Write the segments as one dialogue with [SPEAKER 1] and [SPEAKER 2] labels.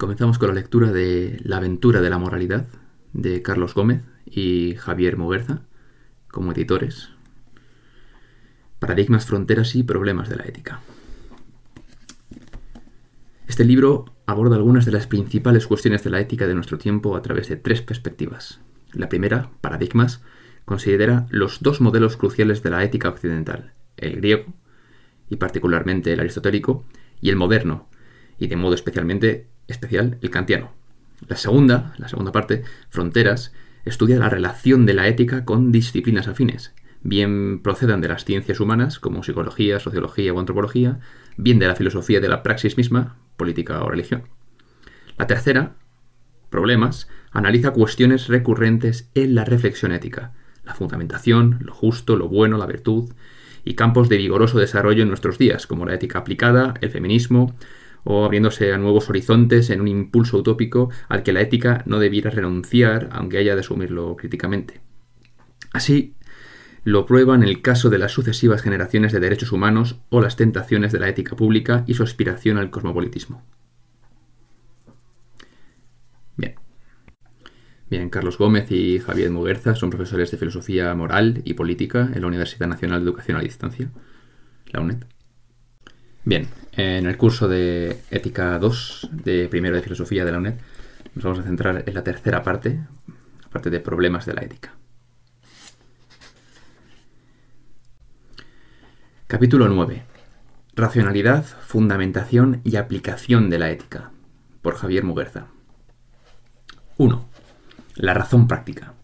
[SPEAKER 1] Comenzamos con la lectura de La aventura de la moralidad de Carlos Gómez y Javier Moguerza como editores. Paradigmas, fronteras y problemas de la ética. Este libro aborda algunas de las principales cuestiones de la ética de nuestro tiempo a través de tres perspectivas. La primera, paradigmas, considera los dos modelos cruciales de la ética occidental, el griego, y particularmente el aristotélico, y el moderno, y de modo especialmente especial el kantiano. La segunda, la segunda parte, Fronteras, estudia la relación de la ética con disciplinas afines, bien procedan de las ciencias humanas como psicología, sociología o antropología, bien de la filosofía de la praxis misma, política o religión. La tercera, Problemas, analiza cuestiones recurrentes en la reflexión ética, la fundamentación, lo justo, lo bueno, la virtud, y campos de vigoroso desarrollo en nuestros días, como la ética aplicada, el feminismo, o abriéndose a nuevos horizontes en un impulso utópico al que la ética no debiera renunciar, aunque haya de asumirlo críticamente. Así, lo prueba en el caso de las sucesivas generaciones de derechos humanos o las tentaciones de la ética pública y su aspiración al cosmopolitismo. Bien. Bien, Carlos Gómez y Javier Muguerza son profesores de Filosofía Moral y Política en la Universidad Nacional de Educación a Distancia, la UNED. Bien, en el curso de Ética 2 de primero de Filosofía de la UNED nos vamos a centrar en la tercera parte, la parte de problemas de la ética. Capítulo 9. Racionalidad, fundamentación y aplicación de la ética. Por Javier Muguerza. 1. La razón práctica.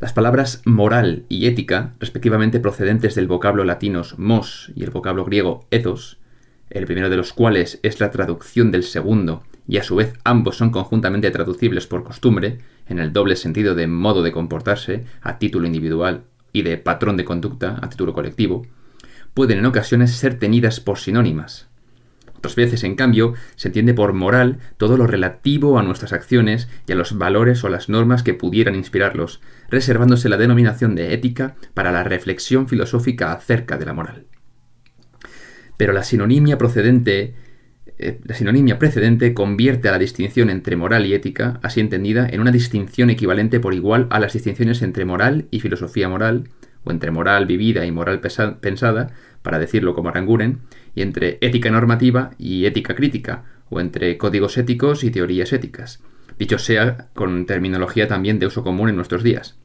[SPEAKER 1] Las palabras moral y ética, respectivamente procedentes del vocablo latinos mos y el vocablo griego ethos, el primero de los cuales es la traducción del segundo, y a su vez ambos son conjuntamente traducibles por costumbre, en el doble sentido de modo de comportarse, a título individual, y de patrón de conducta, a título colectivo, pueden en ocasiones ser tenidas por sinónimas, otras veces, en cambio, se entiende por moral todo lo relativo a nuestras acciones y a los valores o las normas que pudieran inspirarlos, reservándose la denominación de ética para la reflexión filosófica acerca de la moral. Pero la sinonimia eh, la sinonimia precedente convierte a la distinción entre moral y ética, así entendida, en una distinción equivalente por igual a las distinciones entre moral y filosofía moral, o entre moral vivida y moral pensada, para decirlo como Aranguren, y entre ética normativa y ética crítica, o entre códigos éticos y teorías éticas, dicho sea con terminología también de uso común en nuestros días.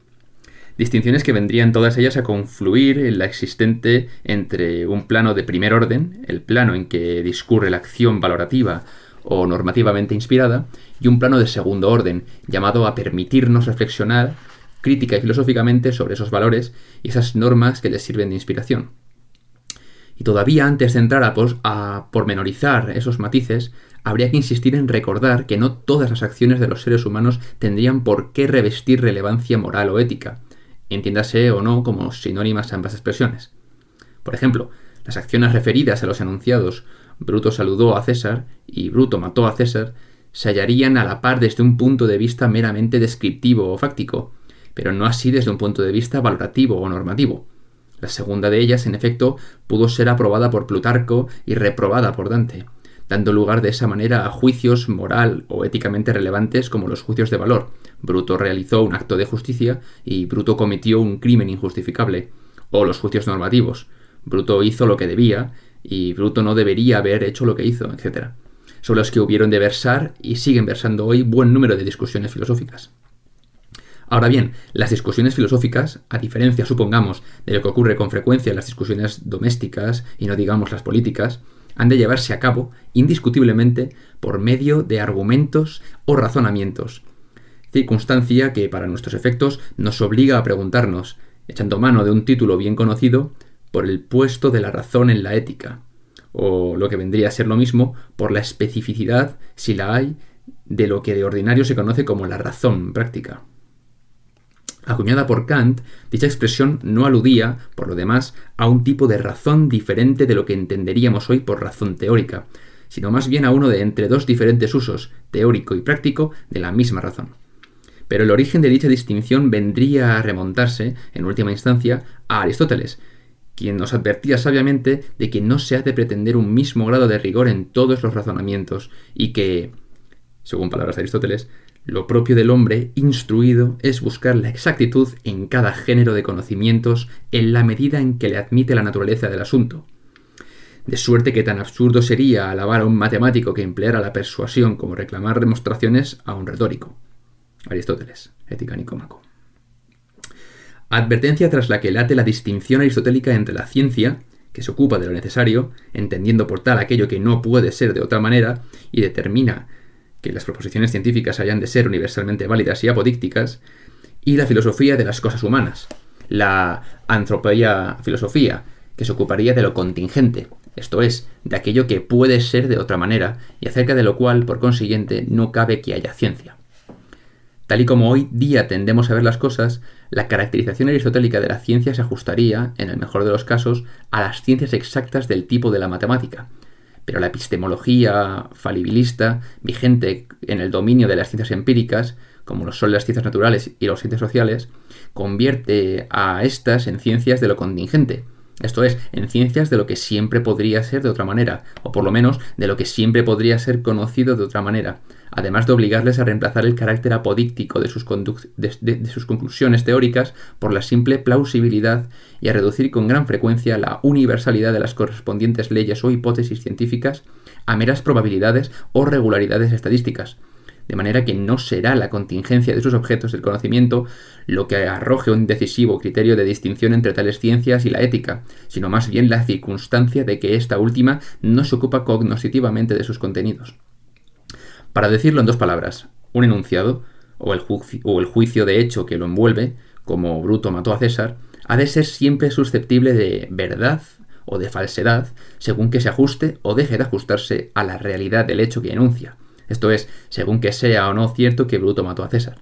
[SPEAKER 1] Distinciones que vendrían todas ellas a confluir en la existente entre un plano de primer orden, el plano en que discurre la acción valorativa o normativamente inspirada, y un plano de segundo orden, llamado a permitirnos reflexionar crítica y filosóficamente sobre esos valores y esas normas que les sirven de inspiración. Y todavía antes de entrar a, pormenorizar esos matices, habría que insistir en recordar que no todas las acciones de los seres humanos tendrían por qué revestir relevancia moral o ética, entiéndase o no como sinónimas ambas expresiones. Por ejemplo, las acciones referidas a los enunciados Bruto saludó a César y Bruto mató a César se hallarían a la par desde un punto de vista meramente descriptivo o fáctico, pero no así desde un punto de vista valorativo o normativo. La segunda de ellas, en efecto, pudo ser aprobada por Plutarco y reprobada por Dante, dando lugar de esa manera a juicios moral o éticamente relevantes como los juicios de valor. Bruto realizó un acto de justicia y Bruto cometió un crimen injustificable. O los juicios normativos. Bruto hizo lo que debía y Bruto no debería haber hecho lo que hizo, etc. Sobre los que hubieron de versar y siguen versando hoy buen número de discusiones filosóficas. Ahora bien, las discusiones filosóficas, a diferencia, supongamos, de lo que ocurre con frecuencia en las discusiones domésticas y no digamos las políticas, han de llevarse a cabo indiscutiblemente por medio de argumentos o razonamientos, circunstancia que para nuestros efectos nos obliga a preguntarnos, echando mano de un título bien conocido, por el puesto de la razón en la ética, o lo que vendría a ser lo mismo, por la especificidad, si la hay, de lo que de ordinario se conoce como la razón práctica. Acuñada por Kant, dicha expresión no aludía, por lo demás, a un tipo de razón diferente de lo que entenderíamos hoy por razón teórica, sino más bien a uno de entre dos diferentes usos, teórico y práctico, de la misma razón. Pero el origen de dicha distinción vendría a remontarse, en última instancia, a Aristóteles, quien nos advertía sabiamente de que no se ha de pretender un mismo grado de rigor en todos los razonamientos, y que, según palabras de Aristóteles, lo propio del hombre instruido es buscar la exactitud en cada género de conocimientos en la medida en que le admite la naturaleza del asunto. De suerte que tan absurdo sería alabar a un matemático que empleara la persuasión como reclamar demostraciones a un retórico. Aristóteles, Ética Nicómaco. Advertencia tras la que late la distinción aristotélica entre la ciencia, que se ocupa de lo necesario, entendiendo por tal aquello que no puede ser de otra manera, y determina que las proposiciones científicas hayan de ser universalmente válidas y apodícticas, y la filosofía de las cosas humanas, la antropología filosofía, que se ocuparía de lo contingente, esto es, de aquello que puede ser de otra manera, y acerca de lo cual, por consiguiente, no cabe que haya ciencia. Tal y como hoy día tendemos a ver las cosas, la caracterización aristotélica de la ciencia se ajustaría, en el mejor de los casos, a las ciencias exactas del tipo de la matemática, pero la epistemología falibilista, vigente en el dominio de las ciencias empíricas, como lo son las ciencias naturales y las ciencias sociales, convierte a estas en ciencias de lo contingente, esto es, en ciencias de lo que siempre podría ser de otra manera, o por lo menos de lo que siempre podría ser conocido de otra manera, además de obligarles a reemplazar el carácter apodíctico de sus, conclusiones teóricas por la simple plausibilidad y a reducir con gran frecuencia la universalidad de las correspondientes leyes o hipótesis científicas a meras probabilidades o regularidades estadísticas, de manera que no será la contingencia de sus objetos del conocimiento lo que arroje un decisivo criterio de distinción entre tales ciencias y la ética, sino más bien la circunstancia de que esta última no se ocupa cognoscitivamente de sus contenidos. Para decirlo en dos palabras, un enunciado, o el, juicio de hecho que lo envuelve, como Bruto mató a César, ha de ser siempre susceptible de verdad o de falsedad, según que se ajuste o deje de ajustarse a la realidad del hecho que enuncia, esto es, según que sea o no cierto que Bruto mató a César.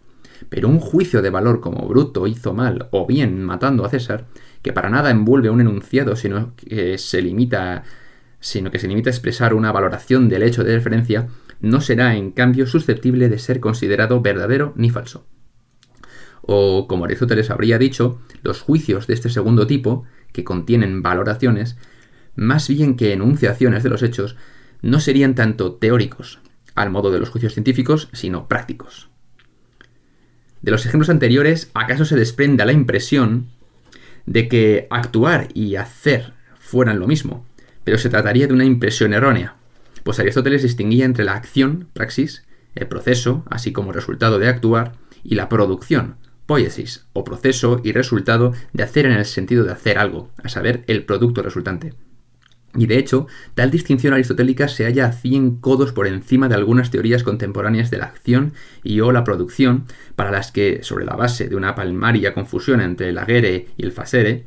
[SPEAKER 1] Pero un juicio de valor como Bruto hizo mal o bien matando a César, que para nada envuelve un enunciado, sino que se limita sino que se limita a expresar una valoración del hecho de referencia, no será en cambio susceptible de ser considerado verdadero ni falso. O, como Aristóteles habría dicho, los juicios de este segundo tipo, que contienen valoraciones, más bien que enunciaciones de los hechos, no serían tanto teóricos, al modo de los juicios científicos, sino prácticos. De los ejemplos anteriores, ¿acaso se desprenda la impresión de que actuar y hacer fueran lo mismo? Pero se trataría de una impresión errónea, pues Aristóteles distinguía entre la acción, praxis, el proceso, así como resultado de actuar, y la producción, poiesis, o proceso y resultado de hacer en el sentido de hacer algo, a saber, el producto resultante. Y de hecho, tal distinción aristotélica se halla a 100 codos por encima de algunas teorías contemporáneas de la acción y o la producción, para las que, sobre la base de una palmaria confusión entre el agere y el facere,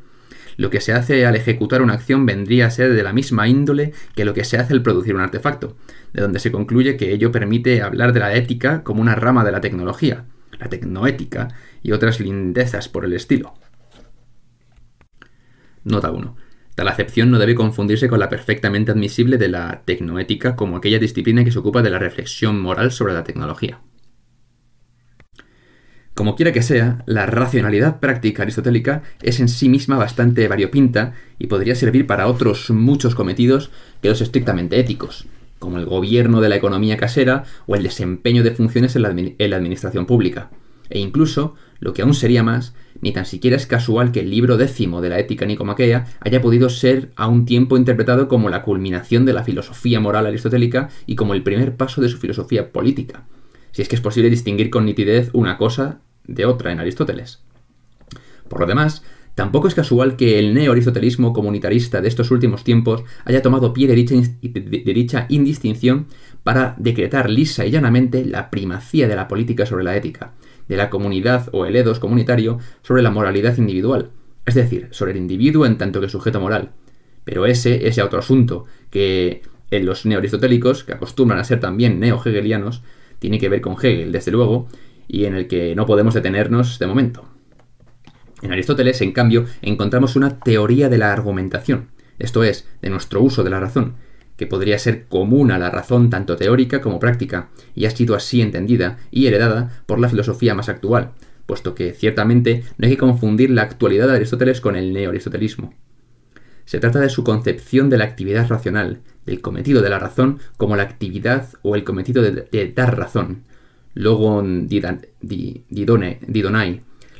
[SPEAKER 1] lo que se hace al ejecutar una acción vendría a ser de la misma índole que lo que se hace al producir un artefacto, de donde se concluye que ello permite hablar de la ética como una rama de la tecnología, la tecnoética y otras lindezas por el estilo. Nota 1. Tal acepción no debe confundirse con la perfectamente admisible de la tecnoética como aquella disciplina que se ocupa de la reflexión moral sobre la tecnología. Como quiera que sea, la racionalidad práctica aristotélica es en sí misma bastante variopinta y podría servir para otros muchos cometidos que los estrictamente éticos, como el gobierno de la economía casera o el desempeño de funciones en la, administración pública, e incluso, lo que aún sería más, ni tan siquiera es casual que el libro décimo de la ética nicomaquea haya podido ser a un tiempo interpretado como la culminación de la filosofía moral aristotélica y como el primer paso de su filosofía política, si es que es posible distinguir con nitidez una cosa de otra en Aristóteles. Por lo demás, tampoco es casual que el neo-aristotelismo comunitarista de estos últimos tiempos haya tomado pie de dicha, de dicha indistinción para decretar lisa y llanamente la primacía de la política sobre la ética, de la comunidad o el edos comunitario sobre la moralidad individual, es decir, sobre el individuo en tanto que sujeto moral. Pero ese es otro asunto que en los neoaristotélicos, que acostumbran a ser también neo-hegelianos, tiene que ver con Hegel, desde luego, y en el que no podemos detenernos de momento. En Aristóteles, en cambio, encontramos una teoría de la argumentación, esto es, de nuestro uso de la razón, que podría ser común a la razón tanto teórica como práctica, y ha sido así entendida y heredada por la filosofía más actual, puesto que ciertamente no hay que confundir la actualidad de Aristóteles con el neoaristotelismo. Se trata de su concepción de la actividad racional, del cometido de la razón como la actividad o el cometido de, dar razón. Logon didonai,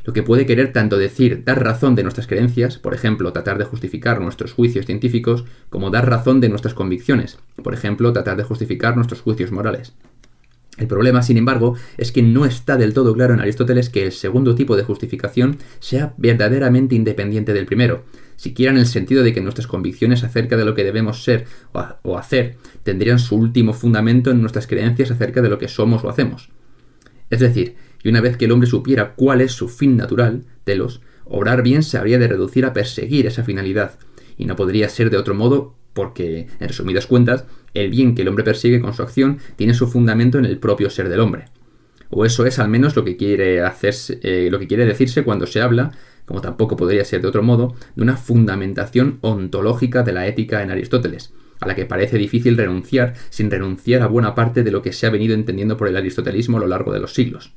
[SPEAKER 1] lo que puede querer tanto decir dar razón de nuestras creencias, por ejemplo, tratar de justificar nuestros juicios científicos, como dar razón de nuestras convicciones, por ejemplo, tratar de justificar nuestros juicios morales. El problema, sin embargo, es que no está del todo claro en Aristóteles que el segundo tipo de justificación sea verdaderamente independiente del primero, siquiera en el sentido de que nuestras convicciones acerca de lo que debemos ser o, hacer tendrían su último fundamento en nuestras creencias acerca de lo que somos o hacemos. Es decir, y una vez que el hombre supiera cuál es su fin natural, telos, obrar bien se habría de reducir a perseguir esa finalidad, y no podría ser de otro modo porque, en resumidas cuentas, el bien que el hombre persigue con su acción tiene su fundamento en el propio ser del hombre. O eso es al menos lo que quiere, hacerse, eh, lo que quiere decirse cuando se habla, como tampoco podría ser de otro modo, de una fundamentación ontológica de la ética en Aristóteles, a la que parece difícil renunciar sin renunciar a buena parte de lo que se ha venido entendiendo por el aristotelismo a lo largo de los siglos.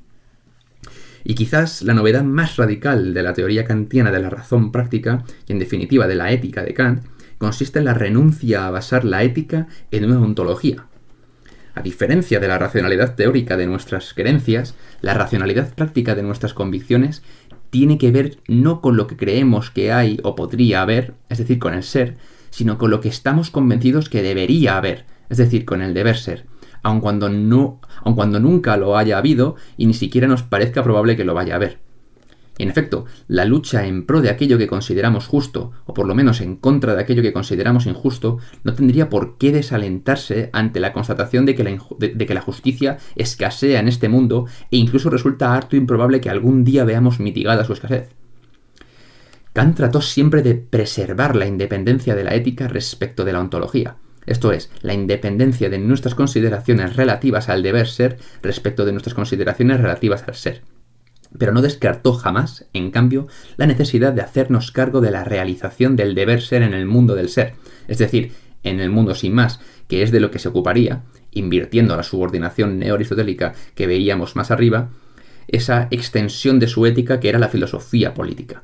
[SPEAKER 1] Y quizás la novedad más radical de la teoría kantiana de la razón práctica, y en definitiva de la ética de Kant, consiste en la renuncia a basar la ética en una ontología. A diferencia de la racionalidad teórica de nuestras creencias, la racionalidad práctica de nuestras convicciones tiene que ver no con lo que creemos que hay o podría haber, es decir, con el ser, sino con lo que estamos convencidos que debería haber, es decir, con el deber ser, aun cuando, no, aun cuando nunca lo haya habido y ni siquiera nos parezca probable que lo vaya a haber. En efecto, la lucha en pro de aquello que consideramos justo, o por lo menos en contra de aquello que consideramos injusto, no tendría por qué desalentarse ante la constatación de que la, de que la justicia escasea en este mundo e incluso resulta harto improbable que algún día veamos mitigada su escasez. Kant trató siempre de preservar la independencia de la ética respecto de la ontología, esto es, la independencia de nuestras consideraciones relativas al deber ser respecto de nuestras consideraciones relativas al ser pero no descartó jamás, en cambio, la necesidad de hacernos cargo de la realización del deber ser en el mundo del ser, es decir, en el mundo sin más, que es de lo que se ocuparía, invirtiendo la subordinación neoaristotélica que veíamos más arriba, esa extensión de su ética que era la filosofía política.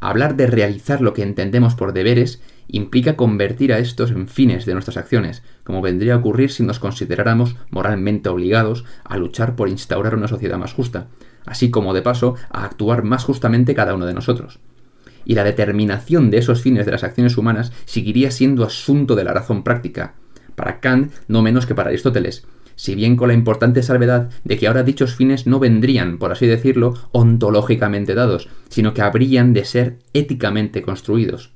[SPEAKER 1] Hablar de realizar lo que entendemos por deberes implica convertir a estos en fines de nuestras acciones, como vendría a ocurrir si nos consideráramos moralmente obligados a luchar por instaurar una sociedad más justa, así como de paso a actuar más justamente cada uno de nosotros. Y la determinación de esos fines de las acciones humanas seguiría siendo asunto de la razón práctica, para Kant no menos que para Aristóteles, si bien con la importante salvedad de que ahora dichos fines no vendrían, por así decirlo, ontológicamente dados, sino que habrían de ser éticamente construidos.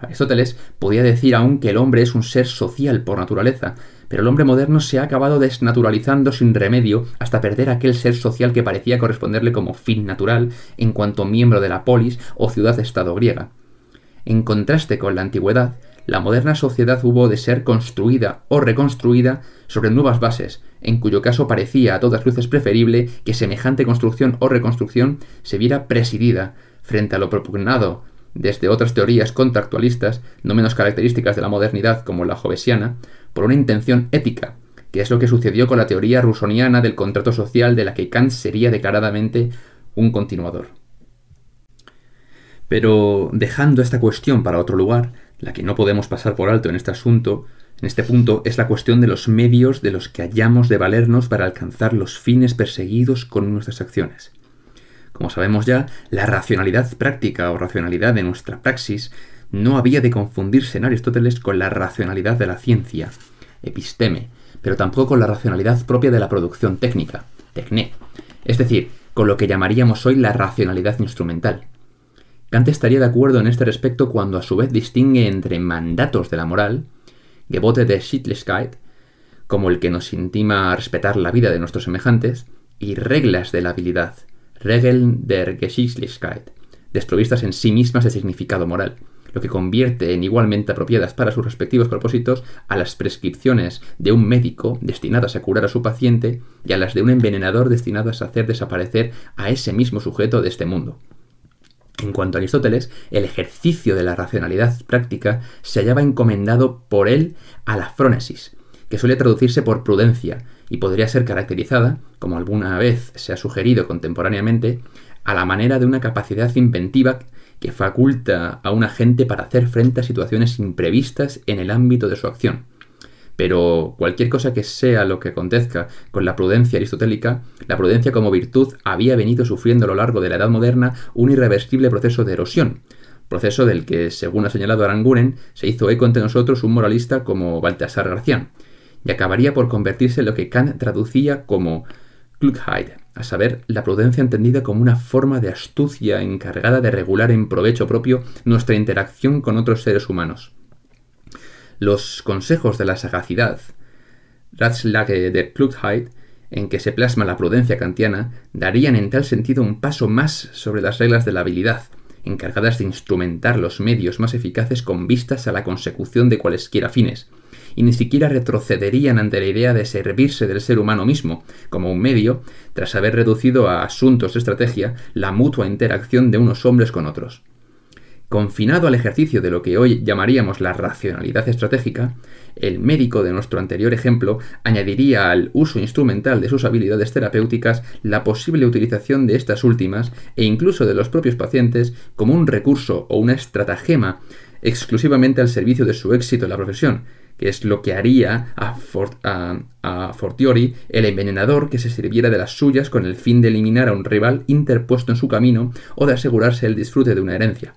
[SPEAKER 1] Aristóteles podía decir aún que el hombre es un ser social por naturaleza, pero el hombre moderno se ha acabado desnaturalizando sin remedio hasta perder aquel ser social que parecía corresponderle como fin natural en cuanto miembro de la polis o ciudad-estado griega. En contraste con la antigüedad, la moderna sociedad hubo de ser construida o reconstruida sobre nuevas bases, en cuyo caso parecía a todas luces preferible que semejante construcción o reconstrucción se viera presidida, frente a lo propugnado desde otras teorías contractualistas, no menos características de la modernidad como la jovesiana, por una intención ética, que es lo que sucedió con la teoría rusoniana del contrato social de la que Kant sería declaradamente un continuador. Pero dejando esta cuestión para otro lugar, la que no podemos pasar por alto en este asunto, en este punto, es la cuestión de los medios de los que hayamos de valernos para alcanzar los fines perseguidos con nuestras acciones. Como sabemos ya, la racionalidad práctica o racionalidad de nuestra praxis no había de confundirse en Aristóteles con la racionalidad de la ciencia, episteme, pero tampoco con la racionalidad propia de la producción técnica, tecné, es decir, con lo que llamaríamos hoy la racionalidad instrumental. Kant estaría de acuerdo en este respecto cuando a su vez distingue entre mandatos de la moral, Gebote de Schittlichkeit, como el que nos intima a respetar la vida de nuestros semejantes, y reglas de la habilidad, Regeln der Geschichtlichkeit, desprovistas en sí mismas de significado moral, lo que convierte en igualmente apropiadas para sus respectivos propósitos a las prescripciones de un médico destinadas a curar a su paciente y a las de un envenenador destinadas a hacer desaparecer a ese mismo sujeto de este mundo. En cuanto a Aristóteles, el ejercicio de la racionalidad práctica se hallaba encomendado por él a la frónesis, que suele traducirse por prudencia y podría ser caracterizada, como alguna vez se ha sugerido contemporáneamente, a la manera de una capacidad inventiva que faculta a un agente para hacer frente a situaciones imprevistas en el ámbito de su acción. Pero cualquier cosa que sea lo que acontezca con la prudencia aristotélica, la prudencia como virtud había venido sufriendo a lo largo de la Edad Moderna un irreversible proceso de erosión, proceso del que, según ha señalado Aranguren, se hizo eco entre nosotros un moralista como Baltasar García, y acabaría por convertirse en lo que Kant traducía como Klugheit, a saber, la prudencia entendida como una forma de astucia encargada de regular en provecho propio nuestra interacción con otros seres humanos. Los consejos de la sagacidad, Ratschläge der Klugheit, en que se plasma la prudencia kantiana, darían en tal sentido un paso más sobre las reglas de la habilidad, encargadas de instrumentar los medios más eficaces con vistas a la consecución de cualesquiera fines, y ni siquiera retrocederían ante la idea de servirse del ser humano mismo como un medio, tras haber reducido a asuntos de estrategia la mutua interacción de unos hombres con otros. Confinado al ejercicio de lo que hoy llamaríamos la racionalidad estratégica, el médico de nuestro anterior ejemplo añadiría al uso instrumental de sus habilidades terapéuticas la posible utilización de estas últimas e incluso de los propios pacientes como un recurso o una estratagema exclusivamente al servicio de su éxito en la profesión, que es lo que haría a, fortiori el envenenador que se sirviera de las suyas con el fin de eliminar a un rival interpuesto en su camino o de asegurarse el disfrute de una herencia.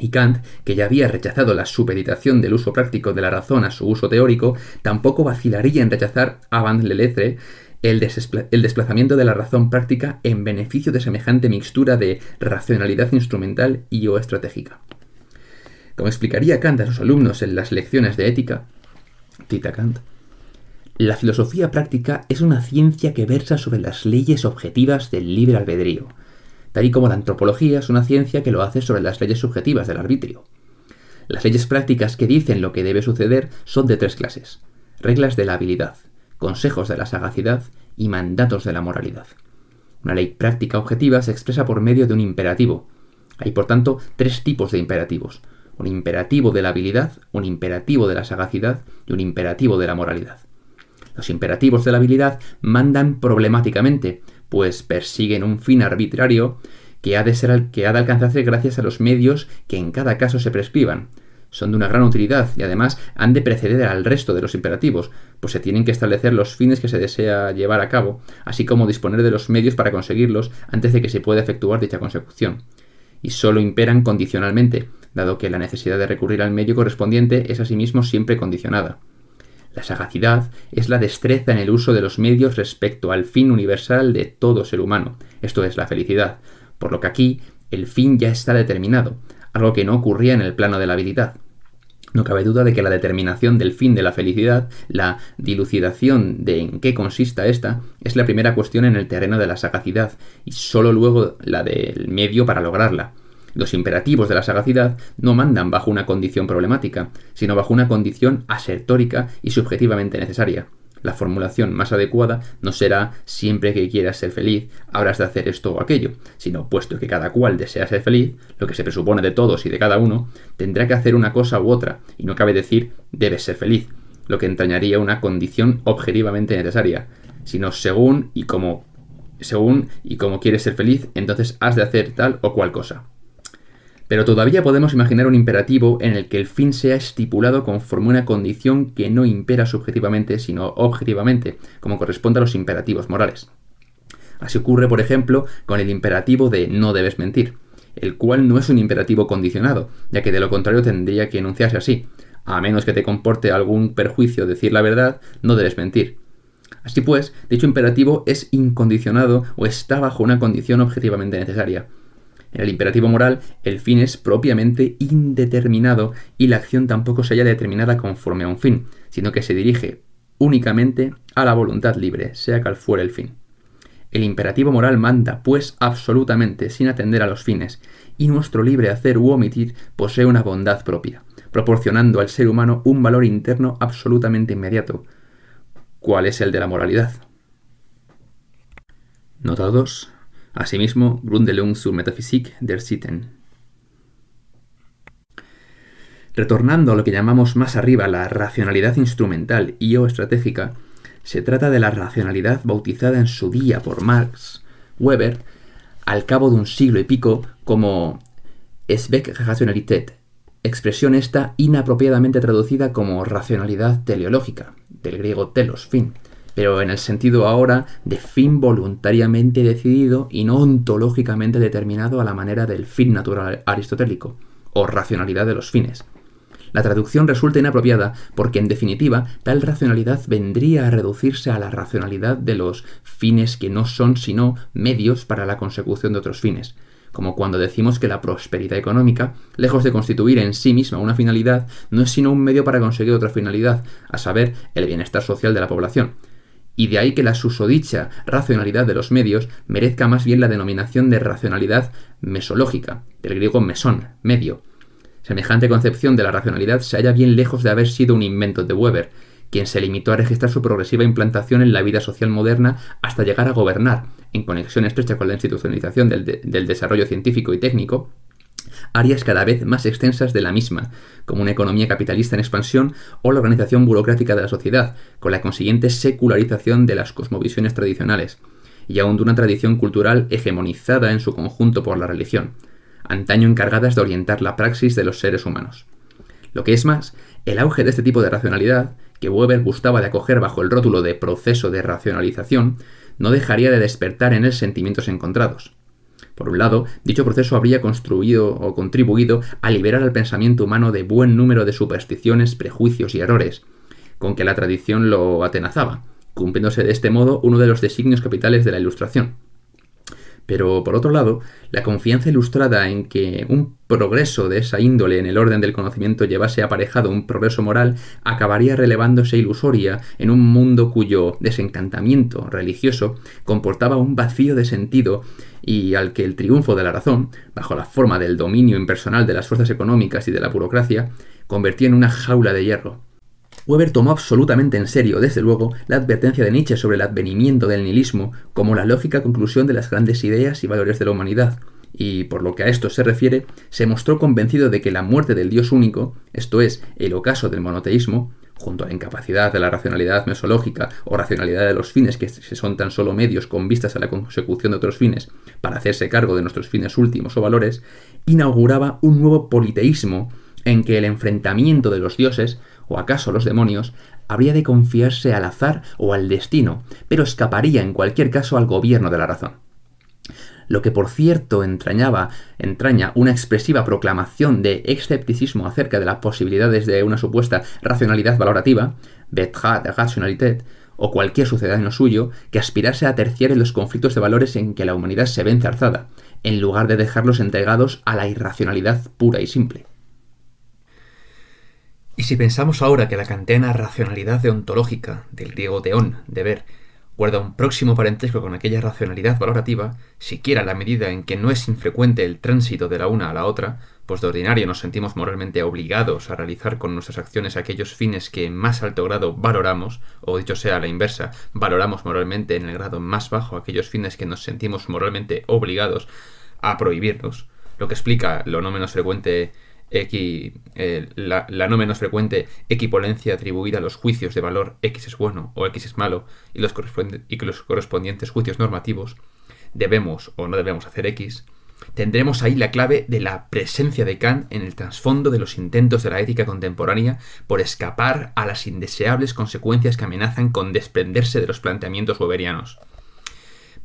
[SPEAKER 1] Y Kant, que ya había rechazado la supeditación del uso práctico de la razón a su uso teórico, tampoco vacilaría en rechazar avant le el, el desplazamiento de la razón práctica en beneficio de semejante mixtura de racionalidad instrumental y o estratégica. Como explicaría Kant a sus alumnos en las lecciones de ética, cita Kant, la filosofía práctica es una ciencia que versa sobre las leyes objetivas del libre albedrío, tal y como la antropología es una ciencia que lo hace sobre las leyes subjetivas del arbitrio. Las leyes prácticas que dicen lo que debe suceder son de tres clases. Reglas de la habilidad, consejos de la sagacidad y mandatos de la moralidad. Una ley práctica objetiva se expresa por medio de un imperativo. Hay, por tanto, tres tipos de imperativos. Un imperativo de la habilidad, un imperativo de la sagacidad y un imperativo de la moralidad. Los imperativos de la habilidad mandan problemáticamente, pues persiguen un fin arbitrario que ha de ser que ha de alcanzarse gracias a los medios que en cada caso se prescriban. Son de una gran utilidad y además han de preceder al resto de los imperativos, pues se tienen que establecer los fines que se desea llevar a cabo, así como disponer de los medios para conseguirlos antes de que se pueda efectuar dicha consecución. Y solo imperan condicionalmente, dado que la necesidad de recurrir al medio correspondiente es asimismo siempre condicionada. La sagacidad es la destreza en el uso de los medios respecto al fin universal de todo ser humano, esto es la felicidad, por lo que aquí el fin ya está determinado, algo que no ocurría en el plano de la habilidad. No cabe duda de que la determinación del fin de la felicidad, la dilucidación de en qué consista esta, es la primera cuestión en el terreno de la sagacidad, y sólo luego la del medio para lograrla. Los imperativos de la sagacidad no mandan bajo una condición problemática, sino bajo una condición asertórica y subjetivamente necesaria. La formulación más adecuada no será siempre que quieras ser feliz, habrás de hacer esto o aquello, sino puesto que cada cual desea ser feliz, lo que se presupone de todos y de cada uno, tendrá que hacer una cosa u otra, y no cabe decir debes ser feliz, lo que entrañaría una condición objetivamente necesaria, sino según y como según y como quieres ser feliz, entonces has de hacer tal o cual cosa. Pero todavía podemos imaginar un imperativo en el que el fin sea estipulado conforme una condición que no impera subjetivamente, sino objetivamente, como corresponde a los imperativos morales. Así ocurre, por ejemplo, con el imperativo de no debes mentir, el cual no es un imperativo condicionado, ya que de lo contrario tendría que enunciarse así. A menos que te comporte algún perjuicio decir la verdad, no debes mentir. Así pues, dicho imperativo es incondicionado o está bajo una condición objetivamente necesaria. En el imperativo moral, el fin es propiamente indeterminado y la acción tampoco se halla determinada conforme a un fin, sino que se dirige únicamente a la voluntad libre, sea cual fuere el fin. El imperativo moral manda, pues, absolutamente, sin atender a los fines, y nuestro libre hacer u omitir posee una bondad propia, proporcionando al ser humano un valor interno absolutamente inmediato, cual es el de la moralidad. Nota 2. Asimismo, Grundelung zur Metaphysik der Sitten. Retornando a lo que llamamos más arriba la racionalidad instrumental y o estratégica, se trata de la racionalidad bautizada en su día por Marx Weber al cabo de un siglo y pico como Zweckrationalität, expresión esta inapropiadamente traducida como racionalidad teleológica, del griego telos, fin, pero en el sentido ahora de fin voluntariamente decidido y no ontológicamente determinado a la manera del fin natural aristotélico, o racionalidad de los fines. La traducción resulta inapropiada porque, en definitiva, tal racionalidad vendría a reducirse a la racionalidad de los fines que no son sino medios para la consecución de otros fines, como cuando decimos que la prosperidad económica, lejos de constituir en sí misma una finalidad, no es sino un medio para conseguir otra finalidad, a saber, el bienestar social de la población. Y de ahí que la susodicha racionalidad de los medios merezca más bien la denominación de racionalidad mesológica, del griego mesón, medio. Semejante concepción de la racionalidad se halla bien lejos de haber sido un invento de Weber, quien se limitó a registrar su progresiva implantación en la vida social moderna hasta llegar a gobernar, en conexión estrecha con la institucionalización del, desarrollo científico y técnico, áreas cada vez más extensas de la misma, como una economía capitalista en expansión o la organización burocrática de la sociedad, con la consiguiente secularización de las cosmovisiones tradicionales, y aún de una tradición cultural hegemonizada en su conjunto por la religión, antaño encargadas de orientar la praxis de los seres humanos. Lo que es más, el auge de este tipo de racionalidad, que Weber gustaba de acoger bajo el rótulo de proceso de racionalización, no dejaría de despertar en él sentimientos encontrados. Por un lado, dicho proceso habría construido o contribuido a liberar al pensamiento humano de buen número de supersticiones, prejuicios y errores, con que la tradición lo atenazaba, cumpliéndose de este modo uno de los designios capitales de la Ilustración, pero por otro lado, la confianza ilustrada en que un progreso de esa índole en el orden del conocimiento llevase aparejado un progreso moral acabaría relevándose ilusoria en un mundo cuyo desencantamiento religioso comportaba un vacío de sentido y al que el triunfo de la razón, bajo la forma del dominio impersonal de las fuerzas económicas y de la burocracia, convertía en una jaula de hierro. Weber tomó absolutamente en serio, desde luego, la advertencia de Nietzsche sobre el advenimiento del nihilismo como la lógica conclusión de las grandes ideas y valores de la humanidad, y por lo que a esto se refiere, se mostró convencido de que la muerte del Dios único, esto es, el ocaso del monoteísmo, junto a la incapacidad de la racionalidad mesológica o racionalidad de los fines que son tan solo medios con vistas a la consecución de otros fines para hacerse cargo de nuestros fines últimos o valores, inauguraba un nuevo politeísmo en que el enfrentamiento de los dioses o acaso los demonios, habría de confiarse al azar o al destino, pero escaparía en cualquier caso al gobierno de la razón. Lo que por cierto entraña una expresiva proclamación de escepticismo acerca de las posibilidades de una supuesta racionalidad valorativa, Rationalität, o cualquier sucedáneo suyo que aspirase a terciar en los conflictos de valores en que la humanidad se ve enzarzada, en lugar de dejarlos entregados a la irracionalidad pura y simple. Si pensamos ahora que la kantiana racionalidad deontológica, del griego deón, deber, guarda un próximo parentesco con aquella racionalidad valorativa, siquiera la medida en que no es infrecuente el tránsito de la una a la otra, pues de ordinario nos sentimos moralmente obligados a realizar con nuestras acciones aquellos fines que en más alto grado valoramos, o dicho sea la inversa, valoramos moralmente en el grado más bajo aquellos fines que nos sentimos moralmente obligados a prohibirnos, lo que explica lo no menos frecuente eh, la, no menos frecuente equipolencia atribuida a los juicios de valor X es bueno o X es malo y los, los correspondientes juicios normativos, debemos o no debemos hacer X, tendremos ahí la clave de la presencia de Kant en el trasfondo de los intentos de la ética contemporánea por escapar a las indeseables consecuencias que amenazan con desprenderse de los planteamientos weberianos.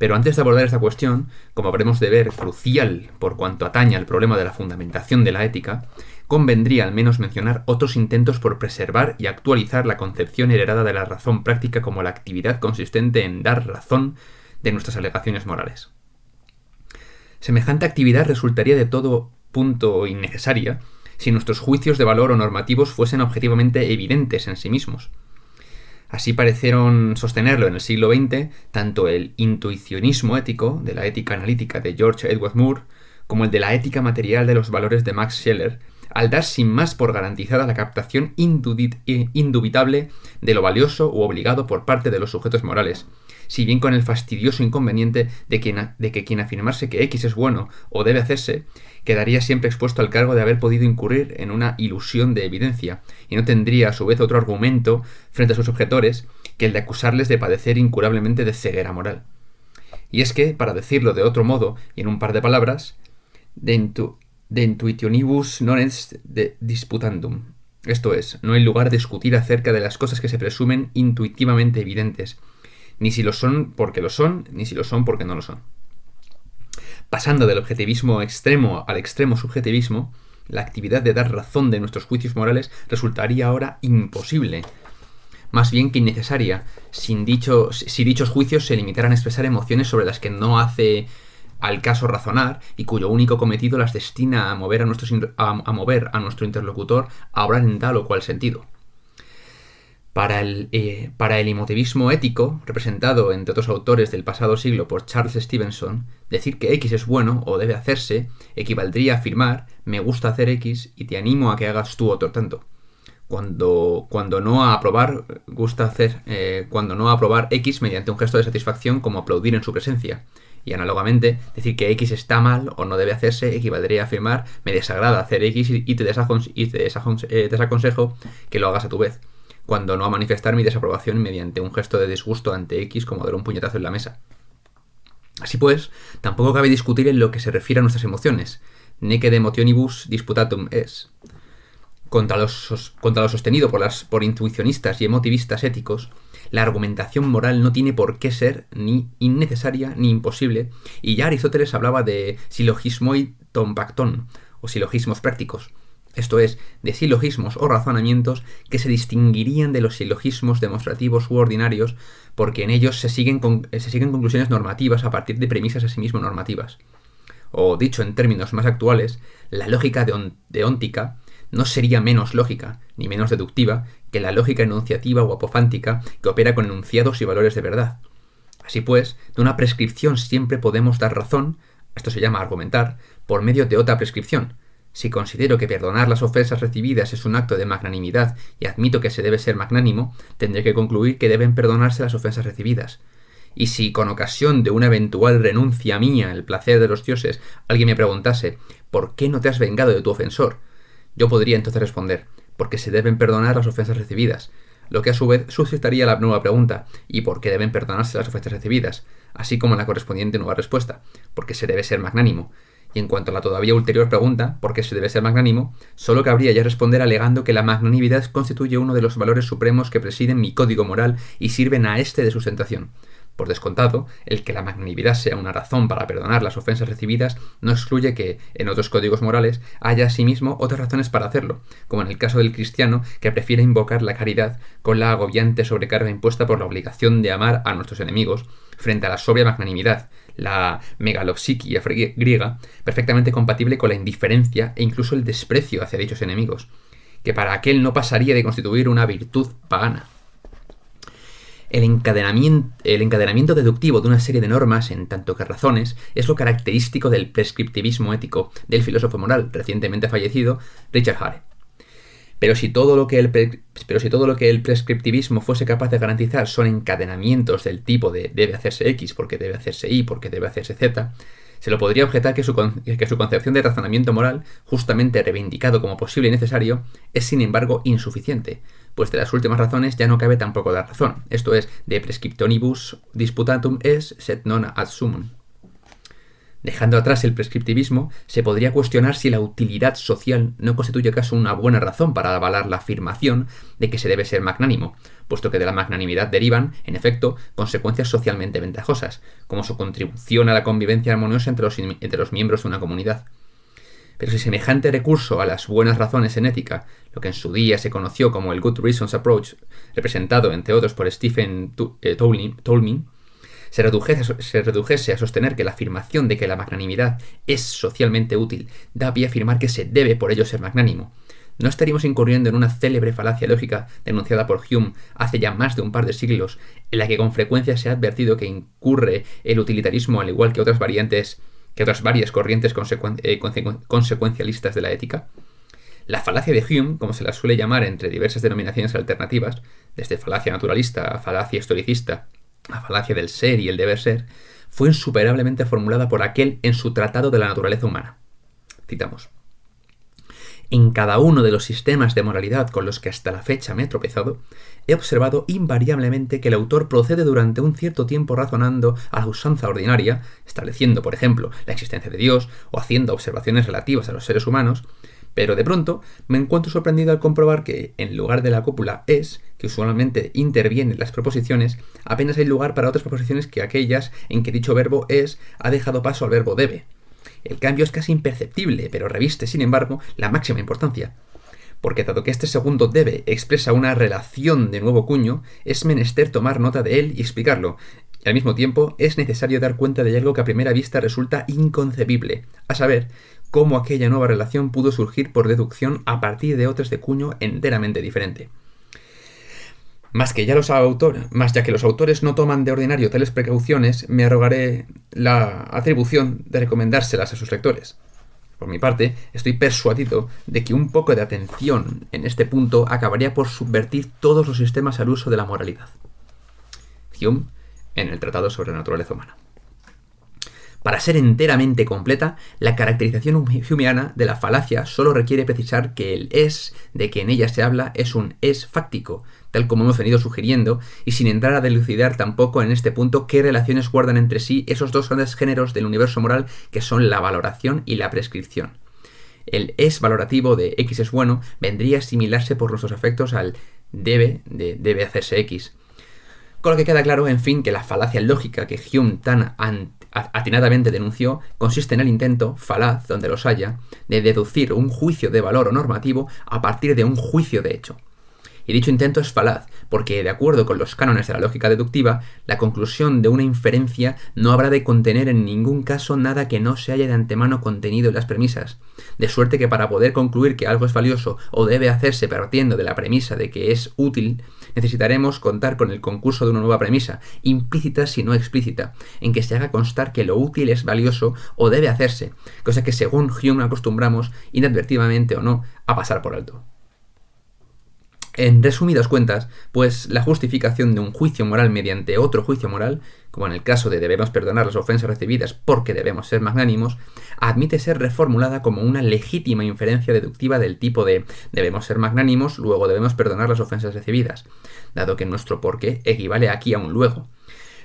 [SPEAKER 1] Pero antes de abordar esta cuestión, como habremos de ver crucial por cuanto atañe al problema de la fundamentación de la ética, convendría al menos mencionar otros intentos por preservar y actualizar la concepción heredada de la razón práctica como la actividad consistente en dar razón de nuestras alegaciones morales. Semejante actividad resultaría de todo punto innecesaria si nuestros juicios de valor o normativos fuesen objetivamente evidentes en sí mismos, Así parecieron sostenerlo en el siglo XX tanto el intuicionismo ético de la ética analítica de George Edward Moore como el de la ética material de los valores de Max Scheller, al dar sin más por garantizada la captación indubitable de lo valioso u obligado por parte de los sujetos morales, si bien con el fastidioso inconveniente de, de que quien afirmase que X es bueno o debe hacerse, quedaría siempre expuesto al cargo de haber podido incurrir en una ilusión de evidencia, y no tendría a su vez otro argumento frente a sus objetores que el de acusarles de padecer incurablemente de ceguera moral. Y es que, para decirlo de otro modo y en un par de palabras, de intuitionibus non est de disputandum. Esto es, no hay lugar de discutir acerca de las cosas que se presumen intuitivamente evidentes, ni si lo son porque lo son, ni si lo son porque no lo son. Pasando del objetivismo extremo al extremo subjetivismo, la actividad de dar razón de nuestros juicios morales resultaría ahora imposible, más bien que innecesaria, sin si dichos juicios se limitaran a expresar emociones sobre las que no hace al caso razonar y cuyo único cometido las destina a mover a, a, mover a nuestro interlocutor a obrar en tal o cual sentido. Para el, eh, para el emotivismo ético, representado entre otros autores del pasado siglo por Charles Stevenson, decir que X es bueno o debe hacerse equivaldría a afirmar me gusta hacer X y te animo a que hagas tú otro tanto. Cuando, cuando no a aprobar gusta hacer eh, cuando no aprobar X mediante un gesto de satisfacción como aplaudir en su presencia. Y análogamente, decir que X está mal o no debe hacerse equivaldría a afirmar me desagrada hacer X y te, eh, desaconsejo que lo hagas a tu vez cuando no a manifestar mi desaprobación mediante un gesto de disgusto ante X como dar un puñetazo en la mesa. Así pues, tampoco cabe discutir en lo que se refiere a nuestras emociones. Nece de emotionibus disputatum es. Contra lo, contra lo sostenido por, las, por intuicionistas y emotivistas éticos, la argumentación moral no tiene por qué ser ni innecesaria ni imposible, y ya Aristóteles hablaba de silogismoi tompacton, o silogismos prácticos, esto es, de silogismos o razonamientos que se distinguirían de los silogismos demostrativos u ordinarios, porque en ellos se siguen, se siguen conclusiones normativas a partir de premisas asimismo normativas. O dicho en términos más actuales, la lógica deóntica no sería menos lógica, ni menos deductiva, que la lógica enunciativa o apofántica que opera con enunciados y valores de verdad. Así pues, de una prescripción siempre podemos dar razón, esto se llama argumentar, por medio de otra prescripción, si considero que perdonar las ofensas recibidas es un acto de magnanimidad y admito que se debe ser magnánimo, tendré que concluir que deben perdonarse las ofensas recibidas. Y si con ocasión de una eventual renuncia mía al placer de los dioses alguien me preguntase ¿por qué no te has vengado de tu ofensor? Yo podría entonces responder porque se deben perdonar las ofensas recibidas, lo que a su vez suscitaría la nueva pregunta ¿y por qué deben perdonarse las ofensas recibidas? así como la correspondiente nueva respuesta, porque se debe ser magnánimo, y en cuanto a la todavía ulterior pregunta, ¿por qué se debe ser magnánimo?, solo cabría ya responder alegando que la magnanimidad constituye uno de los valores supremos que presiden mi código moral y sirven a este de sustentación. Por descontado, el que la magnanimidad sea una razón para perdonar las ofensas recibidas no excluye que, en otros códigos morales, haya asimismo otras razones para hacerlo, como en el caso del cristiano que prefiere invocar la caridad con la agobiante sobrecarga impuesta por la obligación de amar a nuestros enemigos, frente a la sobria magnanimidad, la megalopsiquia griega, perfectamente compatible con la indiferencia e incluso el desprecio hacia dichos enemigos, que para aquel no pasaría de constituir una virtud pagana. El encadenamiento, el encadenamiento, deductivo de una serie de normas, en tanto que razones, es lo característico del prescriptivismo ético del filósofo moral recientemente fallecido Richard Hare. Pero si, todo lo que el pero si todo lo que el prescriptivismo fuese capaz de garantizar son encadenamientos del tipo de debe hacerse X porque debe hacerse Y porque debe hacerse Z, se lo podría objetar que su, que su concepción de razonamiento moral, justamente reivindicado como posible y necesario, es sin embargo insuficiente, pues de las últimas razones ya no cabe tampoco la razón, esto es, de prescriptonibus disputatum es set non ad sumum. Dejando atrás el prescriptivismo, se podría cuestionar si la utilidad social no constituye acaso una buena razón para avalar la afirmación de que se debe ser magnánimo, puesto que de la magnanimidad derivan, en efecto, consecuencias socialmente ventajosas, como su contribución a la convivencia armoniosa entre los, miembros de una comunidad. Pero si semejante recurso a las buenas razones en ética, lo que en su día se conoció como el Good Reasons Approach, representado entre otros por Stephen eh, Tolmin, se redujese, a sostener que la afirmación de que la magnanimidad es socialmente útil da pie a afirmar que se debe por ello ser magnánimo. No estaríamos incurriendo en una célebre falacia lógica denunciada por Hume hace ya más de un par de siglos, en la que con frecuencia se ha advertido que incurre el utilitarismo al igual que otras variantes, que otras varias corrientes eh, consecuencialistas de la ética. La falacia de Hume, como se la suele llamar entre diversas denominaciones alternativas, desde falacia naturalista a falacia historicista la falacia del ser y el deber ser, fue insuperablemente formulada por aquel en su Tratado de la Naturaleza Humana. Citamos. En cada uno de los sistemas de moralidad con los que hasta la fecha me he tropezado, he observado invariablemente que el autor procede durante un cierto tiempo razonando a la usanza ordinaria, estableciendo, por ejemplo, la existencia de Dios o haciendo observaciones relativas a los seres humanos, pero de pronto me encuentro sorprendido al comprobar que, en lugar de la cópula es, que usualmente interviene en las proposiciones, apenas hay lugar para otras proposiciones que aquellas en que dicho verbo es ha dejado paso al verbo debe. El cambio es casi imperceptible, pero reviste, sin embargo, la máxima importancia. Porque dado que este segundo debe expresa una relación de nuevo cuño, es menester tomar nota de él y explicarlo. Y al mismo tiempo es necesario dar cuenta de algo que a primera vista resulta inconcebible, a saber, cómo aquella nueva relación pudo surgir por deducción a partir de otras de cuño enteramente diferente. Más que ya los autores, más ya que los autores no toman de ordinario tales precauciones, me arrogaré la atribución de recomendárselas a sus lectores. Por mi parte, estoy persuadido de que un poco de atención en este punto acabaría por subvertir todos los sistemas al uso de la moralidad. Hume, en el Tratado sobre la Naturaleza Humana. Para ser enteramente completa, la caracterización humeana de la falacia solo requiere precisar que el es de que en ella se habla es un es fáctico, tal como hemos venido sugiriendo, y sin entrar a delucidar tampoco en este punto qué relaciones guardan entre sí esos dos grandes géneros del universo moral que son la valoración y la prescripción. El es valorativo de x es bueno vendría a asimilarse por nuestros efectos al debe de debe hacerse x. Con lo que queda claro, en fin, que la falacia lógica que Hume tan atinadamente denunció consiste en el intento, falaz donde los haya, de deducir un juicio de valor o normativo a partir de un juicio de hecho. Y dicho intento es falaz, porque de acuerdo con los cánones de la lógica deductiva, la conclusión de una inferencia no habrá de contener en ningún caso nada que no se haya de antemano contenido en las premisas, de suerte que para poder concluir que algo es valioso o debe hacerse partiendo de la premisa de que es útil, necesitaremos contar con el concurso de una nueva premisa, implícita si no explícita, en que se haga constar que lo útil es valioso o debe hacerse, cosa que según Hume acostumbramos, inadvertidamente o no, a pasar por alto. En resumidas cuentas, pues la justificación de un juicio moral mediante otro juicio moral, como en el caso de debemos perdonar las ofensas recibidas porque debemos ser magnánimos, admite ser reformulada como una legítima inferencia deductiva del tipo de debemos ser magnánimos, luego debemos perdonar las ofensas recibidas, dado que nuestro porqué equivale aquí a un luego.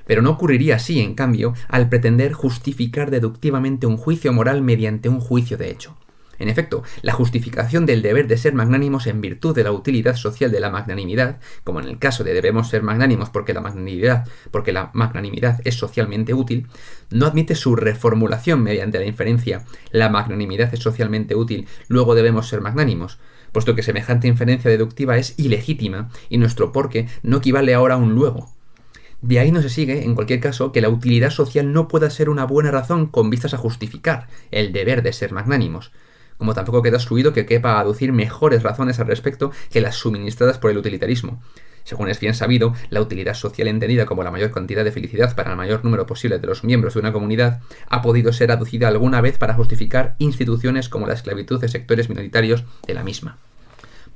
[SPEAKER 1] Pero no ocurriría así, en cambio, al pretender justificar deductivamente un juicio moral mediante un juicio de hecho. En efecto, la justificación del deber de ser magnánimos en virtud de la utilidad social de la magnanimidad, como en el caso de debemos ser magnánimos porque la magnanimidad, es socialmente útil, no admite su reformulación mediante la inferencia la magnanimidad es socialmente útil, luego debemos ser magnánimos, puesto que semejante inferencia deductiva es ilegítima y nuestro porque no equivale ahora a un luego. De ahí no se sigue, en cualquier caso, que la utilidad social no pueda ser una buena razón con vistas a justificar el deber de ser magnánimos, como tampoco queda excluido que quepa aducir mejores razones al respecto que las suministradas por el utilitarismo. Según es bien sabido, la utilidad social entendida como la mayor cantidad de felicidad para el mayor número posible de los miembros de una comunidad ha podido ser aducida alguna vez para justificar instituciones como la esclavitud de sectores minoritarios de la misma.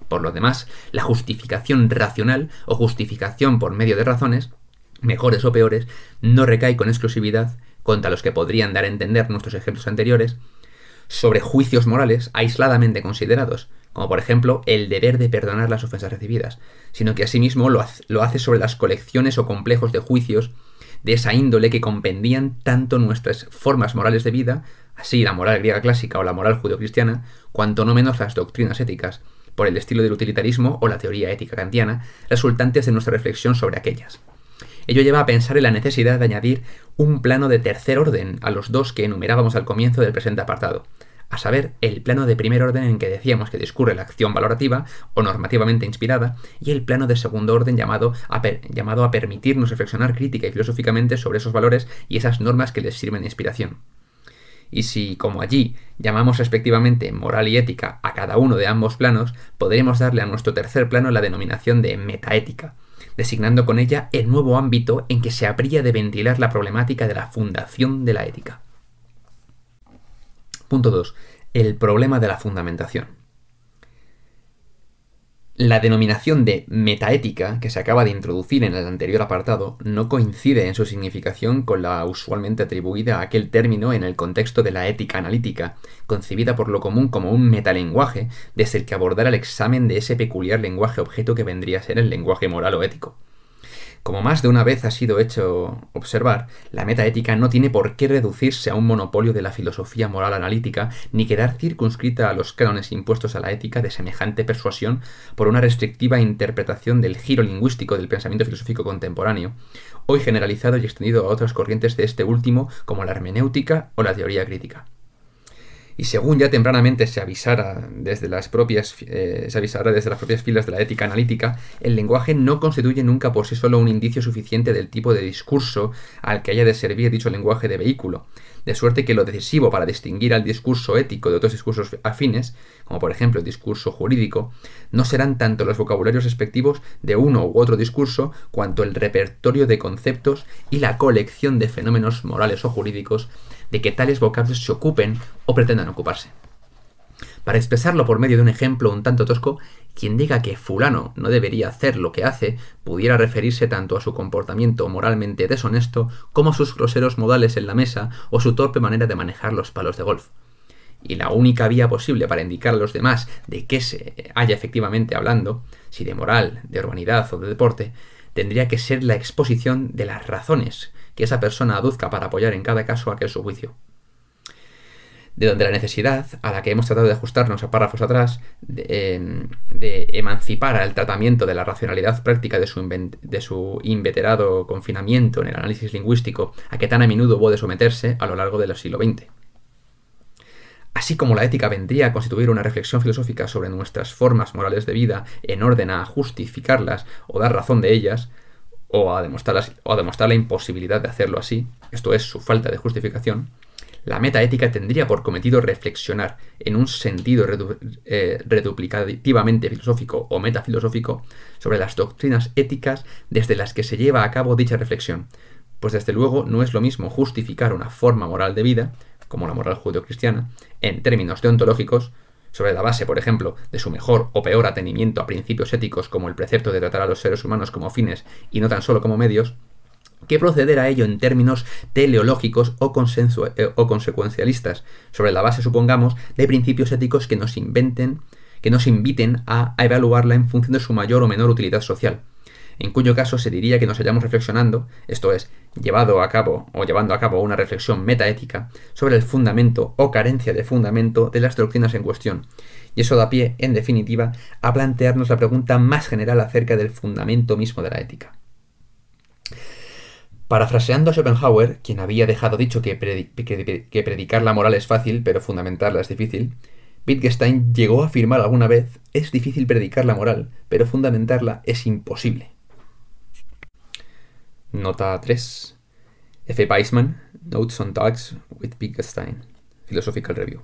[SPEAKER 1] Por lo demás, la justificación racional o justificación por medio de razones, mejores o peores, no recae con exclusividad, contra los que podrían dar a entender nuestros ejemplos anteriores, sobre juicios morales aisladamente considerados, como por ejemplo el deber de perdonar las ofensas recibidas, sino que asimismo lo, hace sobre las colecciones o complejos de juicios de esa índole que compendían tanto nuestras formas morales de vida, así la moral griega clásica o la moral judeocristiana, cuanto no menos las doctrinas éticas, por el estilo del utilitarismo o la teoría ética kantiana, resultantes de nuestra reflexión sobre aquellas. Ello lleva a pensar en la necesidad de añadir un plano de tercer orden a los dos que enumerábamos al comienzo del presente apartado, a saber, el plano de primer orden en que decíamos que discurre la acción valorativa o normativamente inspirada, y el plano de segundo orden llamado a, llamado a permitirnos reflexionar crítica y filosóficamente sobre esos valores y esas normas que les sirven de inspiración. Y si, como allí, llamamos respectivamente moral y ética a cada uno de ambos planos, podremos darle a nuestro tercer plano la denominación de metaética, designando con ella el nuevo ámbito en que se habría de ventilar la problemática de la fundación de la ética. Punto 2. El problema de la fundamentación. La denominación de metaética que se acaba de introducir en el anterior apartado no coincide en su significación con la usualmente atribuida a aquel término en el contexto de la ética analítica, concebida por lo común como un metalenguaje desde el que abordar el examen de ese peculiar lenguaje objeto que vendría a ser el lenguaje moral o ético. Como más de una vez ha sido hecho observar, la metaética no tiene por qué reducirse a un monopolio de la filosofía moral analítica, ni quedar circunscrita a los cánones impuestos a la ética de semejante persuasión por una restrictiva interpretación del giro lingüístico del pensamiento filosófico contemporáneo, hoy generalizado y extendido a otras corrientes de este último como la hermenéutica o la teoría crítica y según ya tempranamente se avisara desde las propias eh, se avisara desde las propias filas de la ética analítica, el lenguaje no constituye nunca por sí solo un indicio suficiente del tipo de discurso al que haya de servir dicho lenguaje de vehículo, de suerte que lo decisivo para distinguir al discurso ético de otros discursos afines, como por ejemplo el discurso jurídico, no serán tanto los vocabularios respectivos de uno u otro discurso, cuanto el repertorio de conceptos y la colección de fenómenos morales o jurídicos de que tales vocablos se ocupen o pretendan ocuparse. Para expresarlo por medio de un ejemplo un tanto tosco, quien diga que fulano no debería hacer lo que hace pudiera referirse tanto a su comportamiento moralmente deshonesto como a sus groseros modales en la mesa o su torpe manera de manejar los palos de golf. Y la única vía posible para indicar a los demás de qué se haya efectivamente hablando, si de moral, de urbanidad o de deporte, tendría que ser la exposición de las razones que esa persona aduzca para apoyar en cada caso aquel su juicio. De donde la necesidad, a la que hemos tratado de ajustarnos a párrafos atrás, de, em, emancipar al tratamiento de la racionalidad práctica de su, de su, inveterado confinamiento en el análisis lingüístico a que tan a menudo hubo de someterse a lo largo del siglo XX. Así como la ética vendría a constituir una reflexión filosófica sobre nuestras formas morales de vida en orden a justificarlas o dar razón de ellas, o a, demostrar, la imposibilidad de hacerlo así, esto es, su falta de justificación, la metaética tendría por cometido reflexionar en un sentido eh, reduplicativamente filosófico o metafilosófico sobre las doctrinas éticas desde las que se lleva a cabo dicha reflexión, pues desde luego no es lo mismo justificar una forma moral de vida, como la moral judeocristiana, en términos deontológicos, sobre la base, por ejemplo, de su mejor o peor atenimiento a principios éticos como el precepto de tratar a los seres humanos como fines y no tan solo como medios, que proceder a ello en términos teleológicos o, eh, o consecuencialistas, sobre la base, supongamos, de principios éticos que nos inventen, que nos inviten a evaluarla en función de su mayor o menor utilidad social en cuyo caso se diría que nos hallamos reflexionando, esto es, llevado a cabo o llevando a cabo una reflexión metaética sobre el fundamento o carencia de fundamento de las doctrinas en cuestión. Y eso da pie, en definitiva, a plantearnos la pregunta más general acerca del fundamento mismo de la ética. Parafraseando a Schopenhauer, quien había dejado dicho que, que, predicar la moral es fácil, pero fundamentarla es difícil, Wittgenstein llegó a afirmar alguna vez, es difícil predicar la moral, pero fundamentarla es imposible. Nota 3. F. Weisman, Notes on Talks with Wittgenstein, Philosophical Review.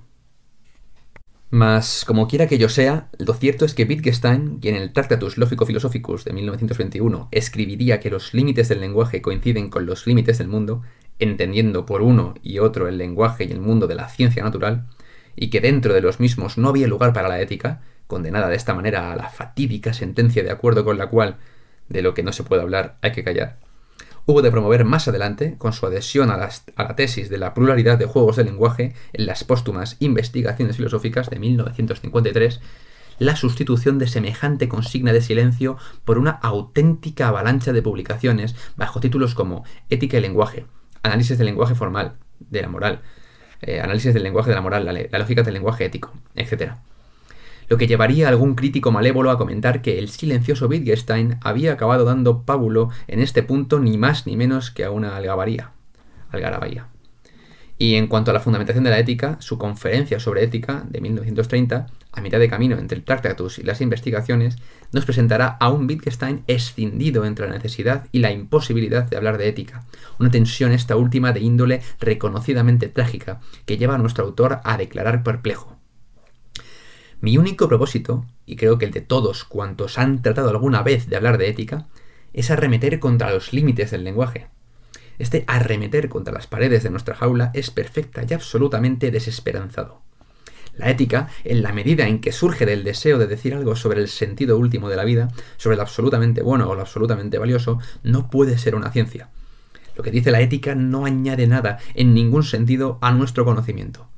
[SPEAKER 1] Mas, como quiera que yo sea, lo cierto es que Wittgenstein, quien en el Tractatus Lógico-Philosophicus de 1921 escribiría que los límites del lenguaje coinciden con los límites del mundo, entendiendo por uno y otro el lenguaje y el mundo de la ciencia natural, y que dentro de los mismos no había lugar para la ética, condenada de esta manera a la fatídica sentencia de acuerdo con la cual de lo que no se puede hablar hay que callar, hubo de promover más adelante, con su adhesión a, la tesis de la pluralidad de juegos de lenguaje en las póstumas Investigaciones Filosóficas de 1953, la sustitución de semejante consigna de silencio por una auténtica avalancha de publicaciones bajo títulos como Ética y lenguaje, Análisis del lenguaje formal, de la moral, eh, Análisis del lenguaje de la moral, la lógica del lenguaje ético, etc lo que llevaría a algún crítico malévolo a comentar que el silencioso Wittgenstein había acabado dando pábulo en este punto ni más ni menos que a una algabaría. algarabía. Y en cuanto a la fundamentación de la ética, su conferencia sobre ética de 1930, a mitad de camino entre el Tractatus y las investigaciones, nos presentará a un Wittgenstein escindido entre la necesidad y la imposibilidad de hablar de ética, una tensión esta última de índole reconocidamente trágica que lleva a nuestro autor a declarar perplejo. Mi único propósito, y creo que el de todos cuantos han tratado alguna vez de hablar de ética, es arremeter contra los límites del lenguaje. Este arremeter contra las paredes de nuestra jaula es perfecta y absolutamente desesperanzado. La ética, en la medida en que surge del deseo de decir algo sobre el sentido último de la vida, sobre lo absolutamente bueno o lo absolutamente valioso, no puede ser una ciencia. Lo que dice la ética no añade nada, en ningún sentido, a nuestro conocimiento.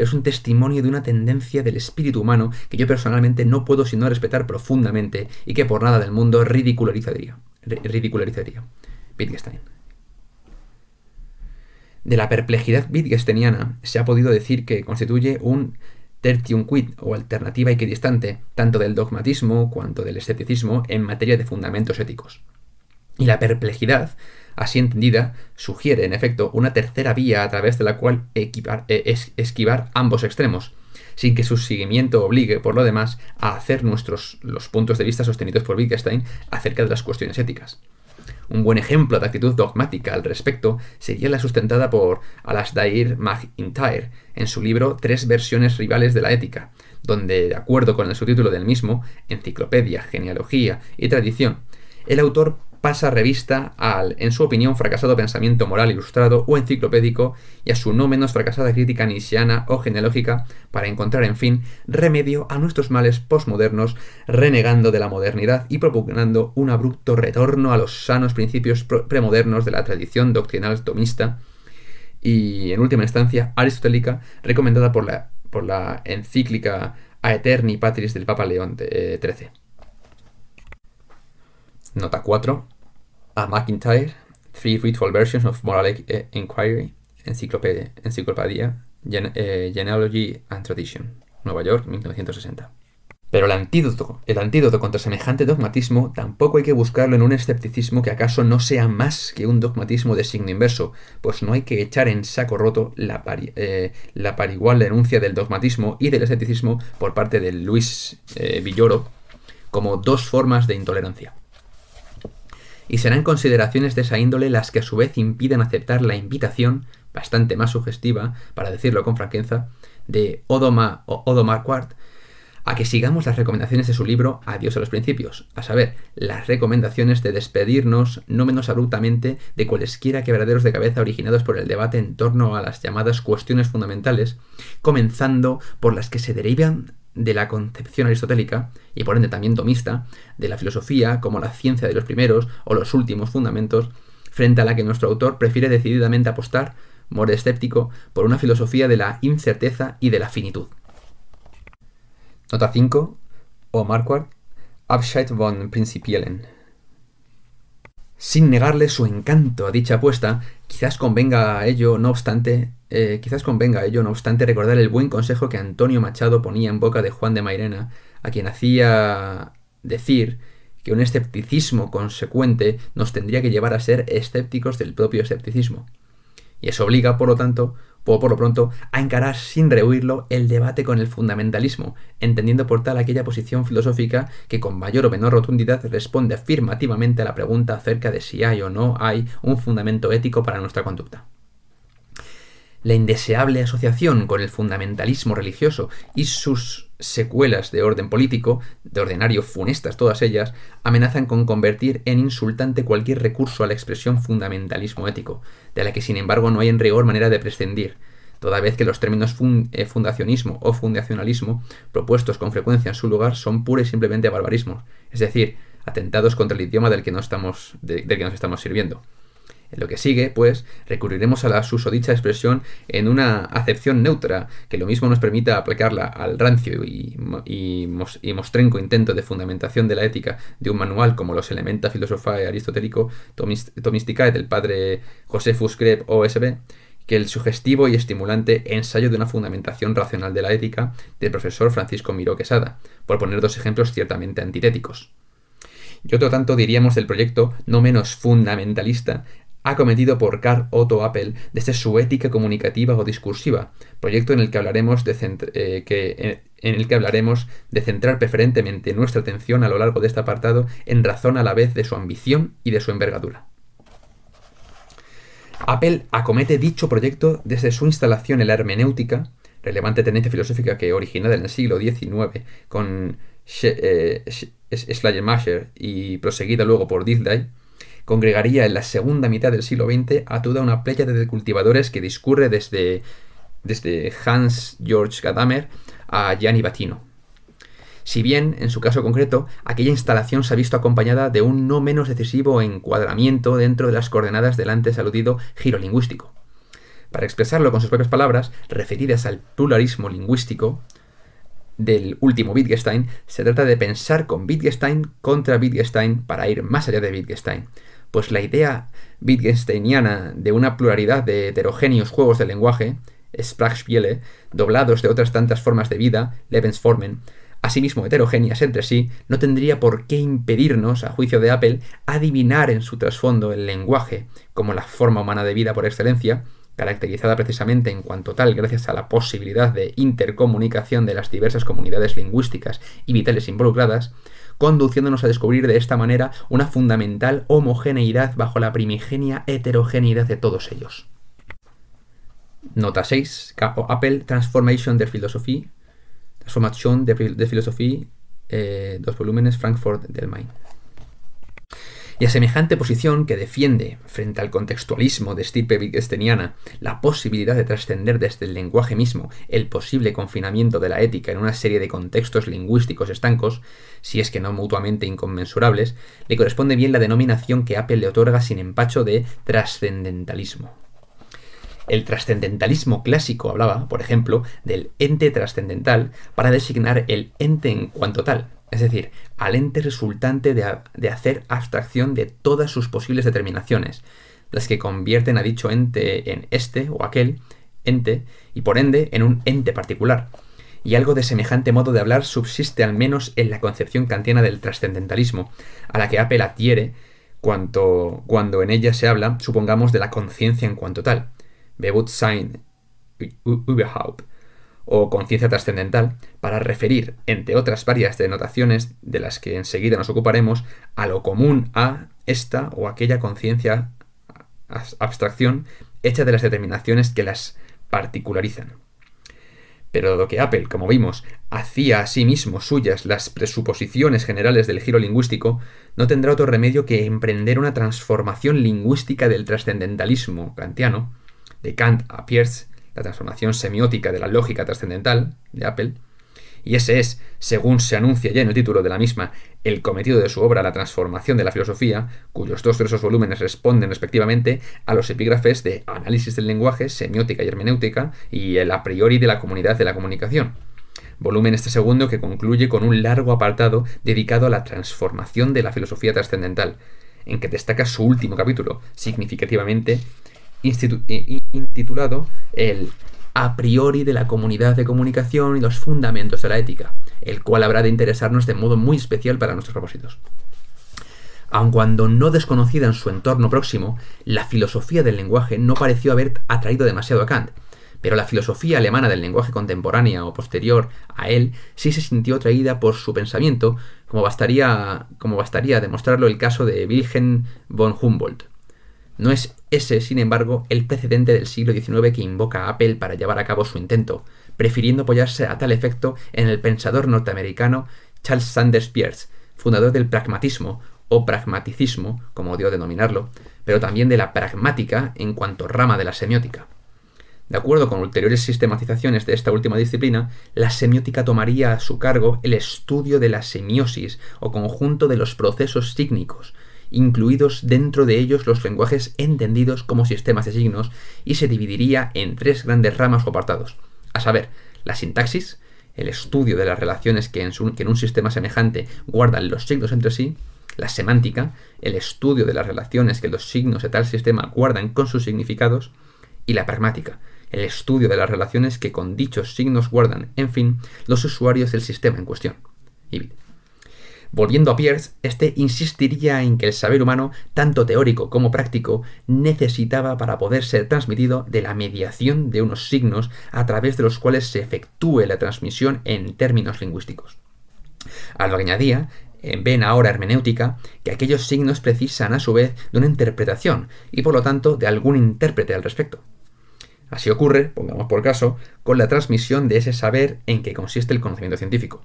[SPEAKER 1] Es un testimonio de una tendencia del espíritu humano que yo personalmente no puedo sino respetar profundamente y que por nada del mundo ridicularizaría. ridicularizaría. Wittgenstein. De la perplejidad wittgensteiniana se ha podido decir que constituye un tertium quid o alternativa equidistante tanto del dogmatismo cuanto del escepticismo en materia de fundamentos éticos. Y la perplejidad así entendida, sugiere, en efecto, una tercera vía a través de la cual eh, esquivar ambos extremos, sin que su seguimiento obligue, por lo demás, a hacer nuestros los puntos de vista sostenidos por Wittgenstein acerca de las cuestiones éticas. Un buen ejemplo de actitud dogmática al respecto sería la sustentada por Alasdair MacIntyre en su libro Tres versiones rivales de la ética, donde, de acuerdo con el subtítulo del mismo, Enciclopedia, Genealogía y Tradición, el autor pasa revista al, en su opinión, fracasado pensamiento moral ilustrado o enciclopédico y a su no menos fracasada crítica nisiana o genealógica para encontrar, en fin, remedio a nuestros males posmodernos, renegando de la modernidad y propugnando un abrupto retorno a los sanos principios premodernos de la tradición doctrinal tomista y, en última instancia, aristotélica, recomendada por la, por la encíclica Aeterni Patris del Papa León XIII. Eh, Nota 4. A McIntyre, Three Ritual Versions of Moral e-, Inquiry, Enciclopedia, Enciclopedia eh, Genealogy and Tradition, Nueva York, 1960. Pero el antídoto, el antídoto contra semejante dogmatismo tampoco hay que buscarlo en un escepticismo que acaso no sea más que un dogmatismo de signo inverso, pues no hay que echar en saco roto la, eh, la parigual denuncia del dogmatismo y del escepticismo por parte de Luis eh, Villoro como dos formas de intolerancia y serán consideraciones de esa índole las que a su vez impiden aceptar la invitación, bastante más sugestiva, para decirlo con franqueza, de Odoma, o Odomar Quart, a que sigamos las recomendaciones de su libro Adiós a los principios, a saber, las recomendaciones de despedirnos no menos abruptamente de cualesquiera quebraderos de cabeza originados por el debate en torno a las llamadas cuestiones fundamentales, comenzando por las que se derivan de la concepción aristotélica, y por ende también tomista, de la filosofía como la ciencia de los primeros o los últimos fundamentos, frente a la que nuestro autor prefiere decididamente apostar, more escéptico, por una filosofía de la incerteza y de la finitud. Nota 5. O Marquardt, Abschied von Principielen. Sin negarle su encanto a dicha apuesta, quizás convenga a ello, no obstante, eh, quizás convenga ello, no obstante, recordar el buen consejo que Antonio Machado ponía en boca de Juan de Mairena, a quien hacía decir que un escepticismo consecuente nos tendría que llevar a ser escépticos del propio escepticismo. Y eso obliga, por lo tanto, por, por lo pronto, a encarar sin rehuirlo el debate con el fundamentalismo, entendiendo por tal aquella posición filosófica que con mayor o menor rotundidad responde afirmativamente a la pregunta acerca de si hay o no hay un fundamento ético para nuestra conducta. La indeseable asociación con el fundamentalismo religioso y sus secuelas de orden político, de ordinario funestas todas ellas, amenazan con convertir en insultante cualquier recurso a la expresión fundamentalismo ético, de la que sin embargo no hay en rigor manera de prescindir, toda vez que los términos eh, fundacionismo o fundacionalismo propuestos con frecuencia en su lugar son pura y simplemente barbarismos, es decir, atentados contra el idioma del que, del que nos estamos sirviendo. En lo que sigue, pues, recurriremos a la susodicha expresión en una acepción neutra, que lo mismo nos permita aplicarla al rancio y, mostrenco intento de fundamentación de la ética de un manual como los Elementa Philosophae Aristotélico Tomisticae del padre Josephus Greb OSB, que el sugestivo y estimulante ensayo de una fundamentación racional de la ética del profesor Francisco Miró Quesada, por poner dos ejemplos ciertamente antitéticos. Y otro tanto diríamos del proyecto no menos fundamentalista acometido por Carl Otto Appel desde su ética comunicativa o discursiva, proyecto en el que hablaremos de, eh, que, en el que hablaremos de centrar preferentemente nuestra atención a lo largo de este apartado en razón a la vez de su ambición y de su envergadura. Appel acomete dicho proyecto desde su instalación en la hermenéutica, relevante tendencia filosófica que originada en el siglo XIX con eh, Schleiermacher y proseguida luego por Dilthey, congregaría en la segunda mitad del siglo XX a toda una playa de cultivadores que discurre desde, desde Hans Georg Gadamer a Gianni Battino. Si bien, en su caso concreto, aquella instalación se ha visto acompañada de un no menos decisivo encuadramiento dentro de las coordenadas del antes aludido giro lingüístico. Para expresarlo con sus propias palabras, referidas al pluralismo lingüístico del último Wittgenstein, se trata de pensar con Wittgenstein contra Wittgenstein para ir más allá de Wittgenstein, pues la idea Wittgensteiniana de una pluralidad de heterogéneos juegos de lenguaje, Sprachspiele, doblados de otras tantas formas de vida, Lebensformen, asimismo heterogéneas entre sí, no tendría por qué impedirnos, a juicio de Apple, adivinar en su trasfondo el lenguaje como la forma humana de vida por excelencia, caracterizada precisamente en cuanto tal gracias a la posibilidad de intercomunicación de las diversas comunidades lingüísticas y vitales involucradas, conduciéndonos a descubrir de esta manera una fundamental homogeneidad bajo la primigenia heterogeneidad de todos ellos. Nota 6. Apple Transformation der Philosophie Transformación de, Filosofía, eh, dos volúmenes, Frankfurt del Main. Y a semejante posición que defiende, frente al contextualismo de estirpe wittgensteiniana, la posibilidad de trascender desde el lenguaje mismo el posible confinamiento de la ética en una serie de contextos lingüísticos estancos, si es que no mutuamente inconmensurables, le corresponde bien la denominación que Apple le otorga sin empacho de trascendentalismo. El trascendentalismo clásico hablaba, por ejemplo, del ente trascendental para designar el ente en cuanto tal, es decir, al ente resultante de, hacer abstracción de todas sus posibles determinaciones, las que convierten a dicho ente en este o aquel ente y por ende en un ente particular. Y algo de semejante modo de hablar subsiste al menos en la concepción kantiana del trascendentalismo, a la que Apple adhiere cuando en ella se habla, supongamos, de la conciencia en cuanto tal. Bewusstsein überhaupt o conciencia trascendental para referir, entre otras varias denotaciones de las que enseguida nos ocuparemos, a lo común a esta o aquella conciencia abstracción hecha de las determinaciones que las particularizan. Pero dado que Apple, como vimos, hacía a sí mismo suyas las presuposiciones generales del giro lingüístico, no tendrá otro remedio que emprender una transformación lingüística del trascendentalismo kantiano, de Kant a Peirce, la transformación semiótica de la lógica trascendental de Apple, y ese es, según se anuncia ya en el título de la misma, el cometido de su obra La transformación de la filosofía, cuyos dos gruesos volúmenes responden respectivamente a los epígrafes de Análisis del lenguaje, Semiótica y Hermenéutica y el a priori de la comunidad de la comunicación. Volumen este segundo que concluye con un largo apartado dedicado a la transformación de la filosofía trascendental, en que destaca su último capítulo, significativamente intitulado El a priori de la comunidad de comunicación y los fundamentos de la ética, el cual habrá de interesarnos de modo muy especial para nuestros propósitos. Aun cuando no desconocida en su entorno próximo, la filosofía del lenguaje no pareció haber atraído demasiado a Kant, pero la filosofía alemana del lenguaje contemporánea o posterior a él sí se sintió atraída por su pensamiento, como bastaría, como bastaría demostrarlo el caso de Wilhelm von Humboldt. No es ese, sin embargo, el precedente del siglo XIX que invoca a Apple para llevar a cabo su intento, prefiriendo apoyarse a tal efecto en el pensador norteamericano Charles Sanders Peirce, fundador del pragmatismo o pragmaticismo, como dio denominarlo, pero también de la pragmática en cuanto rama de la semiótica. De acuerdo con ulteriores sistematizaciones de esta última disciplina, la semiótica tomaría a su cargo el estudio de la semiosis o conjunto de los procesos sígnicos, incluidos dentro de ellos los lenguajes entendidos como sistemas de signos, y se dividiría en tres grandes ramas o apartados, a saber, la sintaxis, el estudio de las relaciones que en, un sistema semejante guardan los signos entre sí, la semántica, el estudio de las relaciones que los signos de tal sistema guardan con sus significados, y la pragmática, el estudio de las relaciones que con dichos signos guardan, en fin, los usuarios del sistema en cuestión. Volviendo a Pierce, este insistiría en que el saber humano, tanto teórico como práctico, necesitaba para poder ser transmitido de la mediación de unos signos a través de los cuales se efectúe la transmisión en términos lingüísticos. A lo que añadía, ven ahora hermenéutica, que aquellos signos precisan a su vez de una interpretación y por lo tanto de algún intérprete al respecto. Así ocurre, pongamos por caso, con la transmisión de ese saber en que consiste el conocimiento científico.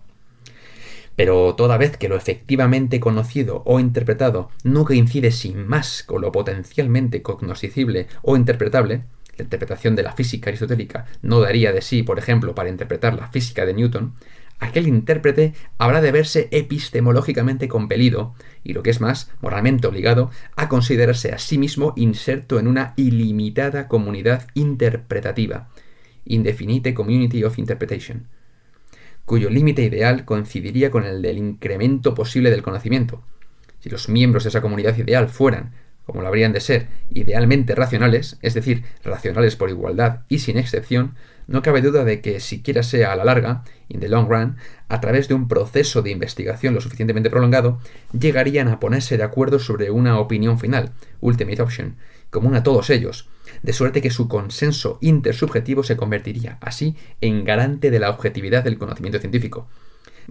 [SPEAKER 1] Pero toda vez que lo efectivamente conocido o interpretado no coincide sin más con lo potencialmente cognoscible o interpretable, la interpretación de la física aristotélica no daría de sí, por ejemplo, para interpretar la física de Newton, aquel intérprete habrá de verse epistemológicamente compelido, y lo que es más, moralmente obligado, a considerarse a sí mismo inserto en una ilimitada comunidad interpretativa, Indefinite Community of Interpretation, cuyo límite ideal coincidiría con el del incremento posible del conocimiento. Si los miembros de esa comunidad ideal fueran, como lo habrían de ser, idealmente racionales, es decir, racionales por igualdad y sin excepción, no cabe duda de que, siquiera sea a la larga, in the long run, a través de un proceso de investigación lo suficientemente prolongado, llegarían a ponerse de acuerdo sobre una opinión final, ultimate option, común a todos ellos, de suerte que su consenso intersubjetivo se convertiría, así, en garante de la objetividad del conocimiento científico.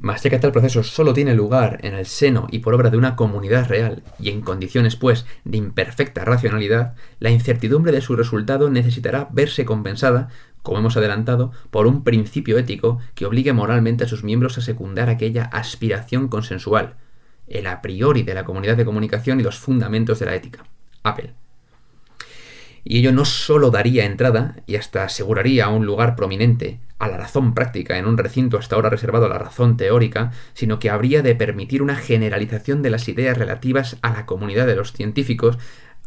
[SPEAKER 1] Mas ya que tal proceso solo tiene lugar en el seno y por obra de una comunidad real, y en condiciones, pues, de imperfecta racionalidad, la incertidumbre de su resultado necesitará verse compensada, como hemos adelantado, por un principio ético que obligue moralmente a sus miembros a secundar aquella aspiración consensual, el a priori de la comunidad de comunicación y los fundamentos de la ética. Apple. Y ello no solo daría entrada, y hasta aseguraría un lugar prominente a la razón práctica en un recinto hasta ahora reservado a la razón teórica, sino que habría de permitir una generalización de las ideas relativas a la comunidad de los científicos,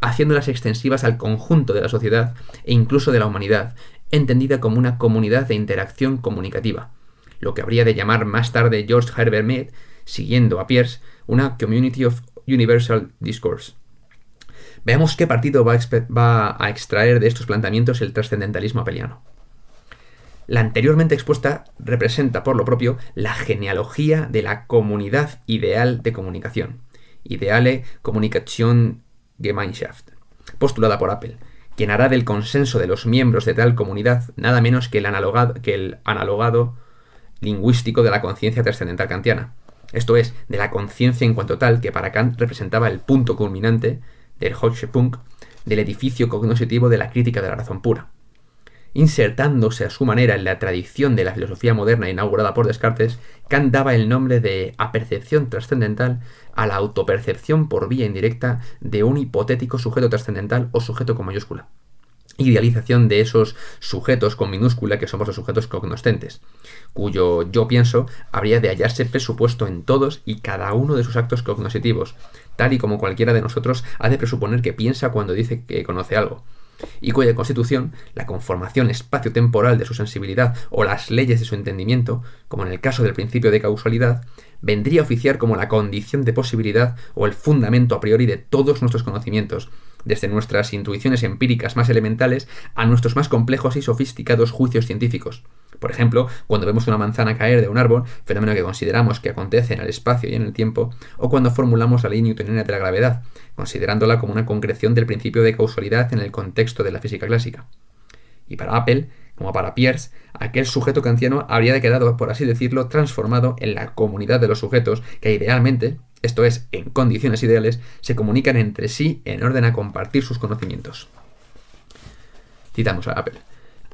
[SPEAKER 1] haciéndolas extensivas al conjunto de la sociedad e incluso de la humanidad, entendida como una comunidad de interacción comunicativa, lo que habría de llamar más tarde George Herbert Mead, siguiendo a Pierce, una Community of Universal Discourse. Veamos qué partido va a, extraer de estos planteamientos el trascendentalismo apeliano. La anteriormente expuesta representa, por lo propio, la genealogía de la comunidad ideal de comunicación, Ideale Kommunikation Gemeinschaft, postulada por Apple, quien hará del consenso de los miembros de tal comunidad nada menos que el, analogado, que el analogado lingüístico de la conciencia trascendental kantiana, esto es, de la conciencia en cuanto tal que para Kant representaba el punto culminante del Hochepunk del edificio cognoscitivo de la crítica de la razón pura. Insertándose a su manera en la tradición de la filosofía moderna inaugurada por Descartes, Kant daba el nombre de apercepción trascendental a la autopercepción por vía indirecta de un hipotético sujeto trascendental o sujeto con mayúscula idealización de esos sujetos con minúscula que somos los sujetos cognoscentes, cuyo yo pienso habría de hallarse presupuesto en todos y cada uno de sus actos cognoscitivos, tal y como cualquiera de nosotros ha de presuponer que piensa cuando dice que conoce algo, y cuya constitución, la conformación espacio-temporal de su sensibilidad o las leyes de su entendimiento, como en el caso del principio de causalidad, vendría a oficiar como la condición de posibilidad o el fundamento a priori de todos nuestros conocimientos, desde nuestras intuiciones empíricas más elementales a nuestros más complejos y sofisticados juicios científicos. Por ejemplo, cuando vemos una manzana caer de un árbol, fenómeno que consideramos que acontece en el espacio y en el tiempo, o cuando formulamos la ley newtoniana de la gravedad, considerándola como una concreción del principio de causalidad en el contexto de la física clásica. Y para Apple, como para Pierce, aquel sujeto kantiano habría quedado, por así decirlo, transformado en la comunidad de los sujetos que idealmente, esto es, en condiciones ideales, se comunican entre sí en orden a compartir sus conocimientos. Citamos a Apple.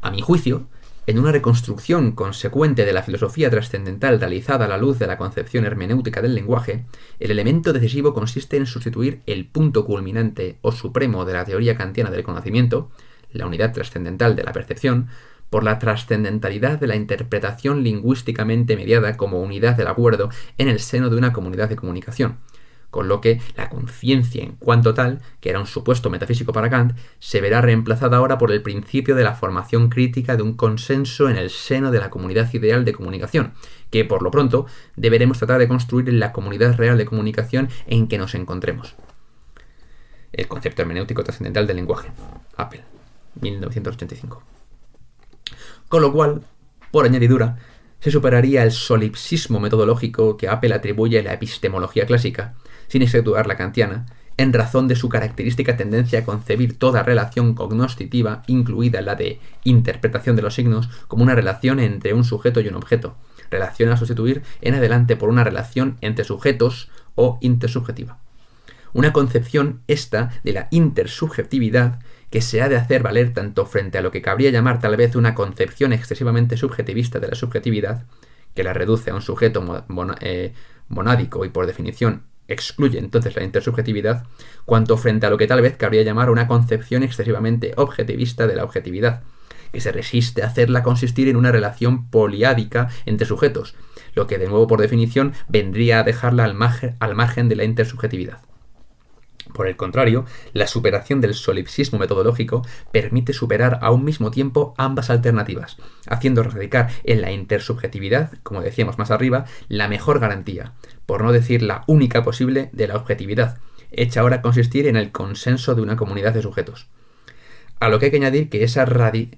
[SPEAKER 1] A mi juicio, en una reconstrucción consecuente de la filosofía trascendental realizada a la luz de la concepción hermenéutica del lenguaje, el elemento decisivo consiste en sustituir el punto culminante o supremo de la teoría kantiana del conocimiento, la unidad trascendental de la percepción, por la trascendentalidad de la interpretación lingüísticamente mediada como unidad del acuerdo en el seno de una comunidad de comunicación, con lo que la conciencia en cuanto tal, que era un supuesto metafísico para Kant, se verá reemplazada ahora por el principio de la formación crítica de un consenso en el seno de la comunidad ideal de comunicación, que por lo pronto deberemos tratar de construir en la comunidad real de comunicación en que nos encontremos. El concepto hermenéutico trascendental del lenguaje. Apple, 1985 con lo cual, por añadidura, se superaría el solipsismo metodológico que Apple atribuye a la epistemología clásica, sin exceptuar la kantiana, en razón de su característica tendencia a concebir toda relación cognoscitiva, incluida la de interpretación de los signos, como una relación entre un sujeto y un objeto, relación a sustituir en adelante por una relación entre sujetos o intersubjetiva. Una concepción esta de la intersubjetividad que se ha de hacer valer tanto frente a lo que cabría llamar tal vez una concepción excesivamente subjetivista de la subjetividad, que la reduce a un sujeto eh, monádico y por definición excluye entonces la intersubjetividad, cuanto frente a lo que tal vez cabría llamar una concepción excesivamente objetivista de la objetividad, que se resiste a hacerla consistir en una relación poliádica entre sujetos, lo que de nuevo por definición vendría a dejarla al al margen de la intersubjetividad. Por el contrario, la superación del solipsismo metodológico permite superar a un mismo tiempo ambas alternativas, haciendo radicar en la intersubjetividad, como decíamos más arriba, la mejor garantía, por no decir la única posible, de la objetividad, hecha ahora consistir en el consenso de una comunidad de sujetos. A lo que hay que añadir que esa,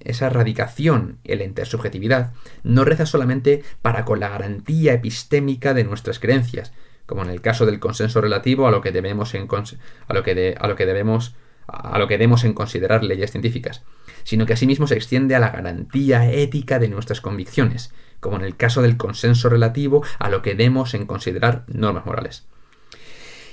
[SPEAKER 1] esa radicación en la intersubjetividad no reza solamente para con la garantía epistémica de nuestras creencias, como en el caso del consenso relativo a lo que debemos en, a lo que a lo que debemos a lo que debemos en considerar leyes científicas, sino que asimismo se extiende a la garantía ética de nuestras convicciones, como en el caso del consenso relativo a lo que debemos en considerar normas morales.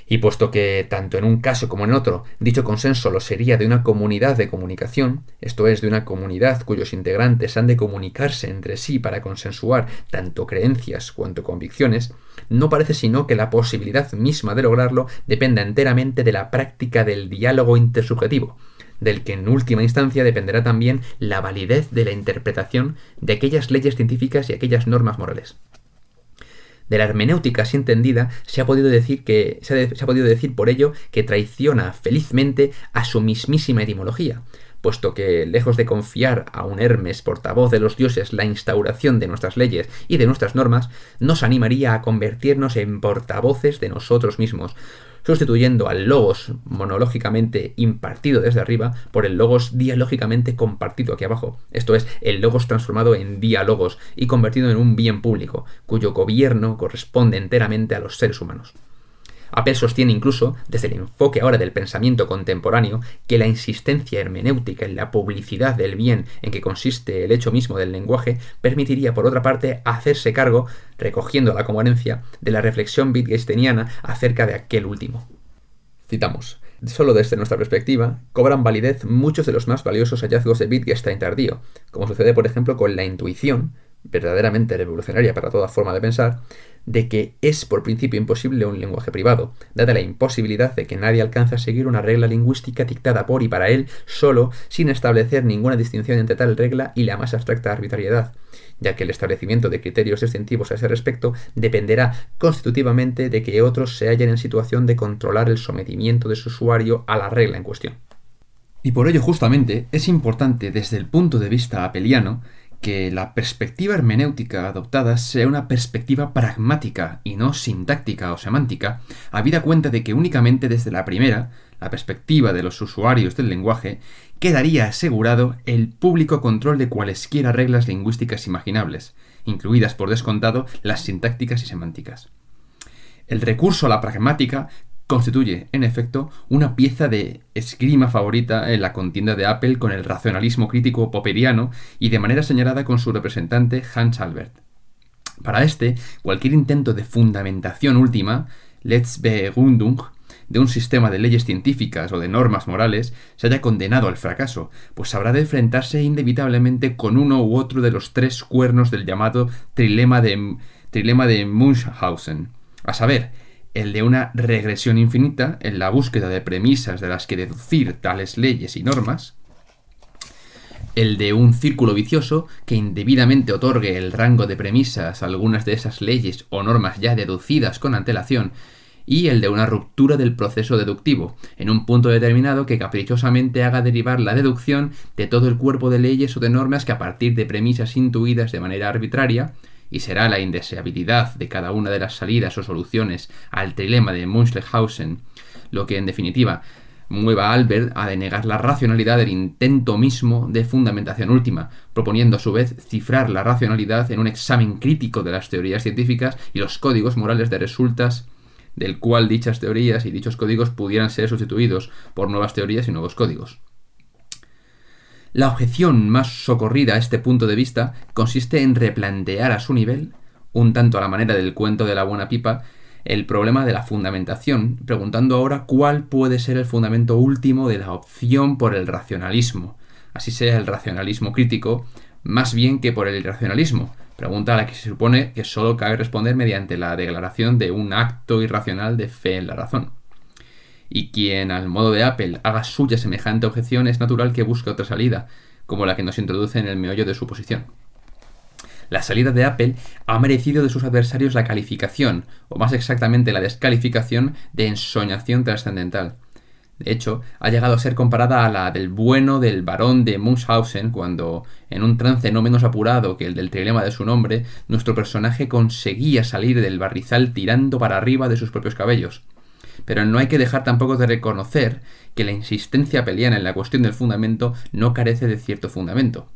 [SPEAKER 1] Y puesto que tanto en un caso como en otro dicho consenso lo sería de una comunidad de comunicación, esto es, de una comunidad cuyos integrantes han de comunicarse entre sí para consensuar tanto creencias cuanto convicciones, no parece sino que la posibilidad misma de lograrlo dependa enteramente de la práctica del diálogo intersubjetivo, del que en última instancia dependerá también la validez de la interpretación de aquellas leyes científicas y aquellas normas morales. De la hermenéutica así entendida, se ha podido decir que se ha, podido decir por ello que traiciona felizmente a su mismísima etimología, puesto que, lejos de confiar a un Hermes portavoz de los dioses la instauración de nuestras leyes y de nuestras normas, nos animaría a convertirnos en portavoces de nosotros mismos, sustituyendo al logos monológicamente impartido desde arriba por el logos dialógicamente compartido aquí abajo, esto es, el logos transformado en diálogos y convertido en un bien público, cuyo gobierno corresponde enteramente a los seres humanos. Apple sostiene incluso, desde el enfoque ahora del pensamiento contemporáneo, que la insistencia hermenéutica en la publicidad del bien en que consiste el hecho mismo del lenguaje permitiría, por otra parte, hacerse cargo, recogiendo la coherencia, de la reflexión wittgensteiniana acerca de aquel último. Citamos. Solo desde nuestra perspectiva, cobran validez muchos de los más valiosos hallazgos de Wittgenstein tardío, como sucede por ejemplo con la intuición, verdaderamente revolucionaria para toda forma de pensar, de que es por principio imposible un lenguaje privado, dada la imposibilidad de que nadie alcance a seguir una regla lingüística dictada por y para él solo, sin establecer ninguna distinción entre tal regla y la más abstracta arbitrariedad, ya que el establecimiento de criterios distintivos a ese respecto dependerá constitutivamente de que otros se hallen en situación de controlar el sometimiento de su usuario a la regla en cuestión. Y por ello justamente es importante desde el punto de vista apeliano que la perspectiva hermenéutica adoptada sea una perspectiva pragmática y no sintáctica o semántica, habida cuenta de que únicamente desde la primera, la perspectiva de los usuarios del lenguaje, quedaría asegurado el público control de cualesquiera reglas lingüísticas imaginables, incluidas por descontado las sintácticas y semánticas. El recurso a la pragmática constituye, en efecto, una pieza de esgrima favorita en la contienda de Apple con el racionalismo crítico popperiano y de manera señalada con su representante Hans Albert. Para este, cualquier intento de fundamentación última, Letzbegründung, de un sistema de leyes científicas o de normas morales se haya condenado al fracaso, pues habrá de enfrentarse inevitablemente con uno u otro de los tres cuernos del llamado trilema de, trilema de Munchausen, a saber, el de una regresión infinita en la búsqueda de premisas de las que deducir tales leyes y normas, el de un círculo vicioso que indebidamente otorgue el rango de premisas a algunas de esas leyes o normas ya deducidas con antelación, y el de una ruptura del proceso deductivo, en un punto determinado que caprichosamente haga derivar la deducción de todo el cuerpo de leyes o de normas que a partir de premisas intuidas de manera arbitraria, y será la indeseabilidad de cada una de las salidas o soluciones al trilema de Munchausen lo que en definitiva mueva a Albert a denegar la racionalidad del intento mismo de fundamentación última, proponiendo a su vez cifrar la racionalidad en un examen crítico de las teorías científicas y los códigos morales de resultas del cual dichas teorías y dichos códigos pudieran ser sustituidos por nuevas teorías y nuevos códigos. La objeción más socorrida a este punto de vista consiste en replantear a su nivel, un tanto a la manera del cuento de la buena pipa, el problema de la fundamentación, preguntando ahora cuál puede ser el fundamento último de la opción por el racionalismo, así sea el racionalismo crítico, más bien que por el irracionalismo, pregunta a la que se supone que solo cabe responder mediante la declaración de un acto irracional de fe en la razón. Y quien, al modo de Apple, haga suya semejante objeción, es natural que busque otra salida, como la que nos introduce en el meollo de su posición. La salida de Apple ha merecido de sus adversarios la calificación, o más exactamente la descalificación, de ensoñación trascendental. De hecho, ha llegado a ser comparada a la del bueno del barón de Munchausen cuando, en un trance no menos apurado que el del trilema de su nombre, nuestro personaje conseguía salir del barrizal tirando para arriba de sus propios cabellos. Pero no hay que dejar tampoco de reconocer que la insistencia peliana en la cuestión del fundamento no carece de cierto fundamento.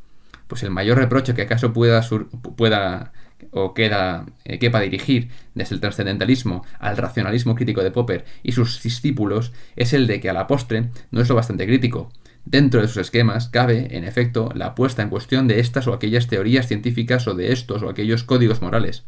[SPEAKER 1] Pues el mayor reproche que acaso pueda, o queda, eh, quepa dirigir desde el trascendentalismo al racionalismo crítico de Popper y sus discípulos es el de que a la postre no es lo bastante crítico. Dentro de sus esquemas cabe, en efecto, la puesta en cuestión de estas o aquellas teorías científicas o de estos o aquellos códigos morales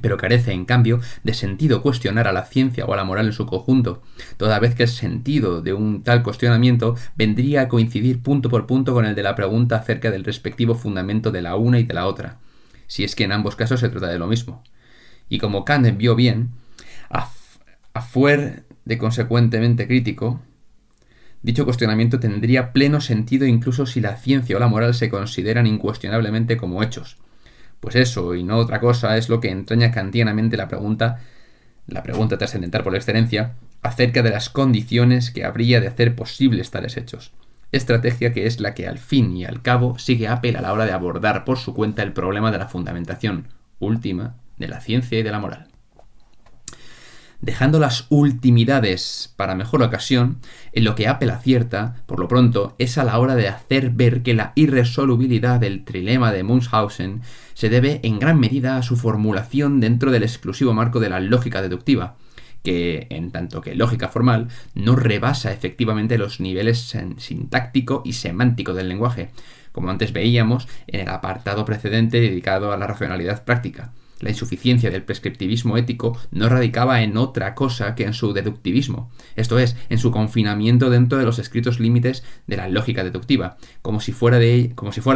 [SPEAKER 1] pero carece, en cambio, de sentido cuestionar a la ciencia o a la moral en su conjunto, toda vez que el sentido de un tal cuestionamiento vendría a coincidir punto por punto con el de la pregunta acerca del respectivo fundamento de la una y de la otra, si es que en ambos casos se trata de lo mismo. Y como Kant vio bien, a, fuer de consecuentemente crítico, dicho cuestionamiento tendría pleno sentido incluso si la ciencia o la moral se consideran incuestionablemente como hechos, pues eso, y no otra cosa, es lo que entraña kantianamente la pregunta, la pregunta trascendental por excelencia, acerca de las condiciones que habría de hacer posibles tales hechos. Estrategia que es la que al fin y al cabo sigue Apple a la hora de abordar por su cuenta el problema de la fundamentación última de la ciencia y de la moral. Dejando las ultimidades para mejor ocasión, en lo que Apple acierta, por lo pronto, es a la hora de hacer ver que la irresolubilidad del trilema de Munchausen se debe en gran medida a su formulación dentro del exclusivo marco de la lógica deductiva, que, en tanto que lógica formal, no rebasa efectivamente los niveles sintáctico y semántico del lenguaje, como antes veíamos en el apartado precedente dedicado a la racionalidad práctica. La insuficiencia del prescriptivismo ético no radicaba en otra cosa que en su deductivismo, esto es, en su confinamiento dentro de los escritos límites de la lógica deductiva, como si fuera de,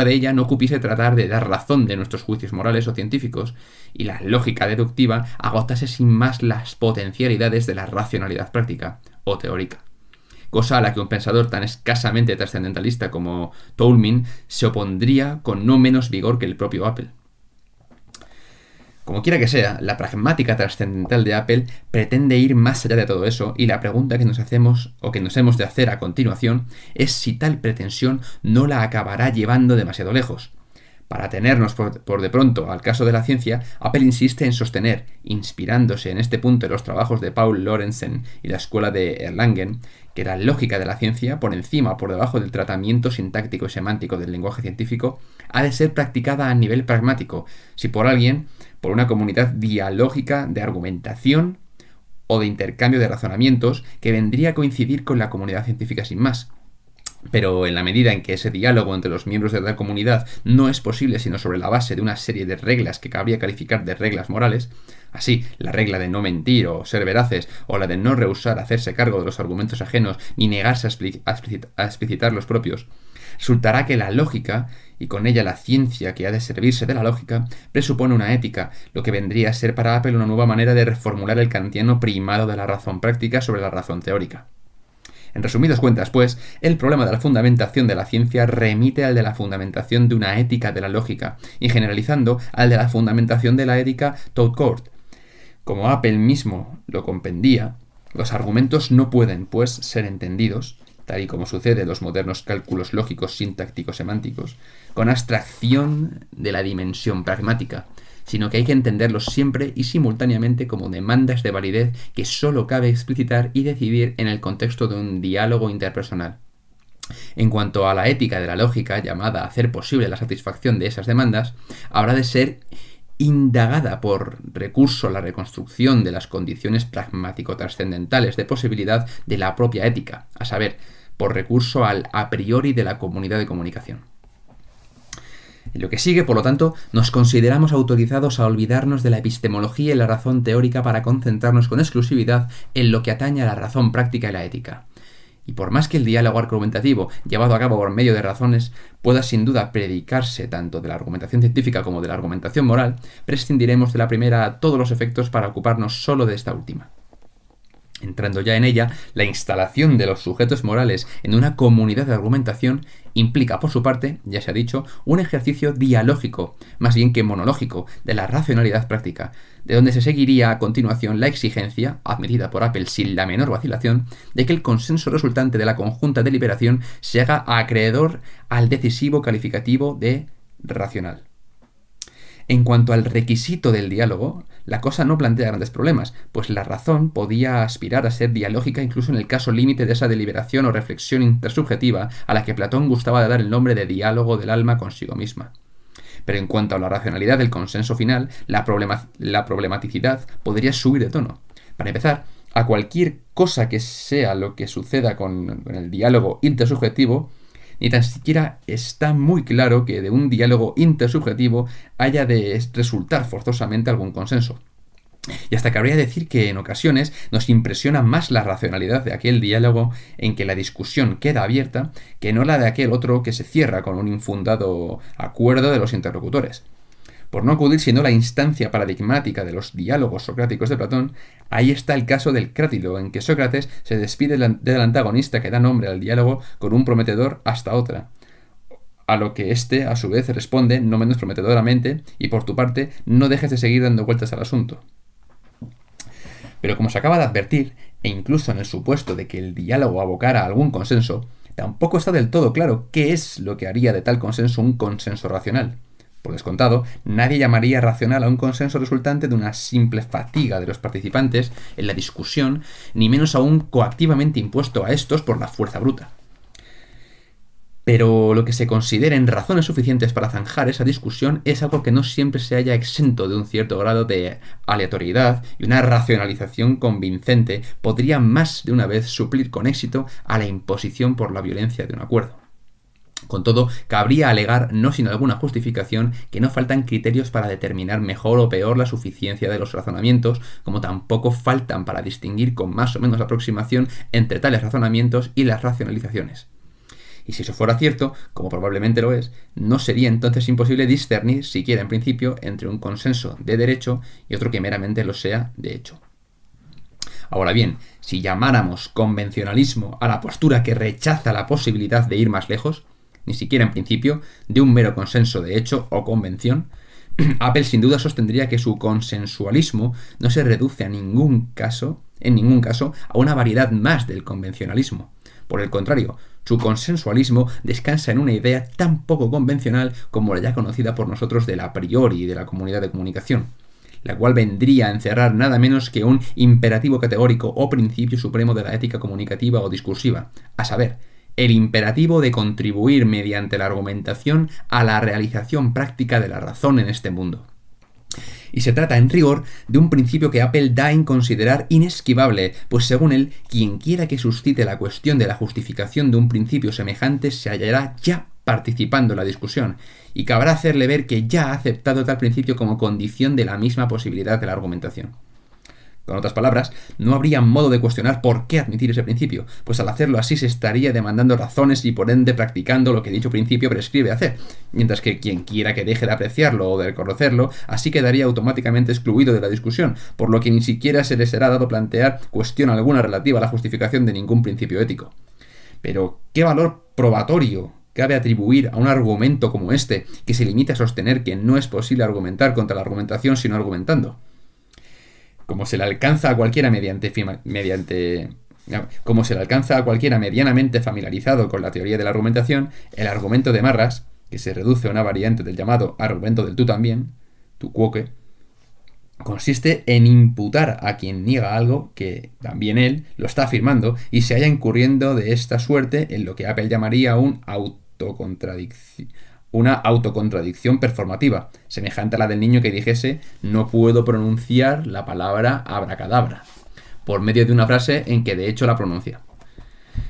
[SPEAKER 1] ella no cupiese tratar de dar razón de nuestros juicios morales o científicos, y la lógica deductiva agotase sin más las potencialidades de la racionalidad práctica o teórica cosa a la que un pensador tan escasamente trascendentalista como Toulmin se opondría con no menos vigor que el propio Apple. Como quiera que sea, la pragmática trascendental de Apple pretende ir más allá de todo eso y la pregunta que nos hacemos o que nos hemos de hacer a continuación es si tal pretensión no la acabará llevando demasiado lejos. Para tenernos por, de pronto al caso de la ciencia, Apple insiste en sostener, inspirándose en este punto en los trabajos de Paul Lorenzen y la escuela de Erlangen, que la lógica de la ciencia, por encima o por debajo del tratamiento sintáctico y semántico del lenguaje científico, ha de ser practicada a nivel pragmático, si por alguien por una comunidad dialógica de argumentación o de intercambio de razonamientos que vendría a coincidir con la comunidad científica sin más. Pero en la medida en que ese diálogo entre los miembros de la comunidad no es posible sino sobre la base de una serie de reglas que cabría calificar de reglas morales, así la regla de no mentir o ser veraces, o la de no rehusar hacerse cargo de los argumentos ajenos ni negarse a explicitar los propios, resultará que la lógica, y con ella la ciencia que ha de servirse de la lógica, presupone una ética, lo que vendría a ser para Apple una nueva manera de reformular el kantiano primado de la razón práctica sobre la razón teórica. En resumidas cuentas, pues, el problema de la fundamentación de la ciencia remite al de la fundamentación de una ética de la lógica, y generalizando al de la fundamentación de la ética Court. Como Apple mismo lo compendía, los argumentos no pueden, pues, ser entendidos tal y como sucede en los modernos cálculos lógicos sintácticos semánticos, con abstracción de la dimensión pragmática, sino que hay que entenderlos siempre y simultáneamente como demandas de validez que sólo cabe explicitar y decidir en el contexto de un diálogo interpersonal. En cuanto a la ética de la lógica, llamada a hacer posible la satisfacción de esas demandas, habrá de ser indagada por recurso a la reconstrucción de las condiciones pragmático-trascendentales de posibilidad de la propia ética, a saber, por recurso al a priori de la comunidad de comunicación. En lo que sigue, por lo tanto, nos consideramos autorizados a olvidarnos de la epistemología y la razón teórica para concentrarnos con exclusividad en lo que atañe a la razón práctica y la ética. Y por más que el diálogo argumentativo, llevado a cabo por medio de razones, pueda sin duda predicarse tanto de la argumentación científica como de la argumentación moral, prescindiremos de la primera a todos los efectos para ocuparnos solo de esta última. Entrando ya en ella, la instalación de los sujetos morales en una comunidad de argumentación implica, por su parte, ya se ha dicho, un ejercicio dialógico, más bien que monológico, de la racionalidad práctica, de donde se seguiría a continuación la exigencia, admitida por Apple sin la menor vacilación, de que el consenso resultante de la conjunta deliberación se haga acreedor al decisivo calificativo de racional. En cuanto al requisito del diálogo, la cosa no plantea grandes problemas, pues la razón podía aspirar a ser dialógica incluso en el caso límite de esa deliberación o reflexión intersubjetiva a la que Platón gustaba de dar el nombre de diálogo del alma consigo misma. Pero en cuanto a la racionalidad del consenso final, la, problematicidad podría subir de tono. Para empezar, a cualquier cosa que sea lo que suceda con el diálogo intersubjetivo, ni tan siquiera está muy claro que de un diálogo intersubjetivo haya de resultar forzosamente algún consenso. Y hasta cabría decir que en ocasiones nos impresiona más la racionalidad de aquel diálogo en que la discusión queda abierta que no la de aquel otro que se cierra con un infundado acuerdo de los interlocutores. Por no acudir siendo la instancia paradigmática de los diálogos socráticos de Platón, ahí está el caso del crátilo, en que Sócrates se despide del antagonista que da nombre al diálogo con un prometedor hasta otra, a lo que éste, a su vez, responde no menos prometedoramente, y por tu parte, no dejes de seguir dando vueltas al asunto. Pero como se acaba de advertir, e incluso en el supuesto de que el diálogo abocara a algún consenso, tampoco está del todo claro qué es lo que haría de tal consenso un consenso racional. Por descontado, nadie llamaría racional a un consenso resultante de una simple fatiga de los participantes en la discusión, ni menos aún coactivamente impuesto a estos por la fuerza bruta. Pero lo que se consideren razones suficientes para zanjar esa discusión es algo que no siempre se haya exento de un cierto grado de aleatoriedad y una racionalización convincente podría más de una vez suplir con éxito a la imposición por la violencia de un acuerdo. Con todo, cabría alegar, no sin alguna justificación, que no faltan criterios para determinar mejor o peor la suficiencia de los razonamientos, como tampoco faltan para distinguir con más o menos aproximación entre tales razonamientos y las racionalizaciones. Y si eso fuera cierto, como probablemente lo es, no sería entonces imposible discernir, siquiera en principio, entre un consenso de derecho y otro que meramente lo sea de hecho. Ahora bien, si llamáramos convencionalismo a la postura que rechaza la posibilidad de ir más lejos, ni siquiera en principio, de un mero consenso de hecho o convención, Apple sin duda sostendría que su consensualismo no se reduce a ningún caso, en ningún caso, a una variedad más del convencionalismo. Por el contrario, su consensualismo descansa en una idea tan poco convencional como la ya conocida por nosotros del a priori de la comunidad de comunicación, la cual vendría a encerrar nada menos que un imperativo categórico o principio supremo de la ética comunicativa o discursiva, a saber, el imperativo de contribuir mediante la argumentación a la realización práctica de la razón en este mundo. Y se trata, en rigor, de un principio que Apple da en considerar inesquivable, pues según él, quien quiera que suscite la cuestión de la justificación de un principio semejante se hallará ya participando en la discusión, y cabrá hacerle ver que ya ha aceptado tal principio como condición de la misma posibilidad de la argumentación. Con otras palabras, no habría modo de cuestionar por qué admitir ese principio, pues al hacerlo así se estaría demandando razones y por ende practicando lo que dicho principio prescribe hacer, mientras que quien quiera que deje de apreciarlo o de reconocerlo, así quedaría automáticamente excluido de la discusión, por lo que ni siquiera se le será dado plantear cuestión alguna relativa a la justificación de ningún principio ético. Pero, ¿qué valor probatorio cabe atribuir a un argumento como este, que se limita a sostener que no es posible argumentar contra la argumentación sino argumentando? Como se le alcanza a cualquiera mediante, como se le alcanza a cualquiera medianamente familiarizado con la teoría de la argumentación, el argumento de Marras, que se reduce a una variante del llamado argumento del tú también, tu quoque, consiste en imputar a quien niega algo que también él lo está afirmando y se haya incurriendo de esta suerte en lo que Apple llamaría un autocontradicción una autocontradicción performativa, semejante a la del niño que dijese no puedo pronunciar la palabra abracadabra, por medio de una frase en que de hecho la pronuncia.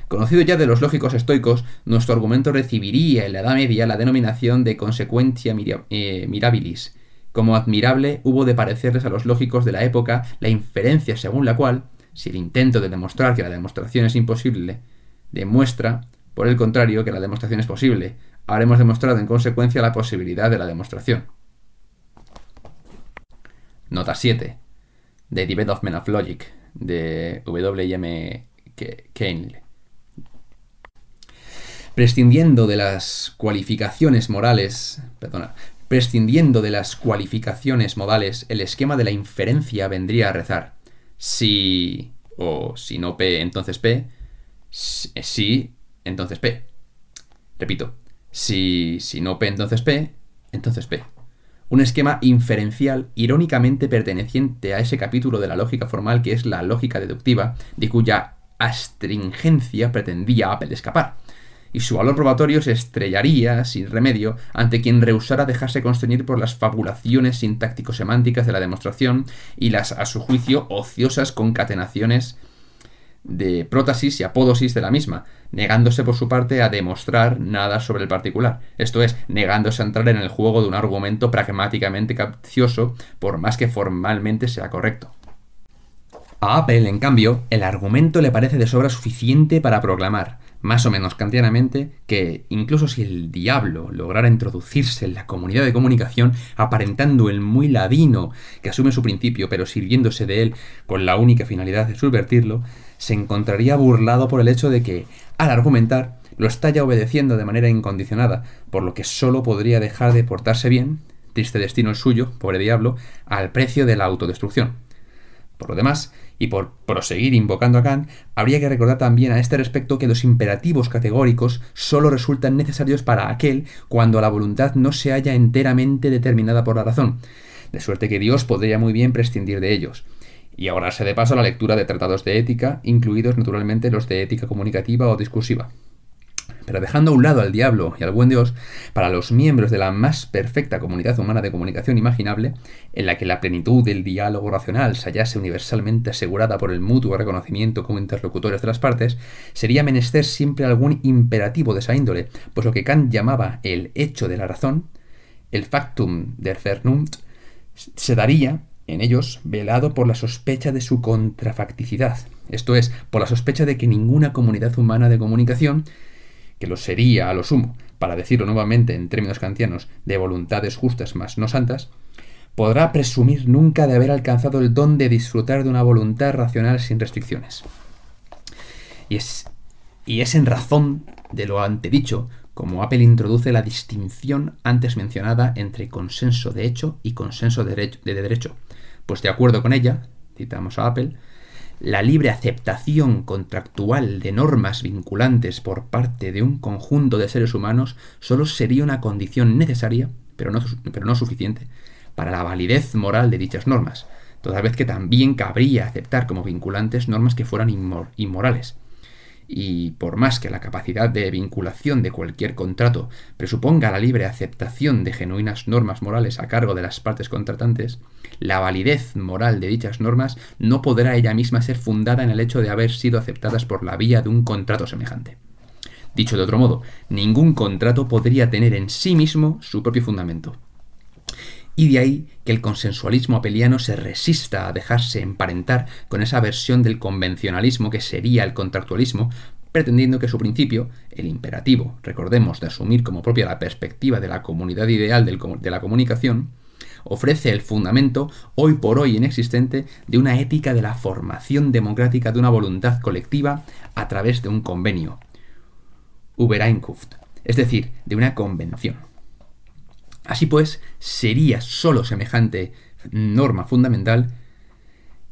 [SPEAKER 1] Conocido ya de los lógicos estoicos, nuestro argumento recibiría en la Edad Media la denominación de consecuencia eh, mirabilis. Como admirable hubo de parecerles a los lógicos de la época la inferencia según la cual, si el intento de demostrar que la demostración es imposible demuestra, por el contrario, que la demostración es posible. Habremos demostrado en consecuencia la posibilidad de la demostración. Nota 7. The Development of Logic, de W.M. Kane. Prescindiendo de las cualificaciones morales, perdona, prescindiendo de las cualificaciones modales, el esquema de la inferencia vendría a rezar. Si o si no P, entonces P, si, entonces P. Repito, si, si no P, entonces P, entonces P. Un esquema inferencial irónicamente perteneciente a ese capítulo de la lógica formal que es la lógica deductiva, de cuya astringencia pretendía Apple escapar y su valor probatorio se estrellaría sin remedio ante quien rehusara dejarse constreñir por las fabulaciones sintáctico-semánticas de la demostración y las, a su juicio, ociosas concatenaciones de prótesis y apódosis de la misma, negándose por su parte a demostrar nada sobre el particular, esto es, negándose a entrar en el juego de un argumento pragmáticamente capcioso, por más que formalmente sea correcto. A Apple, en cambio, el argumento le parece de sobra suficiente para proclamar, más o menos kantianamente, que incluso si el diablo lograra introducirse en la comunidad de comunicación aparentando el muy ladino que asume su principio, pero sirviéndose de él con la única finalidad de subvertirlo, se encontraría burlado por el hecho de que, al argumentar, lo está ya obedeciendo de manera incondicionada, por lo que solo podría dejar de portarse bien, triste destino el suyo, pobre diablo, al precio de la autodestrucción. Por lo demás, y por proseguir invocando a Kant, habría que recordar también a este respecto que los imperativos categóricos solo resultan necesarios para aquel cuando la voluntad no se halla enteramente determinada por la razón, de suerte que Dios podría muy bien prescindir de ellos. Y ahora se de paso la lectura de tratados de ética, incluidos naturalmente los de ética comunicativa o discursiva. Pero dejando a un lado al diablo y al buen Dios, para los miembros de la más perfecta comunidad humana de comunicación imaginable, en la que la plenitud del diálogo racional se hallase universalmente asegurada por el mutuo reconocimiento como interlocutores de las partes, sería menester siempre algún imperativo de esa índole, pues lo que Kant llamaba el hecho de la razón, el factum der Vernunft, se daría en ellos velado por la sospecha de su contrafacticidad, esto es, por la sospecha de que ninguna comunidad humana de comunicación que lo sería a lo sumo, para decirlo nuevamente en términos kantianos, de voluntades justas más no santas, podrá presumir nunca de haber alcanzado el don de disfrutar de una voluntad racional sin restricciones. Y es, y es en razón de lo antedicho como Apple introduce la distinción antes mencionada entre consenso de hecho y consenso de derecho, pues de acuerdo con ella, citamos a Apple, la libre aceptación contractual de normas vinculantes por parte de un conjunto de seres humanos solo sería una condición necesaria, pero no, pero no suficiente, para la validez moral de dichas normas, toda vez que también cabría aceptar como vinculantes normas que fueran inmorales y por más que la capacidad de vinculación de cualquier contrato presuponga la libre aceptación de genuinas normas morales a cargo de las partes contratantes, la validez moral de dichas normas no podrá ella misma ser fundada en el hecho de haber sido aceptadas por la vía de un contrato semejante. Dicho de otro modo, ningún contrato podría tener en sí mismo su propio fundamento. Y de ahí que el consensualismo apeliano se resista a dejarse emparentar con esa versión del convencionalismo que sería el contractualismo, pretendiendo que su principio, el imperativo, recordemos, de asumir como propia la perspectiva de la comunidad ideal de la comunicación, ofrece el fundamento, hoy por hoy inexistente, de una ética de la formación democrática de una voluntad colectiva a través de un convenio, Übereinkunft, es decir, de una convención. Así pues, sería sólo semejante norma fundamental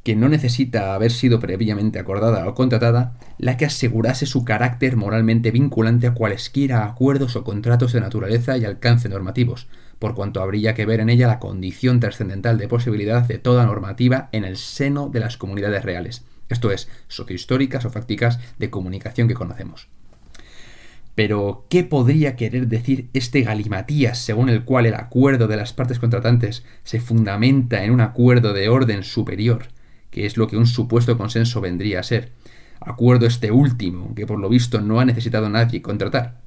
[SPEAKER 1] que no necesita haber sido previamente acordada o contratada, la que asegurase su carácter moralmente vinculante a cualesquiera acuerdos o contratos de naturaleza y alcance normativos, por cuanto habría que ver en ella la condición trascendental de posibilidad de toda normativa en el seno de las comunidades reales, esto es, sociohistóricas o fácticas de comunicación que conocemos. Pero, ¿qué podría querer decir este galimatías según el cual el acuerdo de las partes contratantes se fundamenta en un acuerdo de orden superior, que es lo que un supuesto consenso vendría a ser? Acuerdo este último, que por lo visto no ha necesitado nadie contratar.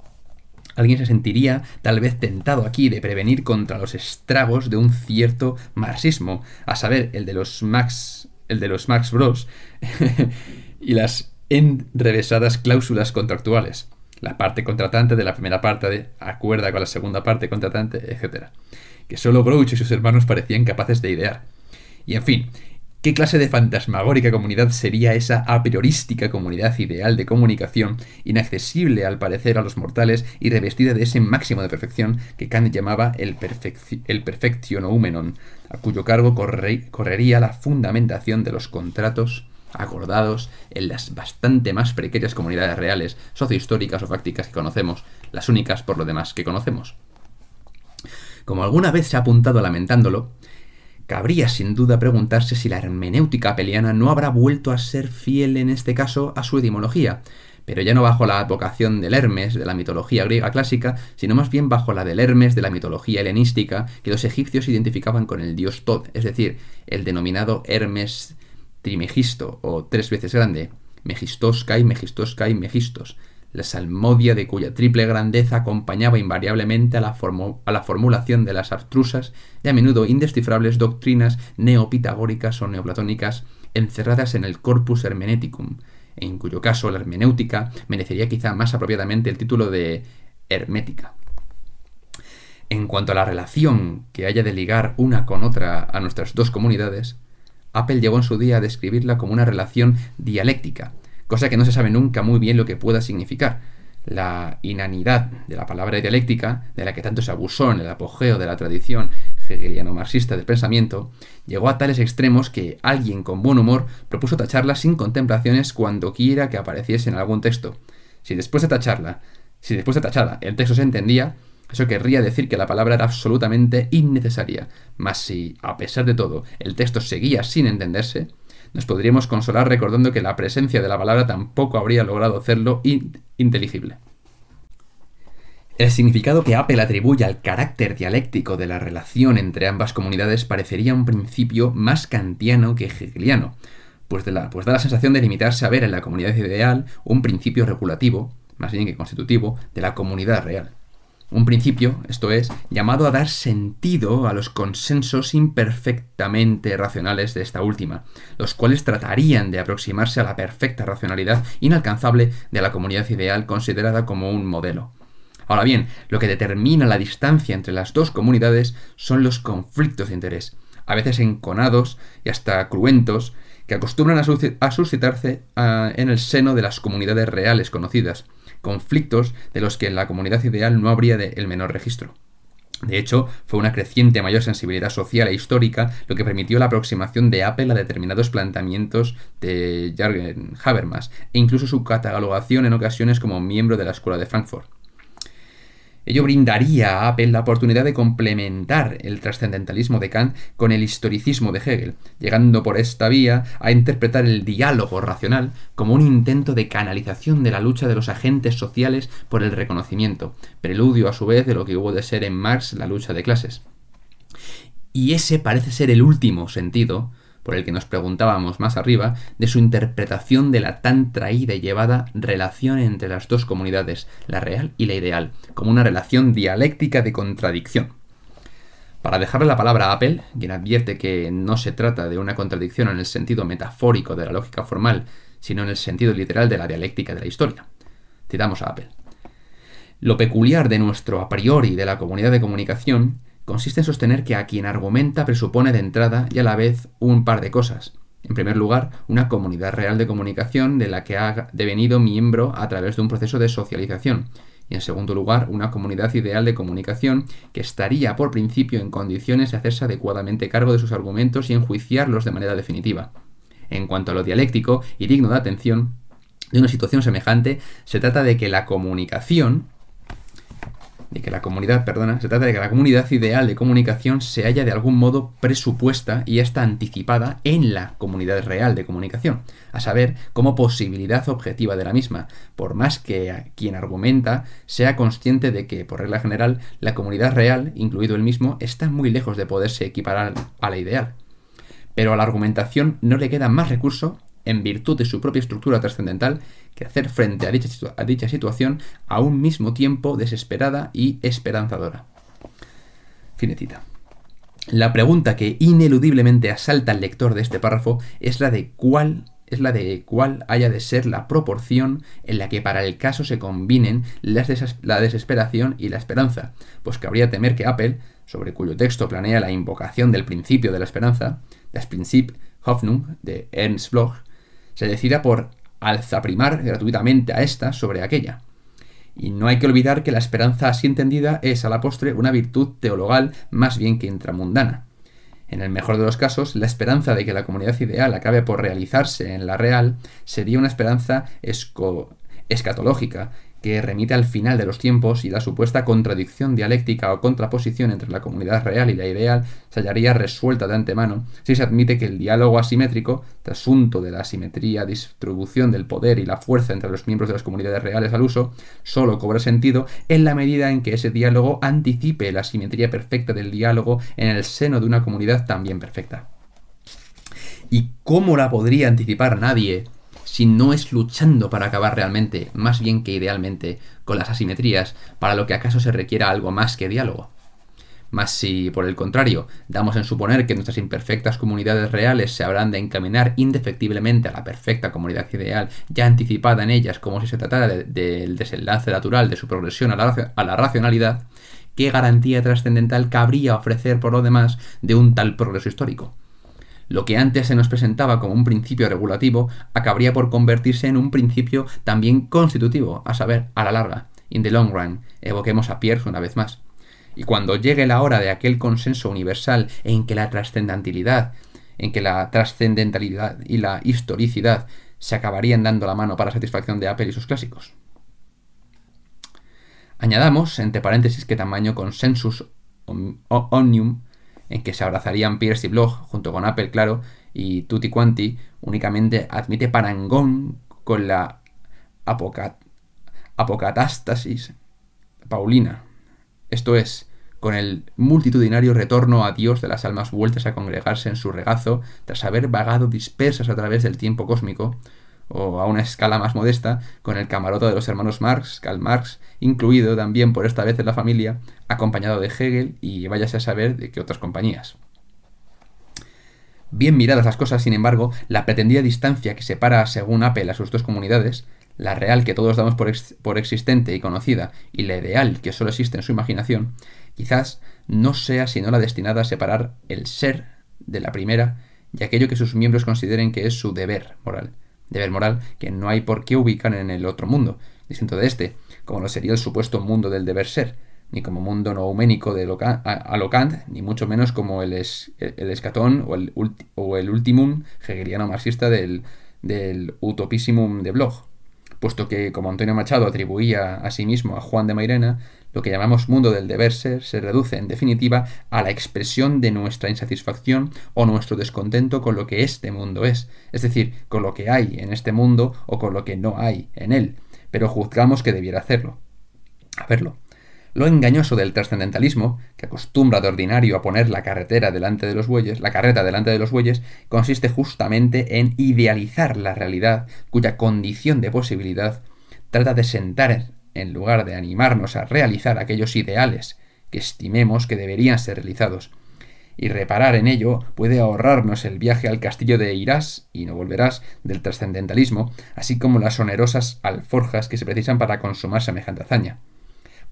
[SPEAKER 1] Alguien se sentiría tal vez tentado aquí de prevenir contra los estragos de un cierto marxismo, a saber, el de los Max, el de los Max Bros y las enrevesadas cláusulas contractuales. La parte contratante de la primera parte acuerda con la segunda parte contratante, etc. Que solo Groucho y sus hermanos parecían capaces de idear. Y en fin, ¿Qué clase de fantasmagórica comunidad sería esa a priorística comunidad ideal de comunicación, inaccesible al parecer a los mortales y revestida de ese máximo de perfección que Kant llamaba el, el perfectio a cuyo cargo correría la fundamentación de los contratos acordados en las bastante más precarias comunidades reales, sociohistóricas o fácticas que conocemos, las únicas por lo demás que conocemos? Como alguna vez se ha apuntado lamentándolo, Cabría sin duda preguntarse si la hermenéutica peliana no habrá vuelto a ser fiel en este caso a su etimología, pero ya no bajo la advocación del Hermes de la mitología griega clásica, sino más bien bajo la del Hermes de la mitología helenística que los egipcios identificaban con el dios Tod, es decir, el denominado Hermes trimegisto o tres veces grande, Megistoskai, Megistoskai, Megistos, la salmodia de cuya triple grandeza acompañaba invariablemente a la, a la, formulación de las abstrusas y a menudo indescifrables doctrinas neopitagóricas o neoplatónicas encerradas en el corpus hermeneticum, en cuyo caso la hermenéutica merecería quizá más apropiadamente el título de hermética. En cuanto a la relación que haya de ligar una con otra a nuestras dos comunidades, Apple llegó en su día a describirla como una relación dialéctica, cosa que no se sabe nunca muy bien lo que pueda significar. La inanidad de la palabra dialéctica, de la que tanto se abusó en el apogeo de la tradición hegeliano-marxista del pensamiento, llegó a tales extremos que alguien con buen humor propuso tacharla sin contemplaciones cuando quiera que apareciese en algún texto. Si después de tacharla, si después de tachada el texto se entendía, eso querría decir que la palabra era absolutamente innecesaria. Mas si, a pesar de todo, el texto seguía sin entenderse, nos podríamos consolar recordando que la presencia de la palabra tampoco habría logrado hacerlo inteligible. El significado que Apple atribuye al carácter dialéctico de la relación entre ambas comunidades parecería un principio más kantiano que hegeliano, pues, pues da la sensación de limitarse a ver en la comunidad ideal un principio regulativo, más bien que constitutivo, de la comunidad real un principio, esto es, llamado a dar sentido a los consensos imperfectamente racionales de esta última, los cuales tratarían de aproximarse a la perfecta racionalidad inalcanzable de la comunidad ideal considerada como un modelo. Ahora bien, lo que determina la distancia entre las dos comunidades son los conflictos de interés, a veces enconados y hasta cruentos, que acostumbran a, suscitarse ah, en el seno de las comunidades reales conocidas, conflictos de los que en la comunidad ideal no habría el menor registro. De hecho, fue una creciente mayor sensibilidad social e histórica lo que permitió la aproximación de Apple a determinados planteamientos de Jürgen Habermas e incluso su catalogación en ocasiones como miembro de la Escuela de Frankfurt. Ello brindaría a Apple la oportunidad de complementar el trascendentalismo de Kant con el historicismo de Hegel, llegando por esta vía a interpretar el diálogo racional como un intento de canalización de la lucha de los agentes sociales por el reconocimiento, preludio a su vez de lo que hubo de ser en Marx la lucha de clases. Y ese parece ser el último sentido por el que nos preguntábamos más arriba, de su interpretación de la tan traída y llevada relación entre las dos comunidades, la real y la ideal, como una relación dialéctica de contradicción. Para dejarle la palabra a Apple, quien advierte que no se trata de una contradicción en el sentido metafórico de la lógica formal, sino en el sentido literal de la dialéctica de la historia. Citamos a Apple. Lo peculiar de nuestro a priori de la comunidad de comunicación consiste en sostener que a quien argumenta presupone de entrada y a la vez un par de cosas. En primer lugar, una comunidad real de comunicación de la que ha devenido miembro a través de un proceso de socialización. Y en segundo lugar, una comunidad ideal de comunicación que estaría por principio en condiciones de hacerse adecuadamente cargo de sus argumentos y enjuiciarlos de manera definitiva. En cuanto a lo dialéctico y digno de atención, de una situación semejante, se trata de que la comunicación de que la comunidad, perdona, se trata de que la comunidad ideal de comunicación se haya de algún modo presupuesta y está anticipada en la comunidad real de comunicación, a saber, como posibilidad objetiva de la misma, por más que quien argumenta sea consciente de que, por regla general, la comunidad real, incluido el mismo, está muy lejos de poderse equiparar a la ideal. Pero a la argumentación no le queda más recurso en virtud de su propia estructura trascendental, que hacer frente a dicha, a dicha situación a un mismo tiempo desesperada y esperanzadora. Finetita. La pregunta que ineludiblemente asalta al lector de este párrafo es la de cuál es la de cuál haya de ser la proporción en la que para el caso se combinen la desesperación y la esperanza, pues cabría temer que Apple, sobre cuyo texto planea la invocación del principio de la esperanza, das Prinzip Hoffnung de Ernst Bloch, se decida por alzaprimar gratuitamente a esta sobre aquella. Y no hay que olvidar que la esperanza así entendida es a la postre una virtud teologal más bien que intramundana. En el mejor de los casos, la esperanza de que la comunidad ideal acabe por realizarse en la real sería una esperanza escatológica que remite al final de los tiempos y la supuesta contradicción dialéctica o contraposición entre la comunidad real y la ideal se hallaría resuelta de antemano si se admite que el diálogo asimétrico, trasunto de la asimetría, distribución del poder y la fuerza entre los miembros de las comunidades reales al uso, solo cobra sentido en la medida en que ese diálogo anticipe la asimetría perfecta del diálogo en el seno de una comunidad también perfecta. ¿Y cómo la podría anticipar nadie si no es luchando para acabar realmente, más bien que idealmente, con las asimetrías, para lo que acaso se requiera algo más que diálogo. Más si, por el contrario, damos en suponer que nuestras imperfectas comunidades reales se habrán de encaminar indefectiblemente a la perfecta comunidad ideal, ya anticipada en ellas como si se tratara del desenlace natural de su progresión a la racionalidad, ¿qué garantía trascendental cabría ofrecer por lo demás de un tal progreso histórico? Lo que antes se nos presentaba como un principio regulativo acabaría por convertirse en un principio también constitutivo, a saber, a la larga, in the long run, evoquemos a Pierre una vez más. Y cuando llegue la hora de aquel consenso universal en que la trascendentalidad, en que la trascendentalidad y la historicidad se acabarían dando la mano para satisfacción de Apple y sus clásicos. Añadamos, entre paréntesis, que tamaño consensus omnium en que se abrazarían Pierce y Bloch junto con Apple, claro, y Tutti Quanti, únicamente admite parangón con la apocatástasis paulina. Esto es, con el multitudinario retorno a Dios de las almas vueltas a congregarse en su regazo tras haber vagado dispersas a través del tiempo cósmico, o a una escala más modesta, con el camarote de los hermanos Marx, Karl Marx, incluido también por esta vez en la familia, acompañado de Hegel y váyase a saber de qué otras compañías. Bien miradas las cosas, sin embargo, la pretendida distancia que separa, según Apple, a sus dos comunidades, la real que todos damos por, por, existente y conocida, y la ideal que solo existe en su imaginación, quizás no sea sino la destinada a separar el ser de la primera y aquello que sus miembros consideren que es su deber moral deber moral que no hay por qué ubicar en el otro mundo, distinto de este, como lo sería el supuesto mundo del deber ser, ni como mundo no huménico de a, lo Kant, ni mucho menos como el, el, escatón o el, ultimum hegeliano marxista del, del de Bloch. Puesto que, como Antonio Machado atribuía a sí mismo a Juan de Mairena, lo que llamamos mundo del deber ser se reduce, en definitiva, a la expresión de nuestra insatisfacción o nuestro descontento con lo que este mundo es, es decir, con lo que hay en este mundo o con lo que no hay en él, pero juzgamos que debiera hacerlo. A verlo. Lo engañoso del trascendentalismo, que acostumbra de ordinario a poner la carretera delante de los bueyes, la carreta delante de los bueyes, consiste justamente en idealizar la realidad, cuya condición de posibilidad trata de sentar en lugar de animarnos a realizar aquellos ideales que estimemos que deberían ser realizados. Y reparar en ello puede ahorrarnos el viaje al castillo de Irás y no volverás del trascendentalismo, así como las onerosas alforjas que se precisan para consumar semejante hazaña.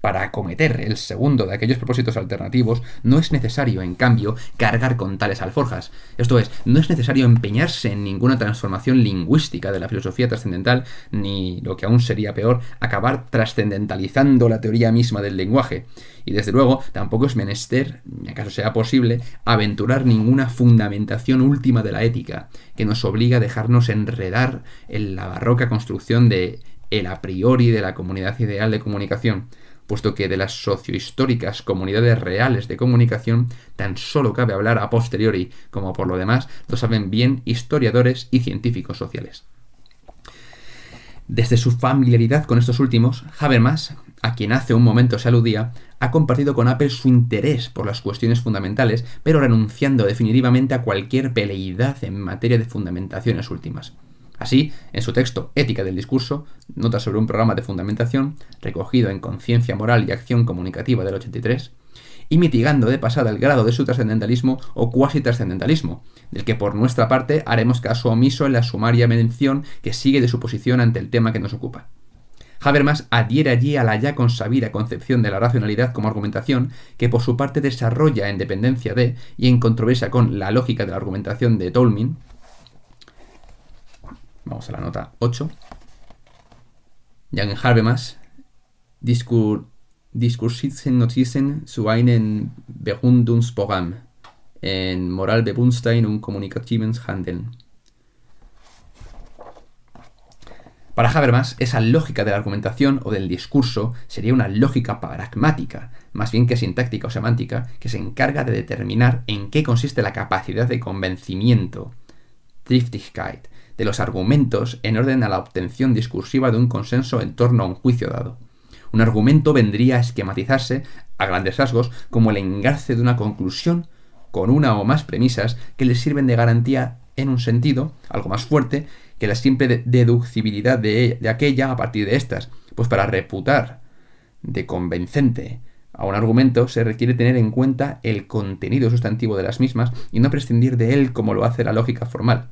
[SPEAKER 1] Para acometer el segundo de aquellos propósitos alternativos, no es necesario, en cambio, cargar con tales alforjas. Esto es, no es necesario empeñarse en ninguna transformación lingüística de la filosofía trascendental, ni, lo que aún sería peor, acabar trascendentalizando la teoría misma del lenguaje. Y desde luego, tampoco es menester, ni acaso sea posible, aventurar ninguna fundamentación última de la ética, que nos obliga a dejarnos enredar en la barroca construcción de el a priori de la comunidad ideal de comunicación puesto que de las sociohistóricas comunidades reales de comunicación tan solo cabe hablar a posteriori, como por lo demás lo saben bien historiadores y científicos sociales. Desde su familiaridad con estos últimos, Habermas, a quien hace un momento se aludía, ha compartido con Apple su interés por las cuestiones fundamentales, pero renunciando definitivamente a cualquier peleidad en materia de fundamentaciones últimas. Así, en su texto Ética del Discurso, nota sobre un programa de fundamentación, recogido en Conciencia Moral y Acción Comunicativa del 83, y mitigando de pasada el grado de su trascendentalismo o cuasi trascendentalismo, del que por nuestra parte haremos caso omiso en la sumaria mención que sigue de su posición ante el tema que nos ocupa. Habermas adhiere allí a la ya consabida concepción de la racionalidad como argumentación, que por su parte desarrolla en dependencia de y en controversia con la lógica de la argumentación de Tolmin. Vamos a la nota 8. Jan Habermas, Diskur, Diskursitzen Notizen zu einen Berundungsprogramm en Moralbewusstsein und Kommunikatives Handeln. Para Habermas, esa lógica de la argumentación o del discurso sería una lógica pragmática, más bien que sintáctica o semántica, que se encarga de determinar en qué consiste la capacidad de convencimiento, Triftigkeit, de los argumentos en orden a la obtención discursiva de un consenso en torno a un juicio dado. Un argumento vendría a esquematizarse, a grandes rasgos, como el engarce de una conclusión con una o más premisas que le sirven de garantía en un sentido, algo más fuerte, que la simple deducibilidad de, aquella a partir de estas. Pues para reputar de convencente a un argumento se requiere tener en cuenta el contenido sustantivo de las mismas y no prescindir de él como lo hace la lógica formal.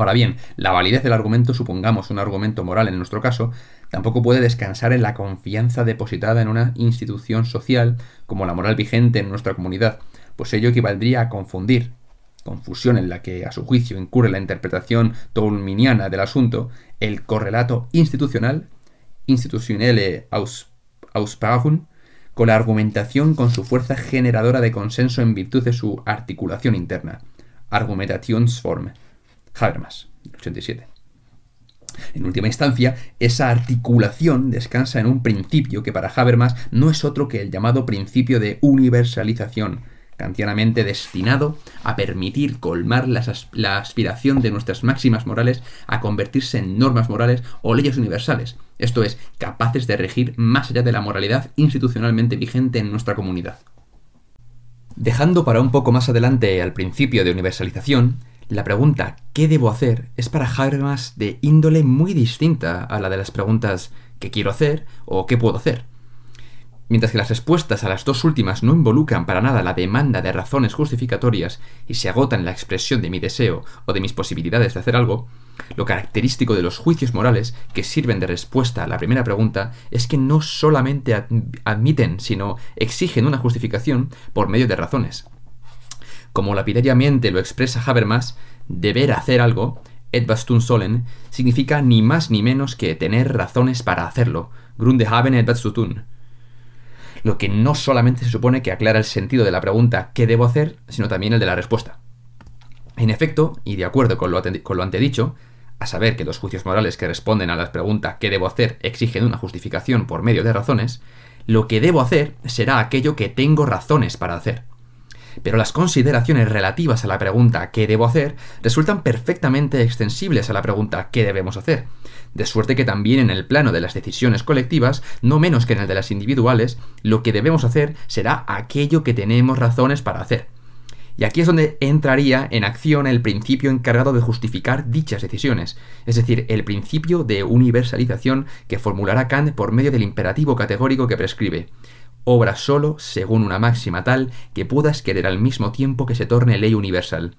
[SPEAKER 1] Ahora bien, la validez del argumento, supongamos un argumento moral en nuestro caso, tampoco puede descansar en la confianza depositada en una institución social como la moral vigente en nuestra comunidad, pues ello equivaldría a confundir confusión en la que a su juicio incurre la interpretación tolminiana del asunto, el correlato institucional, institutionelle Aussprachen, con la argumentación con su fuerza generadora de consenso en virtud de su articulación interna, Argumentationsform, Habermas, 87. En última instancia, esa articulación descansa en un principio que para Habermas no es otro que el llamado principio de universalización, kantianamente destinado a permitir colmar la, aspiración de nuestras máximas morales a convertirse en normas morales o leyes universales, esto es, capaces de regir más allá de la moralidad institucionalmente vigente en nuestra comunidad. Dejando para un poco más adelante al principio de universalización, la pregunta ¿qué debo hacer? es para Habermas de índole muy distinta a la de las preguntas ¿qué quiero hacer? o ¿qué puedo hacer? Mientras que las respuestas a las dos últimas no involucran para nada la demanda de razones justificatorias y se agotan en la expresión de mi deseo o de mis posibilidades de hacer algo, lo característico de los juicios morales que sirven de respuesta a la primera pregunta es que no solamente admiten, sino exigen una justificación por medio de razones. Como lapidariamente lo expresa Habermas, deber hacer algo, etwas tun sollen, significa ni más ni menos que tener razones para hacerlo, Gründe haben etwas zu tun lo que no solamente se supone que aclara el sentido de la pregunta ¿qué debo hacer?, sino también el de la respuesta. En efecto, y de acuerdo con lo, con lo antedicho, a saber que los juicios morales que responden a la pregunta ¿qué debo hacer? exigen una justificación por medio de razones, lo que debo hacer será aquello que tengo razones para hacer. Pero las consideraciones relativas a la pregunta ¿qué debo hacer? resultan perfectamente extensibles a la pregunta ¿qué debemos hacer? de suerte que también en el plano de las decisiones colectivas, no menos que en el de las individuales, lo que debemos hacer será aquello que tenemos razones para hacer. Y aquí es donde entraría en acción el principio encargado de justificar dichas decisiones, es decir, el principio de universalización que formulará Kant por medio del imperativo categórico que prescribe. Obra solo según una máxima tal que puedas querer al mismo tiempo que se torne ley universal.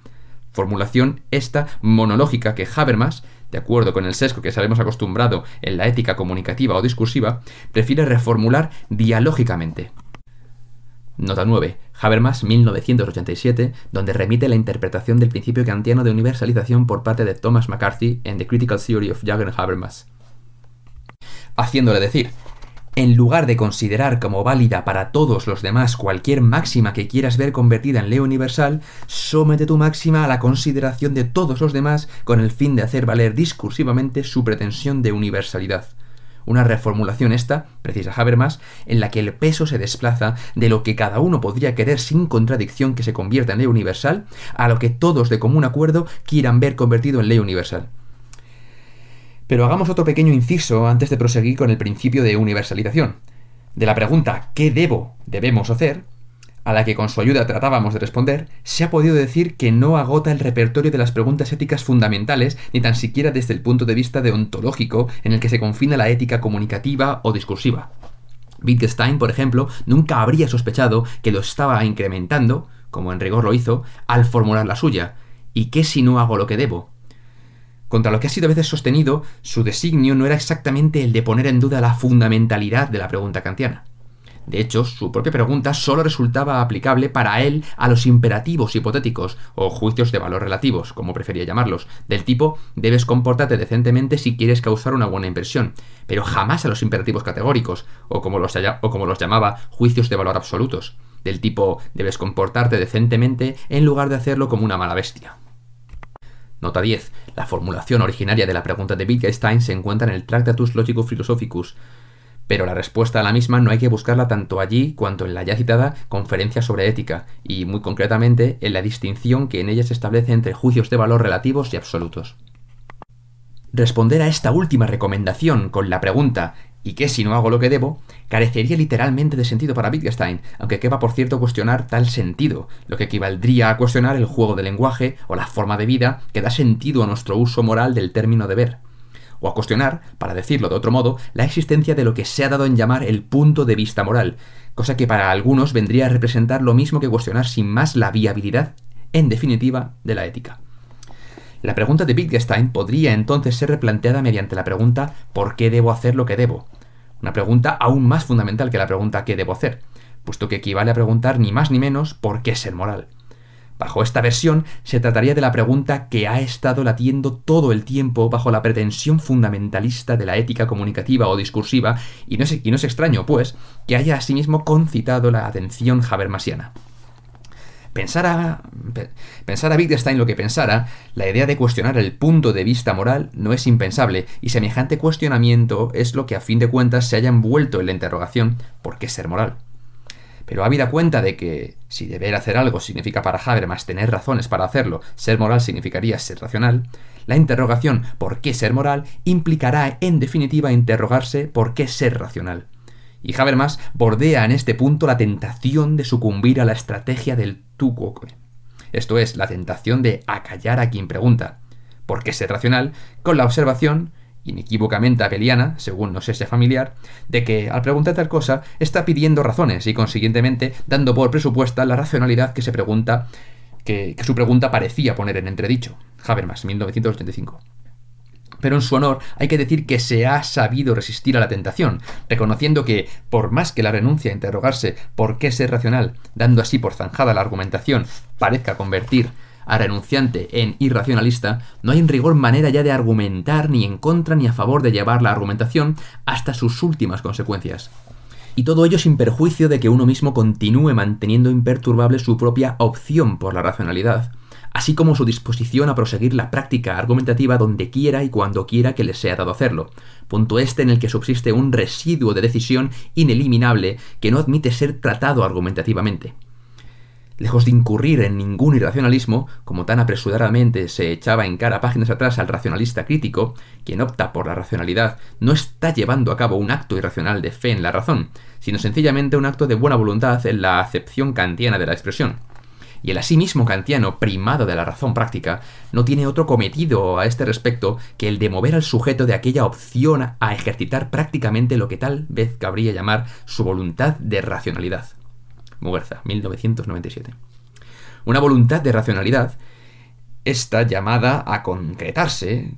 [SPEAKER 1] Formulación esta monológica que Habermas de acuerdo con el sesgo que sabemos acostumbrado en la ética comunicativa o discursiva, prefiere reformular dialógicamente. Nota 9. Habermas, 1987, donde remite la interpretación del principio kantiano de universalización por parte de Thomas McCarthy en The Critical Theory of Jürgen Habermas. Haciéndole decir, en lugar de considerar como válida para todos los demás cualquier máxima que quieras ver convertida en ley universal, somete tu máxima a la consideración de todos los demás con el fin de hacer valer discursivamente su pretensión de universalidad. Una reformulación esta, precisa Habermas, en la que el peso se desplaza de lo que cada uno podría querer sin contradicción que se convierta en ley universal, a lo que todos de común acuerdo quieran ver convertido en ley universal. Pero hagamos otro pequeño inciso antes de proseguir con el principio de universalización. De la pregunta ¿qué debo, debemos hacer? a la que con su ayuda tratábamos de responder, se ha podido decir que no agota el repertorio de las preguntas éticas fundamentales, ni tan siquiera desde el punto de vista deontológico en el que se confina la ética comunicativa o discursiva. Wittgenstein, por ejemplo, nunca habría sospechado que lo estaba incrementando, como en rigor lo hizo, al formular la suya. ¿Y qué si no hago lo que debo? Contra lo que ha sido a veces sostenido, su designio no era exactamente el de poner en duda la fundamentalidad de la pregunta kantiana. De hecho, su propia pregunta solo resultaba aplicable para él a los imperativos hipotéticos, o juicios de valor relativos, como prefería llamarlos, del tipo debes comportarte decentemente si quieres causar una buena impresión, pero jamás a los imperativos categóricos, o como los, o como los llamaba juicios de valor absolutos, del tipo debes comportarte decentemente en lugar de hacerlo como una mala bestia. Nota 10. La formulación originaria de la pregunta de Wittgenstein se encuentra en el Tractatus Logico Philosophicus, pero la respuesta a la misma no hay que buscarla tanto allí cuanto en la ya citada Conferencia sobre Ética, y muy concretamente en la distinción que en ella se establece entre juicios de valor relativos y absolutos. Responder a esta última recomendación con la pregunta ¿y qué si no hago lo que debo? carecería literalmente de sentido para Wittgenstein, aunque queba por cierto cuestionar tal sentido, lo que equivaldría a cuestionar el juego de lenguaje o la forma de vida que da sentido a nuestro uso moral del término deber o a cuestionar, para decirlo de otro modo, la existencia de lo que se ha dado en llamar el punto de vista moral, cosa que para algunos vendría a representar lo mismo que cuestionar sin más la viabilidad, en definitiva, de la ética. La pregunta de Wittgenstein podría entonces ser replanteada mediante la pregunta ¿por qué debo hacer lo que debo? Una pregunta aún más fundamental que la pregunta ¿qué debo hacer? puesto que equivale a preguntar ni más ni menos ¿por qué ser moral? Bajo esta versión se trataría de la pregunta que ha estado latiendo todo el tiempo bajo la pretensión fundamentalista de la ética comunicativa o discursiva, y no es, no es extraño, pues, que haya asimismo concitado la atención habermasiana. Pensar a, pensar a Wittgenstein lo que pensara, la idea de cuestionar el punto de vista moral no es impensable, y semejante cuestionamiento es lo que a fin de cuentas se haya envuelto en la interrogación ¿por qué ser moral? Pero habida cuenta de que si deber hacer algo significa para Habermas tener razones para hacerlo, ser moral significaría ser racional, la interrogación ¿por qué ser moral? implicará en definitiva interrogarse ¿por qué ser racional? Y Habermas bordea en este punto la tentación de sucumbir a la estrategia del tu Esto es, la tentación de acallar a quien pregunta ¿por qué ser racional? con la observación inequívocamente apeliana, según nos sea familiar, de que al preguntar tal cosa está pidiendo razones y consiguientemente dando por presupuesta la racionalidad que se pregunta que, su pregunta parecía poner en entredicho. Habermas, 1985. Pero en su honor hay que decir que se ha sabido resistir a la tentación, reconociendo que, por más que la renuncia a interrogarse por qué ser racional, dando así por zanjada la argumentación, parezca convertir a renunciante en irracionalista, no hay en rigor manera ya de argumentar ni en contra ni a favor de llevar la argumentación hasta sus últimas consecuencias. Y todo ello sin perjuicio de que uno mismo continúe manteniendo imperturbable su propia opción por la racionalidad, así como su disposición a proseguir la práctica argumentativa donde quiera y cuando quiera que le sea dado hacerlo, punto este en el que subsiste un residuo de decisión ineliminable que no admite ser tratado argumentativamente. Lejos de incurrir en ningún irracionalismo, como tan apresuradamente se echaba en cara páginas atrás al racionalista crítico, quien opta por la racionalidad no está llevando a cabo un acto irracional de fe en la razón, sino sencillamente un acto de buena voluntad en la acepción kantiana de la expresión. Y el asimismo kantiano primado de la razón práctica no tiene otro cometido a este respecto que el de mover al sujeto de aquella opción a ejercitar prácticamente lo que tal vez cabría llamar su voluntad de racionalidad. Muguerza, 1997. Una voluntad de racionalidad, está llamada a concretarse,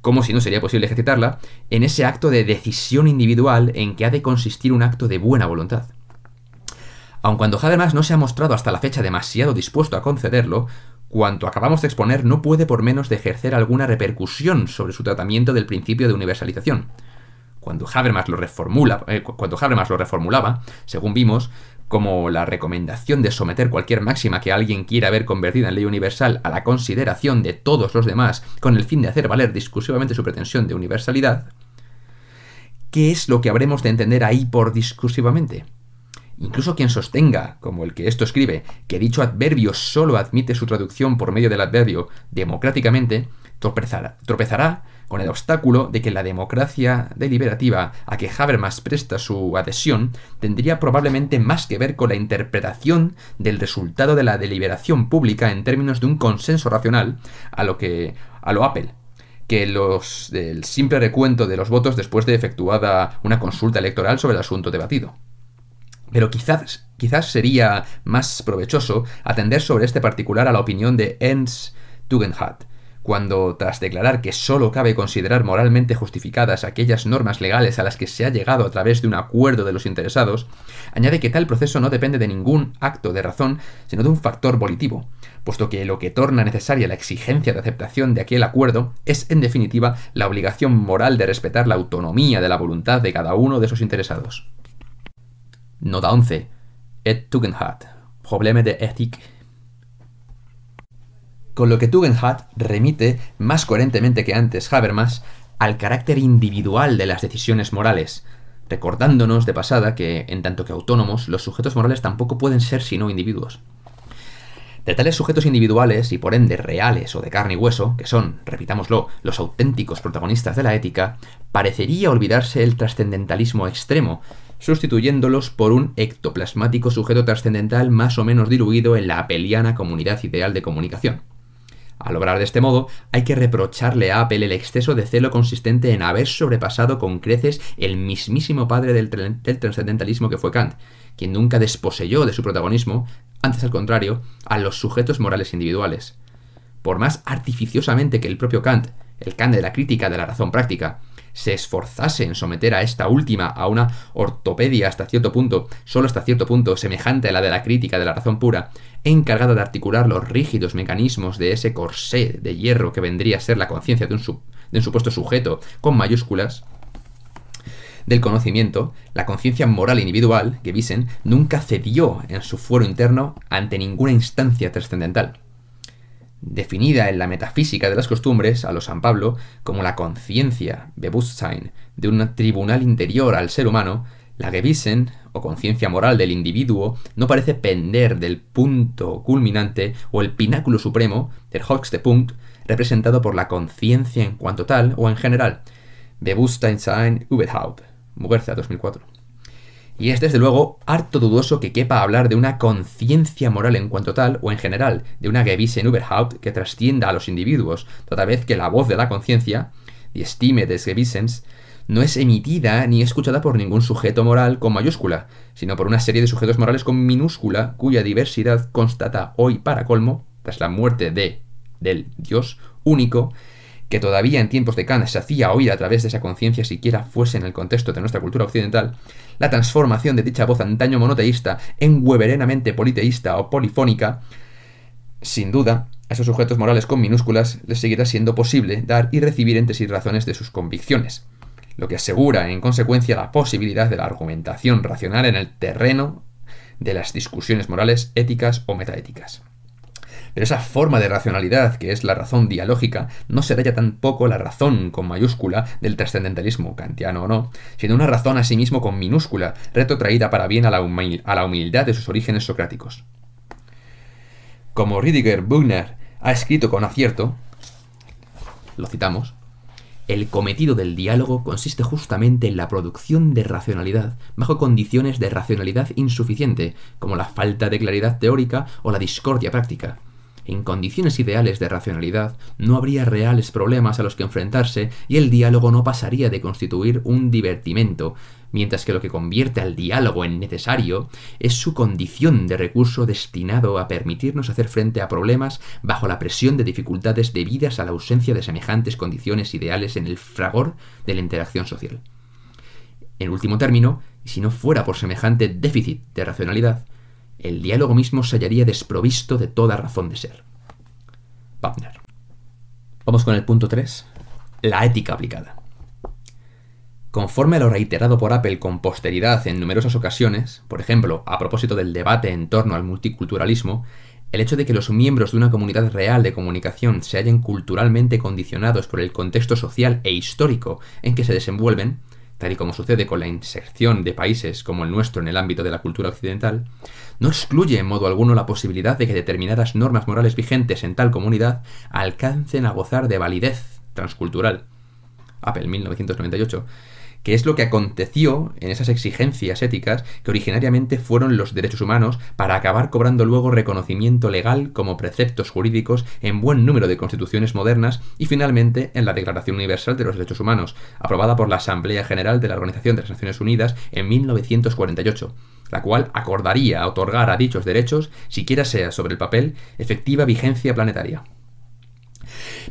[SPEAKER 1] como si no sería posible ejercitarla, en ese acto de decisión individual en que ha de consistir un acto de buena voluntad. Aun cuando Habermas no se ha mostrado hasta la fecha demasiado dispuesto a concederlo, cuanto acabamos de exponer no puede por menos de ejercer alguna repercusión sobre su tratamiento del principio de universalización. Cuando Habermas lo, reformula, eh, cuando Habermas lo reformulaba, según vimos, como la recomendación de someter cualquier máxima que alguien quiera ver convertida en ley universal a la consideración de todos los demás con el fin de hacer valer discursivamente su pretensión de universalidad, ¿qué es lo que habremos de entender ahí por discursivamente? Incluso quien sostenga, como el que esto escribe, que dicho adverbio solo admite su traducción por medio del adverbio democráticamente, tropezará, con el obstáculo de que la democracia deliberativa a que Habermas presta su adhesión tendría probablemente más que ver con la interpretación del resultado de la deliberación pública en términos de un consenso racional a lo que a lo Apple, que los, el simple recuento de los votos después de efectuada una consulta electoral sobre el asunto debatido. Pero quizás, quizás sería más provechoso atender sobre este particular a la opinión de Ernst Tugendhat, cuando, tras declarar que sólo cabe considerar moralmente justificadas aquellas normas legales a las que se ha llegado a través de un acuerdo de los interesados, añade que tal proceso no depende de ningún acto de razón, sino de un factor volitivo, puesto que lo que torna necesaria la exigencia de aceptación de aquel acuerdo es, en definitiva, la obligación moral de respetar la autonomía de la voluntad de cada uno de esos interesados. Nota 11. Ed Tugendhat. Probleme de Ethik con lo que Tugendhat remite, más coherentemente que antes Habermas, al carácter individual de las decisiones morales, recordándonos de pasada que, en tanto que autónomos, los sujetos morales tampoco pueden ser sino individuos. De tales sujetos individuales y por ende reales o de carne y hueso, que son, repitámoslo, los auténticos protagonistas de la ética, parecería olvidarse el trascendentalismo extremo, sustituyéndolos por un ectoplasmático sujeto trascendental más o menos diluido en la apeliana comunidad ideal de comunicación. Al obrar de este modo, hay que reprocharle a Apple el exceso de celo consistente en haber sobrepasado con creces el mismísimo padre del, trascendentalismo que fue Kant, quien nunca desposeyó de su protagonismo, antes al contrario, a los sujetos morales individuales. Por más artificiosamente que el propio Kant, el Kant de la crítica de la razón práctica, se esforzase en someter a esta última a una ortopedia hasta cierto punto, solo hasta cierto punto semejante a la de la crítica de la razón pura, encargada de articular los rígidos mecanismos de ese corsé de hierro que vendría a ser la conciencia de, un supuesto sujeto con mayúsculas, del conocimiento, la conciencia moral individual, que Wiesen, nunca cedió en su fuero interno ante ninguna instancia trascendental definida en la metafísica de las costumbres a lo San Pablo como la conciencia, Bewusstsein, de un tribunal interior al ser humano, la Gewissen, o conciencia moral del individuo, no parece pender del punto culminante o el pináculo supremo, del höchste Punkt, representado por la conciencia en cuanto tal o en general, Bewusstsein überhaupt, Mugerza 2004. Y es desde luego harto dudoso que quepa hablar de una conciencia moral en cuanto tal, o en general, de una Gewissen Überhaupt que trascienda a los individuos, toda vez que la voz de la conciencia, die Stimme des Gewissens, no es emitida ni escuchada por ningún sujeto moral con mayúscula, sino por una serie de sujetos morales con minúscula, cuya diversidad constata hoy para colmo, tras la muerte de del Dios único, que todavía en tiempos de Kant se hacía oír a través de esa conciencia siquiera fuese en el contexto de nuestra cultura occidental, la transformación de dicha voz antaño monoteísta en weberenamente politeísta o polifónica, sin duda, a esos sujetos morales con minúsculas les seguirá siendo posible dar y recibir entre sí razones de sus convicciones, lo que asegura en consecuencia la posibilidad de la argumentación racional en el terreno de las discusiones morales éticas o metaéticas. Pero esa forma de racionalidad, que es la razón dialógica, no será ya tampoco la razón con mayúscula del trascendentalismo, kantiano o no, sino una razón a sí mismo con minúscula, retrotraída para bien a la, a la humildad de sus orígenes socráticos. Como Ridiger Bugner ha escrito con acierto, lo citamos, el cometido del diálogo consiste justamente en la producción de racionalidad bajo condiciones de racionalidad insuficiente, como la falta de claridad teórica o la discordia práctica. En condiciones ideales de racionalidad no habría reales problemas a los que enfrentarse y el diálogo no pasaría de constituir un divertimento, mientras que lo que convierte al diálogo en necesario es su condición de recurso destinado a permitirnos hacer frente a problemas bajo la presión de dificultades debidas a la ausencia de semejantes condiciones ideales en el fragor de la interacción social. En último término, si no fuera por semejante déficit de racionalidad, el diálogo mismo se hallaría desprovisto de toda razón de ser. Wagner. Vamos con el punto 3. La ética aplicada. Conforme a lo reiterado por Apple con posteridad en numerosas ocasiones, por ejemplo, a propósito del debate en torno al multiculturalismo, el hecho de que los miembros de una comunidad real de comunicación se hallen culturalmente condicionados por el contexto social e histórico en que se desenvuelven, tal y como sucede con la inserción de países como el nuestro en el ámbito de la cultura occidental, no excluye en modo alguno la posibilidad de que determinadas normas morales vigentes en tal comunidad alcancen a gozar de validez transcultural. Apple 1998 que es lo que aconteció en esas exigencias éticas que originariamente fueron los derechos humanos para acabar cobrando luego reconocimiento legal como preceptos jurídicos en buen número de constituciones modernas y finalmente en la Declaración Universal de los Derechos Humanos, aprobada por la Asamblea General de la Organización de las Naciones Unidas en 1948 la cual acordaría otorgar a dichos derechos, siquiera sea sobre el papel, efectiva vigencia planetaria.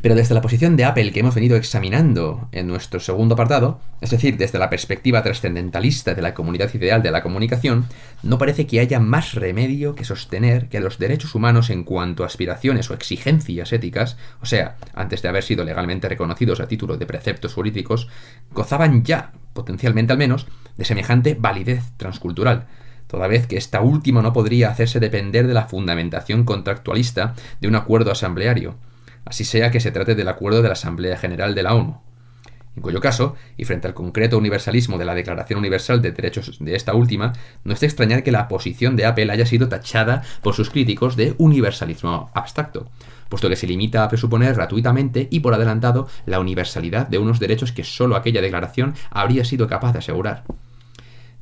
[SPEAKER 1] Pero desde la posición de Apple que hemos venido examinando en nuestro segundo apartado, es decir, desde la perspectiva trascendentalista de la comunidad ideal de la comunicación, no parece que haya más remedio que sostener que los derechos humanos en cuanto a aspiraciones o exigencias éticas, o sea, antes de haber sido legalmente reconocidos a título de preceptos jurídicos, gozaban ya, potencialmente al menos, de semejante validez transcultural, toda vez que esta última no podría hacerse depender de la fundamentación contractualista de un acuerdo asambleario, así sea que se trate del acuerdo de la Asamblea General de la ONU. En cuyo caso, y frente al concreto universalismo de la Declaración Universal de Derechos de esta última, no es de extrañar que la posición de Apple haya sido tachada por sus críticos de universalismo abstracto, puesto que se limita a presuponer gratuitamente y por adelantado la universalidad de unos derechos que sólo aquella declaración habría sido capaz de asegurar.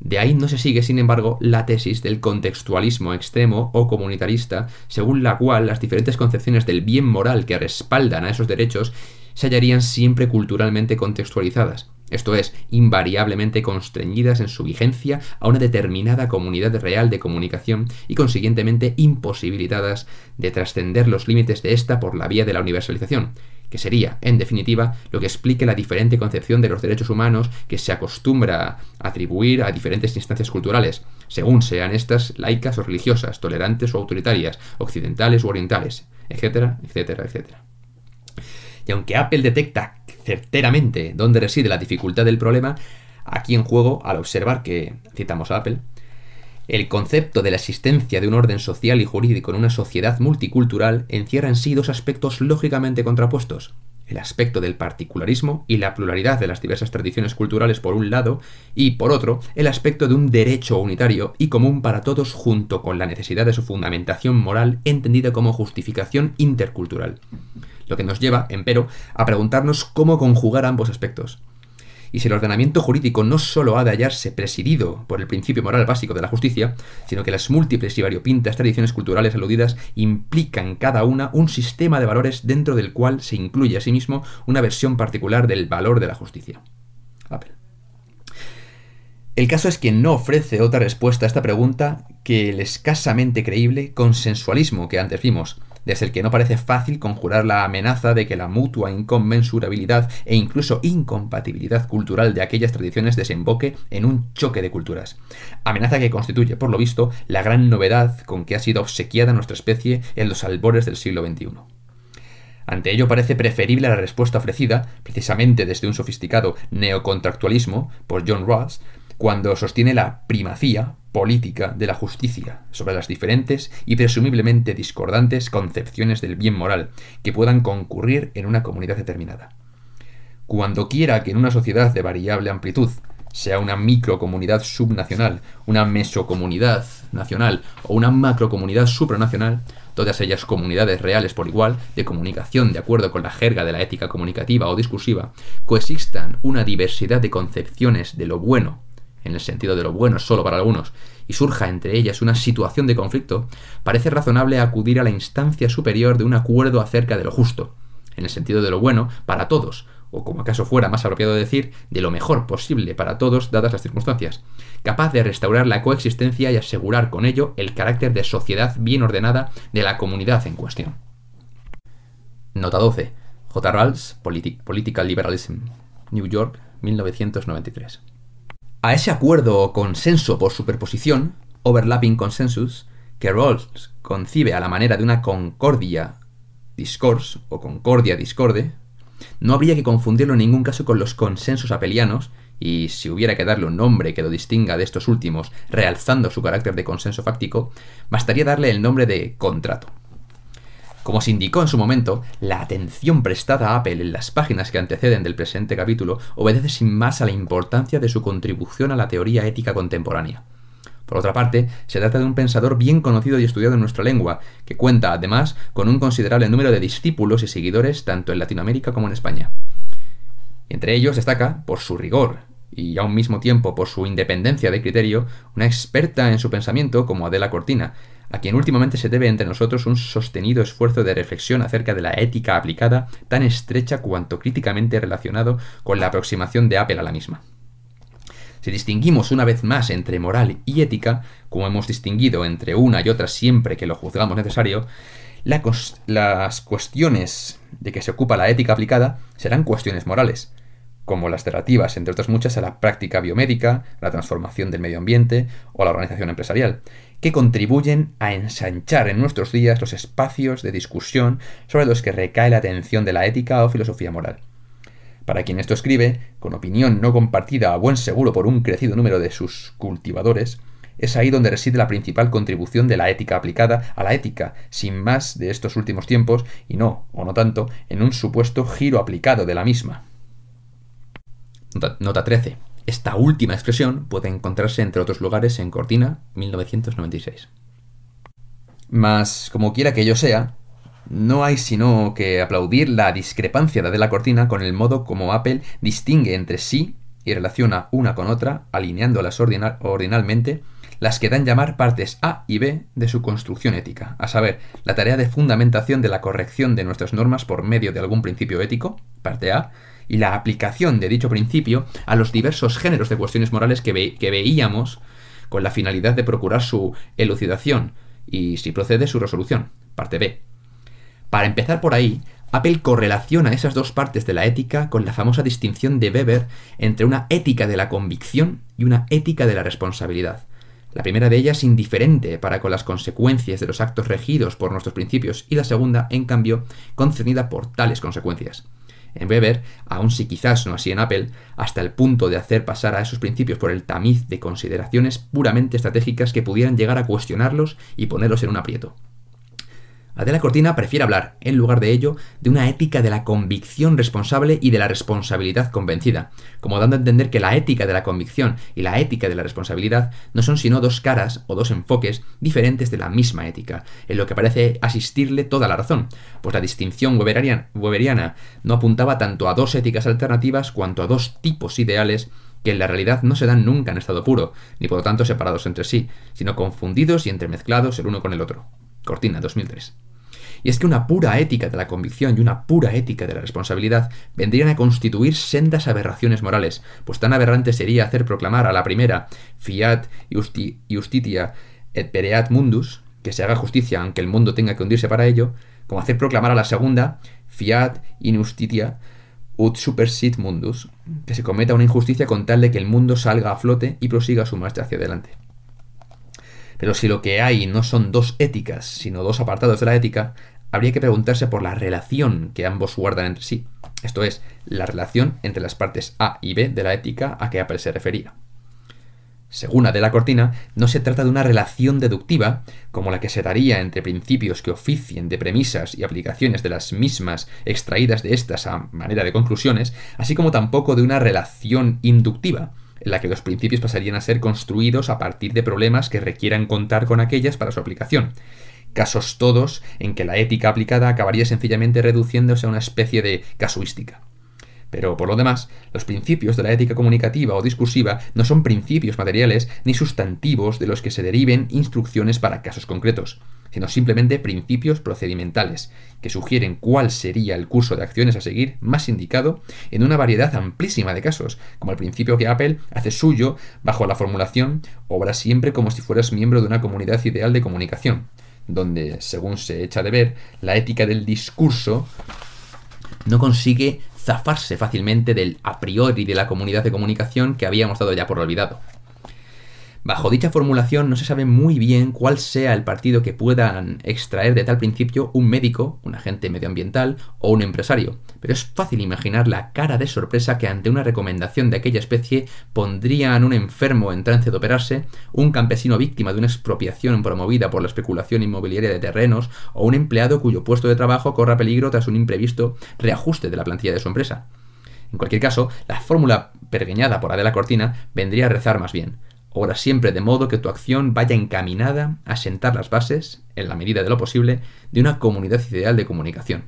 [SPEAKER 1] De ahí no se sigue, sin embargo, la tesis del contextualismo extremo o comunitarista, según la cual las diferentes concepciones del bien moral que respaldan a esos derechos se hallarían siempre culturalmente contextualizadas, esto es, invariablemente constreñidas en su vigencia a una determinada comunidad real de comunicación y consiguientemente imposibilitadas de trascender los límites de ésta por la vía de la universalización, que sería, en definitiva, lo que explique la diferente concepción de los derechos humanos que se acostumbra a atribuir a diferentes instancias culturales, según sean estas laicas o religiosas, tolerantes o autoritarias, occidentales o orientales, etcétera, etcétera, etcétera. Y aunque Apple detecta certeramente dónde reside la dificultad del problema, aquí en juego, al observar que, citamos a Apple, el concepto de la existencia de un orden social y jurídico en una sociedad multicultural encierra en sí dos aspectos lógicamente contrapuestos. El aspecto del particularismo y la pluralidad de las diversas tradiciones culturales por un lado, y por otro, el aspecto de un derecho unitario y común para todos junto con la necesidad de su fundamentación moral entendida como justificación intercultural. Lo que nos lleva, empero, a preguntarnos cómo conjugar ambos aspectos. Y si el ordenamiento jurídico no solo ha de hallarse presidido por el principio moral básico de la justicia, sino que las múltiples y variopintas tradiciones culturales aludidas implican cada una un sistema de valores dentro del cual se incluye asimismo una versión particular del valor de la justicia. El caso es que no ofrece otra respuesta a esta pregunta que el escasamente creíble consensualismo que antes vimos, desde el que no parece fácil conjurar la amenaza de que la mutua inconmensurabilidad e incluso incompatibilidad cultural de aquellas tradiciones desemboque en un choque de culturas. Amenaza que constituye, por lo visto, la gran novedad con que ha sido obsequiada nuestra especie en los albores del siglo XXI. Ante ello parece preferible la respuesta ofrecida, precisamente desde un sofisticado neocontractualismo, por John Ross, cuando sostiene la primacía política de la justicia sobre las diferentes y presumiblemente discordantes concepciones del bien moral que puedan concurrir en una comunidad determinada. Cuando quiera que en una sociedad de variable amplitud, sea una microcomunidad subnacional, una mesocomunidad nacional o una macrocomunidad supranacional, todas ellas comunidades reales por igual, de comunicación de acuerdo con la jerga de la ética comunicativa o discursiva, coexistan una diversidad de concepciones de lo bueno en el sentido de lo bueno solo para algunos, y surja entre ellas una situación de conflicto, parece razonable acudir a la instancia superior de un acuerdo acerca de lo justo, en el sentido de lo bueno para todos, o como acaso fuera más apropiado decir, de lo mejor posible para todos dadas las circunstancias, capaz de restaurar la coexistencia y asegurar con ello el carácter de sociedad bien ordenada de la comunidad en cuestión. Nota 12. J. Rawls, Political Liberalism, New York, 1993. A ese acuerdo o consenso por superposición, overlapping consensus, que Rawls concibe a la manera de una concordia discourse o concordia discorde, no habría que confundirlo en ningún caso con los consensos apelianos, y si hubiera que darle un nombre que lo distinga de estos últimos, realzando su carácter de consenso fáctico, bastaría darle el nombre de contrato. Como se indicó en su momento, la atención prestada a Apple en las páginas que anteceden del presente capítulo obedece sin más a la importancia de su contribución a la teoría ética contemporánea. Por otra parte, se trata de un pensador bien conocido y estudiado en nuestra lengua, que cuenta además con un considerable número de discípulos y seguidores tanto en Latinoamérica como en España. entre ellos destaca, por su rigor y a un mismo tiempo por su independencia de criterio, una experta en su pensamiento como Adela Cortina, a quien últimamente se debe entre nosotros un sostenido esfuerzo de reflexión acerca de la ética aplicada tan estrecha cuanto críticamente relacionado con la aproximación de Apple a la misma. Si distinguimos una vez más entre moral y ética, como hemos distinguido entre una y otra siempre que lo juzgamos necesario, las cuestiones de que se ocupa la ética aplicada serán cuestiones morales, como las relativas, entre otras muchas, a la práctica biomédica, la transformación del medio ambiente o la organización empresarial, que contribuyen a ensanchar en nuestros días los espacios de discusión sobre los que recae la atención de la ética o filosofía moral. Para quien esto escribe, con opinión no compartida a buen seguro por un crecido número de sus cultivadores, es ahí donde reside la principal contribución de la ética aplicada a la ética, sin más de estos últimos tiempos, y no, o no tanto, en un supuesto giro aplicado de la misma. Nota, 13. Esta última expresión puede encontrarse entre otros lugares en Cortina, 1996. Mas, como quiera que ello sea, no hay sino que aplaudir la discrepancia de la Cortina con el modo como Apple distingue entre sí y relaciona una con otra, alineándolas ordinalmente, las que dan llamar partes A y B de su construcción ética, a saber, la tarea de fundamentación de la corrección de nuestras normas por medio de algún principio ético, parte A, y la aplicación de dicho principio a los diversos géneros de cuestiones morales que, veíamos con la finalidad de procurar su elucidación y, si procede, su resolución. Parte B. Para empezar por ahí, Apple correlaciona esas dos partes de la ética con la famosa distinción de Weber entre una ética de la convicción y una ética de la responsabilidad. La primera de ellas indiferente para con las consecuencias de los actos regidos por nuestros principios y la segunda, en cambio, concernida por tales consecuencias en Weber, aun si quizás no así en Apple, hasta el punto de hacer pasar a esos principios por el tamiz de consideraciones puramente estratégicas que pudieran llegar a cuestionarlos y ponerlos en un aprieto. Adela Cortina prefiere hablar, en lugar de ello, de una ética de la convicción responsable y de la responsabilidad convencida, como dando a entender que la ética de la convicción y la ética de la responsabilidad no son sino dos caras o dos enfoques diferentes de la misma ética, en lo que parece asistirle toda la razón, pues la distinción weberiana no apuntaba tanto a dos éticas alternativas cuanto a dos tipos ideales que en la realidad no se dan nunca en estado puro, ni por lo tanto separados entre sí, sino confundidos y entremezclados el uno con el otro. Cortina, 2003. Y es que una pura ética de la convicción y una pura ética de la responsabilidad vendrían a constituir sendas aberraciones morales, pues tan aberrante sería hacer proclamar a la primera fiat justitia et pereat mundus, que se haga justicia aunque el mundo tenga que hundirse para ello, como hacer proclamar a la segunda fiat injustitia ut supersit mundus, que se cometa una injusticia con tal de que el mundo salga a flote y prosiga su marcha hacia adelante. Pero si lo que hay no son dos éticas, sino dos apartados de la ética, habría que preguntarse por la relación que ambos guardan entre sí, esto es, la relación entre las partes A y B de la ética a que Apple se refería. Según la Cortina, no se trata de una relación deductiva, como la que se daría entre principios que oficien de premisas y aplicaciones de las mismas extraídas de estas a manera de conclusiones, así como tampoco de una relación inductiva, en la que los principios pasarían a ser construidos a partir de problemas que requieran contar con aquellas para su aplicación. Casos todos en que la ética aplicada acabaría sencillamente reduciéndose a una especie de casuística. Pero por lo demás, los principios de la ética comunicativa o discursiva no son principios materiales ni sustantivos de los que se deriven instrucciones para casos concretos sino simplemente principios procedimentales, que sugieren cuál sería el curso de acciones a seguir más indicado en una variedad amplísima de casos, como el principio que Apple hace suyo bajo la formulación obra siempre como si fueras miembro de una comunidad ideal de comunicación, donde, según se echa de ver, la ética del discurso no consigue zafarse fácilmente del a priori de la comunidad de comunicación que habíamos dado ya por olvidado. Bajo dicha formulación no se sabe muy bien cuál sea el partido que puedan extraer de tal principio un médico, un agente medioambiental o un empresario, pero es fácil imaginar la cara de sorpresa que ante una recomendación de aquella especie pondrían un enfermo en trance de operarse, un campesino víctima de una expropiación promovida por la especulación inmobiliaria de terrenos o un empleado cuyo puesto de trabajo corra peligro tras un imprevisto reajuste de la plantilla de su empresa. En cualquier caso, la fórmula pergueñada por Adela Cortina vendría a rezar más bien Obra siempre de modo que tu acción vaya encaminada a sentar las bases, en la medida de lo posible, de una comunidad ideal de comunicación.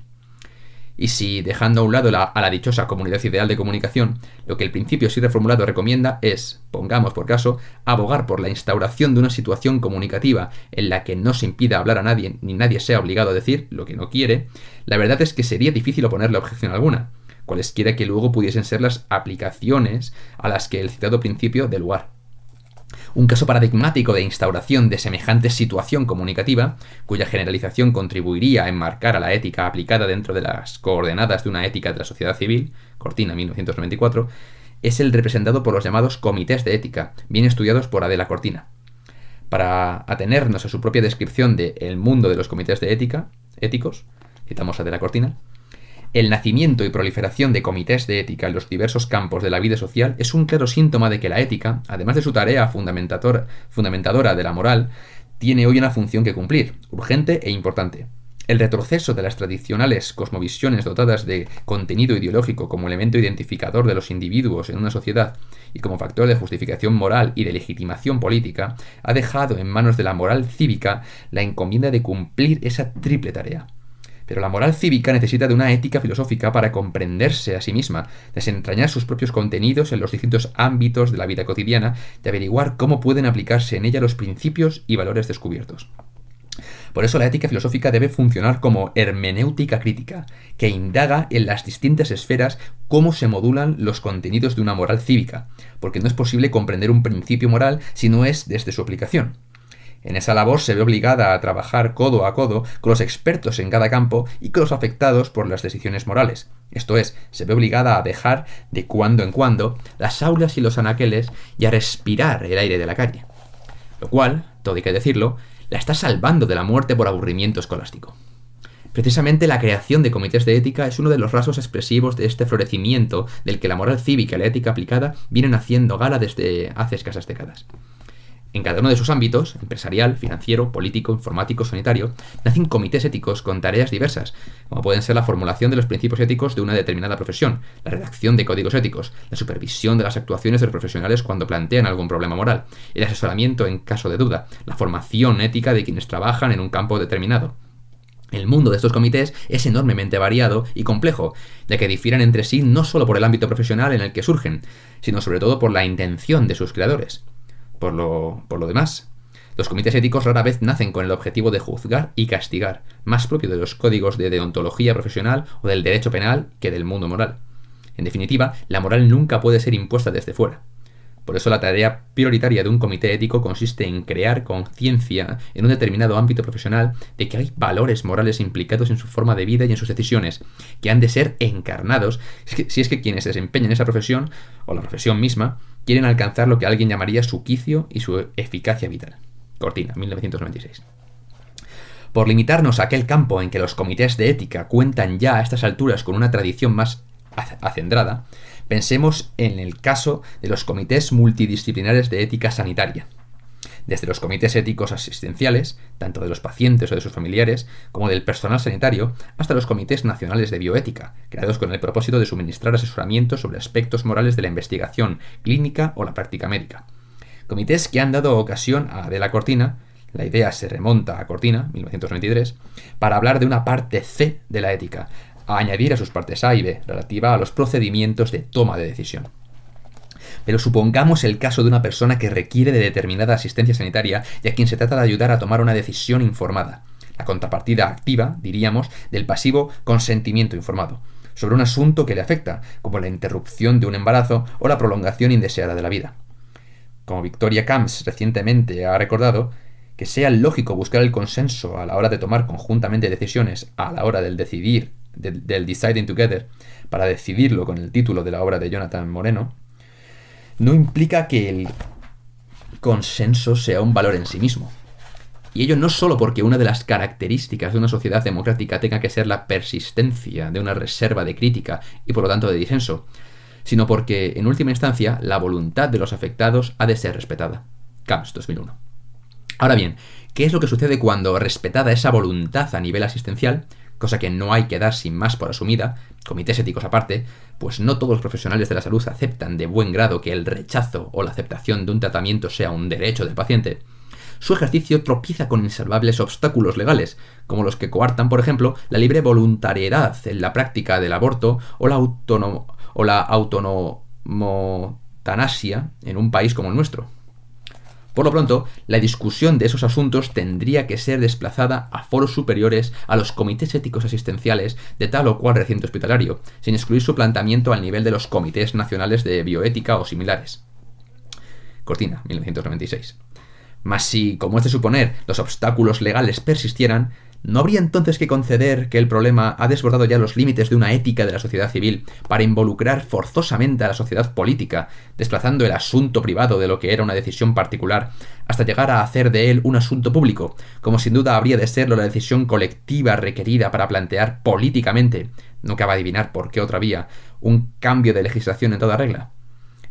[SPEAKER 1] Y si, dejando a un lado a la dichosa comunidad ideal de comunicación, lo que el principio así reformulado recomienda es, pongamos por caso, abogar por la instauración de una situación comunicativa en la que no se impida hablar a nadie ni nadie sea obligado a decir lo que no quiere, la verdad es que sería difícil oponerle objeción alguna, cualesquiera que luego pudiesen ser las aplicaciones a las que el citado principio dé lugar. Un caso paradigmático de instauración de semejante situación comunicativa, cuya generalización contribuiría a enmarcar a la ética aplicada dentro de las coordenadas de una ética de la sociedad civil, Cortina 1994, es el representado por los llamados comités de ética, bien estudiados por Adela Cortina. Para atenernos a su propia descripción de el mundo de los comités de ética, éticos, citamos Adela Cortina, el nacimiento y proliferación de comités de ética en los diversos campos de la vida social es un claro síntoma de que la ética, además de su tarea fundamentadora de la moral, tiene hoy una función que cumplir, urgente e importante. El retroceso de las tradicionales cosmovisiones dotadas de contenido ideológico como elemento identificador de los individuos en una sociedad y como factor de justificación moral y de legitimación política ha dejado en manos de la moral cívica la encomienda de cumplir esa triple tarea pero la moral cívica necesita de una ética filosófica para comprenderse a sí misma, desentrañar sus propios contenidos en los distintos ámbitos de la vida cotidiana y averiguar cómo pueden aplicarse en ella los principios y valores descubiertos. Por eso la ética filosófica debe funcionar como hermenéutica crítica, que indaga en las distintas esferas cómo se modulan los contenidos de una moral cívica, porque no es posible comprender un principio moral si no es desde su aplicación. En esa labor se ve obligada a trabajar codo a codo con los expertos en cada campo y con los afectados por las decisiones morales. Esto es, se ve obligada a dejar de cuando en cuando las aulas y los anaqueles y a respirar el aire de la calle. Lo cual, todo hay que decirlo, la está salvando de la muerte por aburrimiento escolástico. Precisamente la creación de comités de ética es uno de los rasgos expresivos de este florecimiento del que la moral cívica y la ética aplicada vienen haciendo gala desde hace escasas décadas. En cada uno de sus ámbitos, empresarial, financiero, político, informático, sanitario, nacen comités éticos con tareas diversas, como pueden ser la formulación de los principios éticos de una determinada profesión, la redacción de códigos éticos, la supervisión de las actuaciones de los profesionales cuando plantean algún problema moral, el asesoramiento en caso de duda, la formación ética de quienes trabajan en un campo determinado. El mundo de estos comités es enormemente variado y complejo, ya que difieren entre sí no solo por el ámbito profesional en el que surgen, sino sobre todo por la intención de sus creadores. Por lo, por lo demás, los comités éticos rara vez nacen con el objetivo de juzgar y castigar, más propio de los códigos de deontología profesional o del derecho penal que del mundo moral. En definitiva, la moral nunca puede ser impuesta desde fuera. Por eso la tarea prioritaria de un comité ético consiste en crear conciencia en un determinado ámbito profesional de que hay valores morales implicados en su forma de vida y en sus decisiones, que han de ser encarnados si es que quienes desempeñan esa profesión, o la profesión misma, quieren alcanzar lo que alguien llamaría su quicio y su eficacia vital. Cortina, 1996. Por limitarnos a aquel campo en que los comités de ética cuentan ya a estas alturas con una tradición más acendrada, pensemos en el caso de los comités multidisciplinares de ética sanitaria, desde los comités éticos asistenciales, tanto de los pacientes o de sus familiares, como del personal sanitario, hasta los comités nacionales de bioética, creados con el propósito de suministrar asesoramiento sobre aspectos morales de la investigación clínica o la práctica médica. Comités que han dado ocasión a De la Cortina, la idea se remonta a Cortina, 1993, para hablar de una parte C de la ética, a añadir a sus partes A y B, relativa a los procedimientos de toma de decisión. Pero supongamos el caso de una persona que requiere de determinada asistencia sanitaria y a quien se trata de ayudar a tomar una decisión informada. La contrapartida activa, diríamos, del pasivo consentimiento informado, sobre un asunto que le afecta, como la interrupción de un embarazo o la prolongación indeseada de la vida. Como Victoria Camps recientemente ha recordado, que sea lógico buscar el consenso a la hora de tomar conjuntamente decisiones, a la hora del decidir, del Deciding Together, para decidirlo con el título de la obra de Jonathan Moreno, no implica que el consenso sea un valor en sí mismo. Y ello no solo porque una de las características de una sociedad democrática tenga que ser la persistencia de una reserva de crítica y por lo tanto de disenso, sino porque, en última instancia, la voluntad de los afectados ha de ser respetada. Camps 2001. Ahora bien, ¿qué es lo que sucede cuando, respetada esa voluntad a nivel asistencial, cosa que no hay que dar sin más por asumida, comités éticos aparte, pues no todos los profesionales de la salud aceptan de buen grado que el rechazo o la aceptación de un tratamiento sea un derecho del paciente, su ejercicio tropieza con insalvables obstáculos legales, como los que coartan, por ejemplo, la libre voluntariedad en la práctica del aborto o la, autonomotanasia en un país como el nuestro. Por lo pronto, la discusión de esos asuntos tendría que ser desplazada a foros superiores a los comités éticos asistenciales de tal o cual recinto hospitalario, sin excluir su planteamiento al nivel de los comités nacionales de bioética o similares. Cortina, 1996. Mas si, como es de suponer, los obstáculos legales persistieran, ¿No habría entonces que conceder que el problema ha desbordado ya los límites de una ética de la sociedad civil para involucrar forzosamente a la sociedad política, desplazando el asunto privado de lo que era una decisión particular, hasta llegar a hacer de él un asunto público, como sin duda habría de serlo la decisión colectiva requerida para plantear políticamente, no cabe adivinar por qué otra vía, un cambio de legislación en toda regla?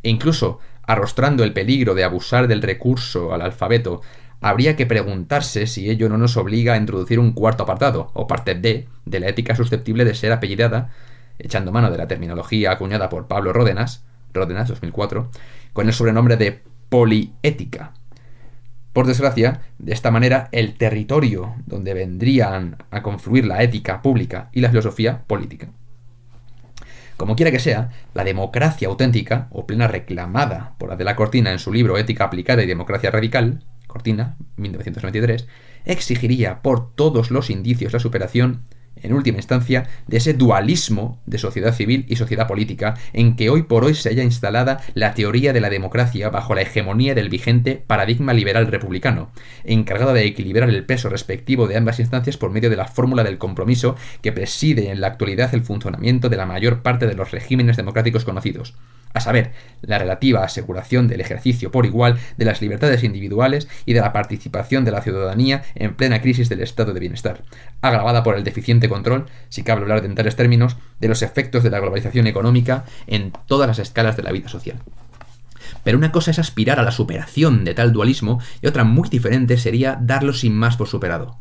[SPEAKER 1] E incluso, arrostrando el peligro de abusar del recurso al alfabeto, habría que preguntarse si ello no nos obliga a introducir un cuarto apartado, o parte D, de la ética susceptible de ser apellidada, echando mano de la terminología acuñada por Pablo Ródenas, Ródenas 2004, con el sobrenombre de poliética. Por desgracia, de esta manera, el territorio donde vendrían a confluir la ética pública y la filosofía política. Como quiera que sea, la democracia auténtica, o plena reclamada por Adela Cortina en su libro Ética aplicada y democracia radical, Cortina, 1993, exigiría por todos los indicios la superación, en última instancia, de ese dualismo de sociedad civil y sociedad política en que hoy por hoy se haya instalada la teoría de la democracia bajo la hegemonía del vigente paradigma liberal republicano, encargada de equilibrar el peso respectivo de ambas instancias por medio de la fórmula del compromiso que preside en la actualidad el funcionamiento de la mayor parte de los regímenes democráticos conocidos a saber, la relativa aseguración del ejercicio por igual de las libertades individuales y de la participación de la ciudadanía en plena crisis del estado de bienestar, agravada por el deficiente control, si cabe hablar en tales términos, de los efectos de la globalización económica en todas las escalas de la vida social. Pero una cosa es aspirar a la superación de tal dualismo y otra muy diferente sería darlo sin más por superado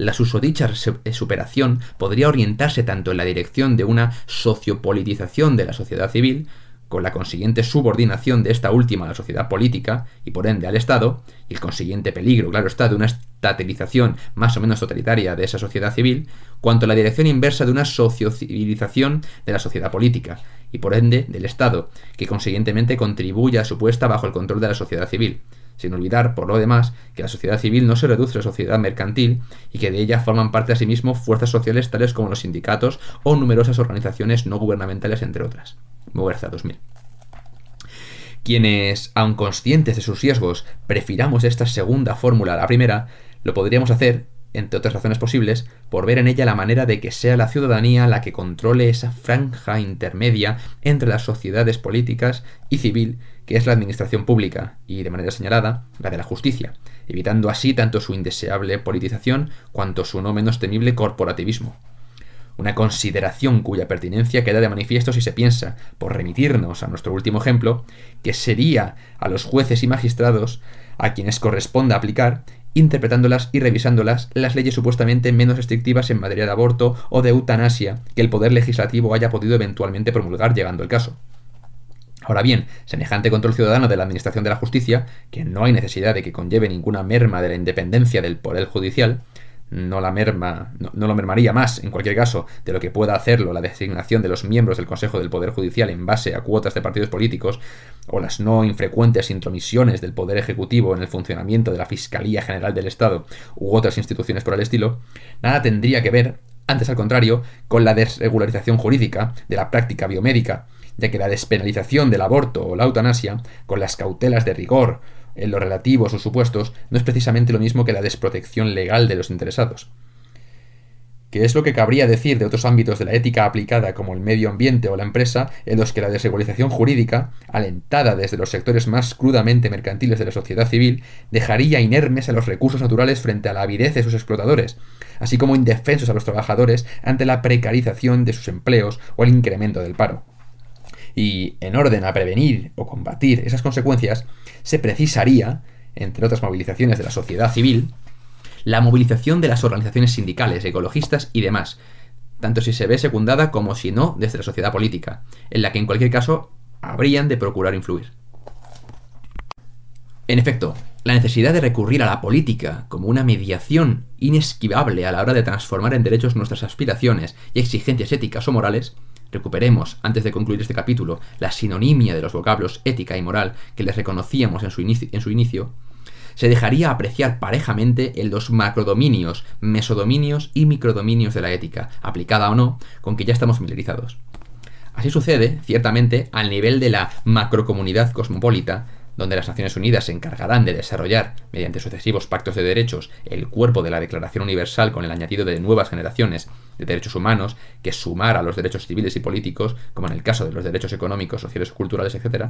[SPEAKER 1] la susodicha eh, superación podría orientarse tanto en la dirección de una sociopolitización de la sociedad civil, con la consiguiente subordinación de esta última a la sociedad política y por ende al Estado, y el consiguiente peligro, claro está, de una estatilización más o menos totalitaria de esa sociedad civil, cuanto a la dirección inversa de una sociocivilización de la sociedad política, y por ende del Estado, que consiguientemente contribuya a su puesta bajo el control de la sociedad civil, sin olvidar, por lo demás, que la sociedad civil no se reduce a la sociedad mercantil y que de ella forman parte asimismo fuerzas sociales tales como los sindicatos o numerosas organizaciones no gubernamentales, entre otras. Muguerza 2000. Quienes, aun conscientes de sus riesgos, prefiramos esta segunda fórmula a la primera, lo podríamos hacer, entre otras razones posibles, por ver en ella la manera de que sea la ciudadanía la que controle esa franja intermedia entre las sociedades políticas y civil que es la administración pública y, de manera señalada, la de la justicia, evitando así tanto su indeseable politización cuanto su no menos temible corporativismo una consideración cuya pertinencia queda de manifiesto si se piensa, por remitirnos a nuestro último ejemplo, que sería a los jueces y magistrados a quienes corresponda aplicar, interpretándolas y revisándolas, las leyes supuestamente menos restrictivas en materia de aborto o de eutanasia que el Poder Legislativo haya podido eventualmente promulgar llegando el caso. Ahora bien, semejante control ciudadano de la Administración de la Justicia, que no hay necesidad de que conlleve ninguna merma de la independencia del Poder Judicial, no la merma, no, lo mermaría más, en cualquier caso, de lo que pueda hacerlo la designación de los miembros del Consejo del Poder Judicial en base a cuotas de partidos políticos, o las no infrecuentes intromisiones del Poder Ejecutivo en el funcionamiento de la Fiscalía General del Estado u otras instituciones por el estilo, nada tendría que ver, antes al contrario, con la desregularización jurídica de la práctica biomédica, ya que la despenalización del aborto o la eutanasia, con las cautelas de rigor en lo relativo a sus supuestos, no es precisamente lo mismo que la desprotección legal de los interesados. ¿Qué es lo que cabría decir de otros ámbitos de la ética aplicada como el medio ambiente o la empresa, en los que la desregulación jurídica, alentada desde los sectores más crudamente mercantiles de la sociedad civil, dejaría inermes a los recursos naturales frente a la avidez de sus explotadores, así como indefensos a los trabajadores ante la precarización de sus empleos o el incremento del paro? Y en orden a prevenir o combatir esas consecuencias, se precisaría, entre otras movilizaciones de la sociedad civil, la movilización de las organizaciones sindicales, ecologistas y demás, tanto si se ve secundada como si no desde la sociedad política, en la que en cualquier caso habrían de procurar influir. En efecto, la necesidad de recurrir a la política como una mediación inesquivable a la hora de transformar en derechos nuestras aspiraciones y exigencias éticas o morales, recuperemos, antes de concluir este capítulo, la sinonimia de los vocablos ética y moral que les reconocíamos en su, inicio, se dejaría apreciar parejamente en los macrodominios, mesodominios y microdominios de la ética, aplicada o no, con que ya estamos familiarizados. Así sucede, ciertamente, al nivel de la macrocomunidad cosmopolita, donde las Naciones Unidas se encargarán de desarrollar, mediante sucesivos pactos de derechos, el cuerpo de la Declaración Universal con el añadido de nuevas generaciones de derechos humanos, que sumar a los derechos civiles y políticos, como en el caso de los derechos económicos, sociales, culturales, etc.,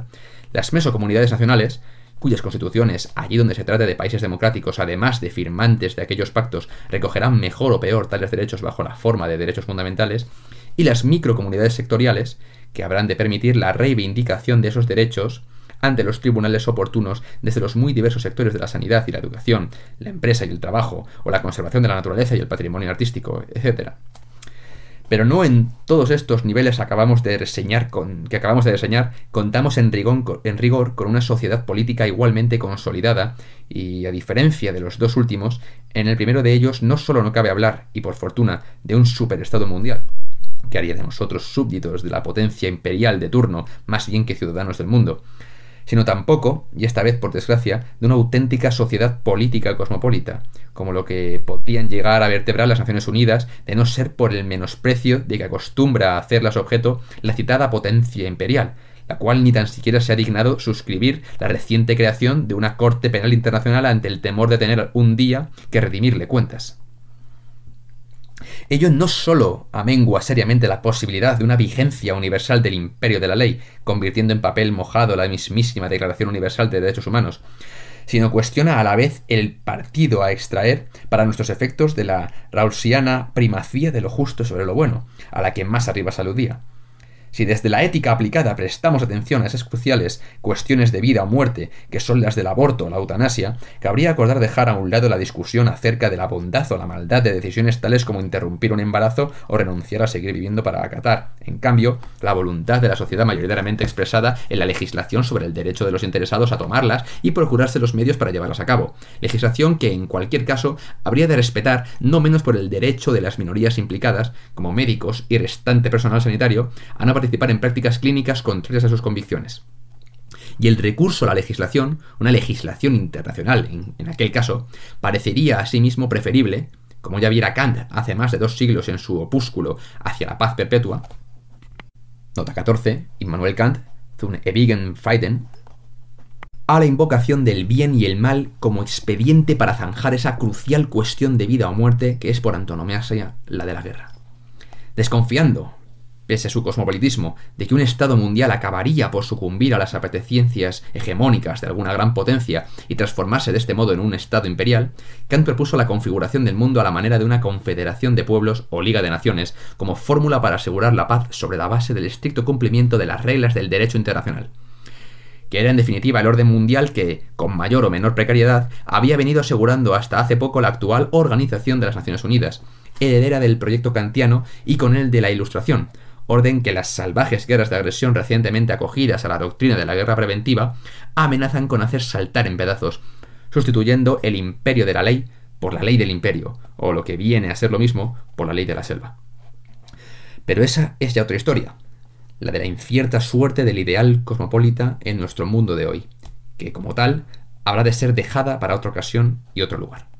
[SPEAKER 1] las mesocomunidades nacionales, cuyas constituciones, allí donde se trate de países democráticos, además de firmantes de aquellos pactos, recogerán mejor o peor tales derechos bajo la forma de derechos fundamentales, y las microcomunidades sectoriales, que habrán de permitir la reivindicación de esos derechos ante los tribunales oportunos desde los muy diversos sectores de la sanidad y la educación, la empresa y el trabajo, o la conservación de la naturaleza y el patrimonio artístico, etc. Pero no en todos estos niveles acabamos de reseñar con, que acabamos de reseñar contamos en rigor, en rigor con una sociedad política igualmente consolidada y a diferencia de los dos últimos, en el primero de ellos no solo no cabe hablar, y por fortuna, de un superestado mundial, que haría de nosotros súbditos de la potencia imperial de turno más bien que ciudadanos del mundo, sino tampoco, y esta vez por desgracia, de una auténtica sociedad política cosmopolita, como lo que podrían llegar a vertebrar las Naciones Unidas, de no ser por el menosprecio de que acostumbra a hacerlas objeto la citada potencia imperial, la cual ni tan siquiera se ha dignado suscribir la reciente creación de una Corte Penal Internacional ante el temor de tener un día que redimirle cuentas. Ello no solo amengua seriamente la posibilidad de una vigencia universal del imperio de la ley, convirtiendo en papel mojado la mismísima Declaración Universal de Derechos Humanos, sino cuestiona a la vez el partido a extraer para nuestros efectos de la rausiana primacía de lo justo sobre lo bueno, a la que más arriba saludía. Si desde la ética aplicada prestamos atención a esas cruciales cuestiones de vida o muerte, que son las del aborto o la eutanasia, cabría acordar dejar a un lado la discusión acerca de la bondad o la maldad de decisiones tales como interrumpir un embarazo o renunciar a seguir viviendo para acatar. En cambio, la voluntad de la sociedad mayoritariamente expresada en la legislación sobre el derecho de los interesados a tomarlas y procurarse los medios para llevarlas a cabo. Legislación que, en cualquier caso, habría de respetar no menos por el derecho de las minorías implicadas, como médicos y restante personal sanitario, a no participar en prácticas clínicas contrarias a sus convicciones. Y el recurso a la legislación, una legislación internacional en, aquel caso, parecería asimismo preferible, como ya viera Kant hace más de dos siglos en su opúsculo Hacia la paz perpetua, nota 14, Immanuel Kant, zum ewigen Frieden, a la invocación del bien y el mal como expediente para zanjar esa crucial cuestión de vida o muerte que es por antonomasia la de la guerra. Desconfiando, pese a su cosmopolitismo, de que un Estado mundial acabaría por sucumbir a las apeteciencias hegemónicas de alguna gran potencia y transformarse de este modo en un Estado imperial, Kant propuso la configuración del mundo a la manera de una confederación de pueblos o liga de naciones como fórmula para asegurar la paz sobre la base del estricto cumplimiento de las reglas del derecho internacional que era en definitiva el orden mundial que, con mayor o menor precariedad, había venido asegurando hasta hace poco la actual Organización de las Naciones Unidas, heredera del proyecto kantiano y con el de la Ilustración, orden que las salvajes guerras de agresión recientemente acogidas a la doctrina de la guerra preventiva amenazan con hacer saltar en pedazos, sustituyendo el imperio de la ley por la ley del imperio, o lo que viene a ser lo mismo, por la ley de la selva. Pero esa es ya otra historia, la de la incierta suerte del ideal cosmopolita en nuestro mundo de hoy, que como tal habrá de ser dejada para otra ocasión y otro lugar.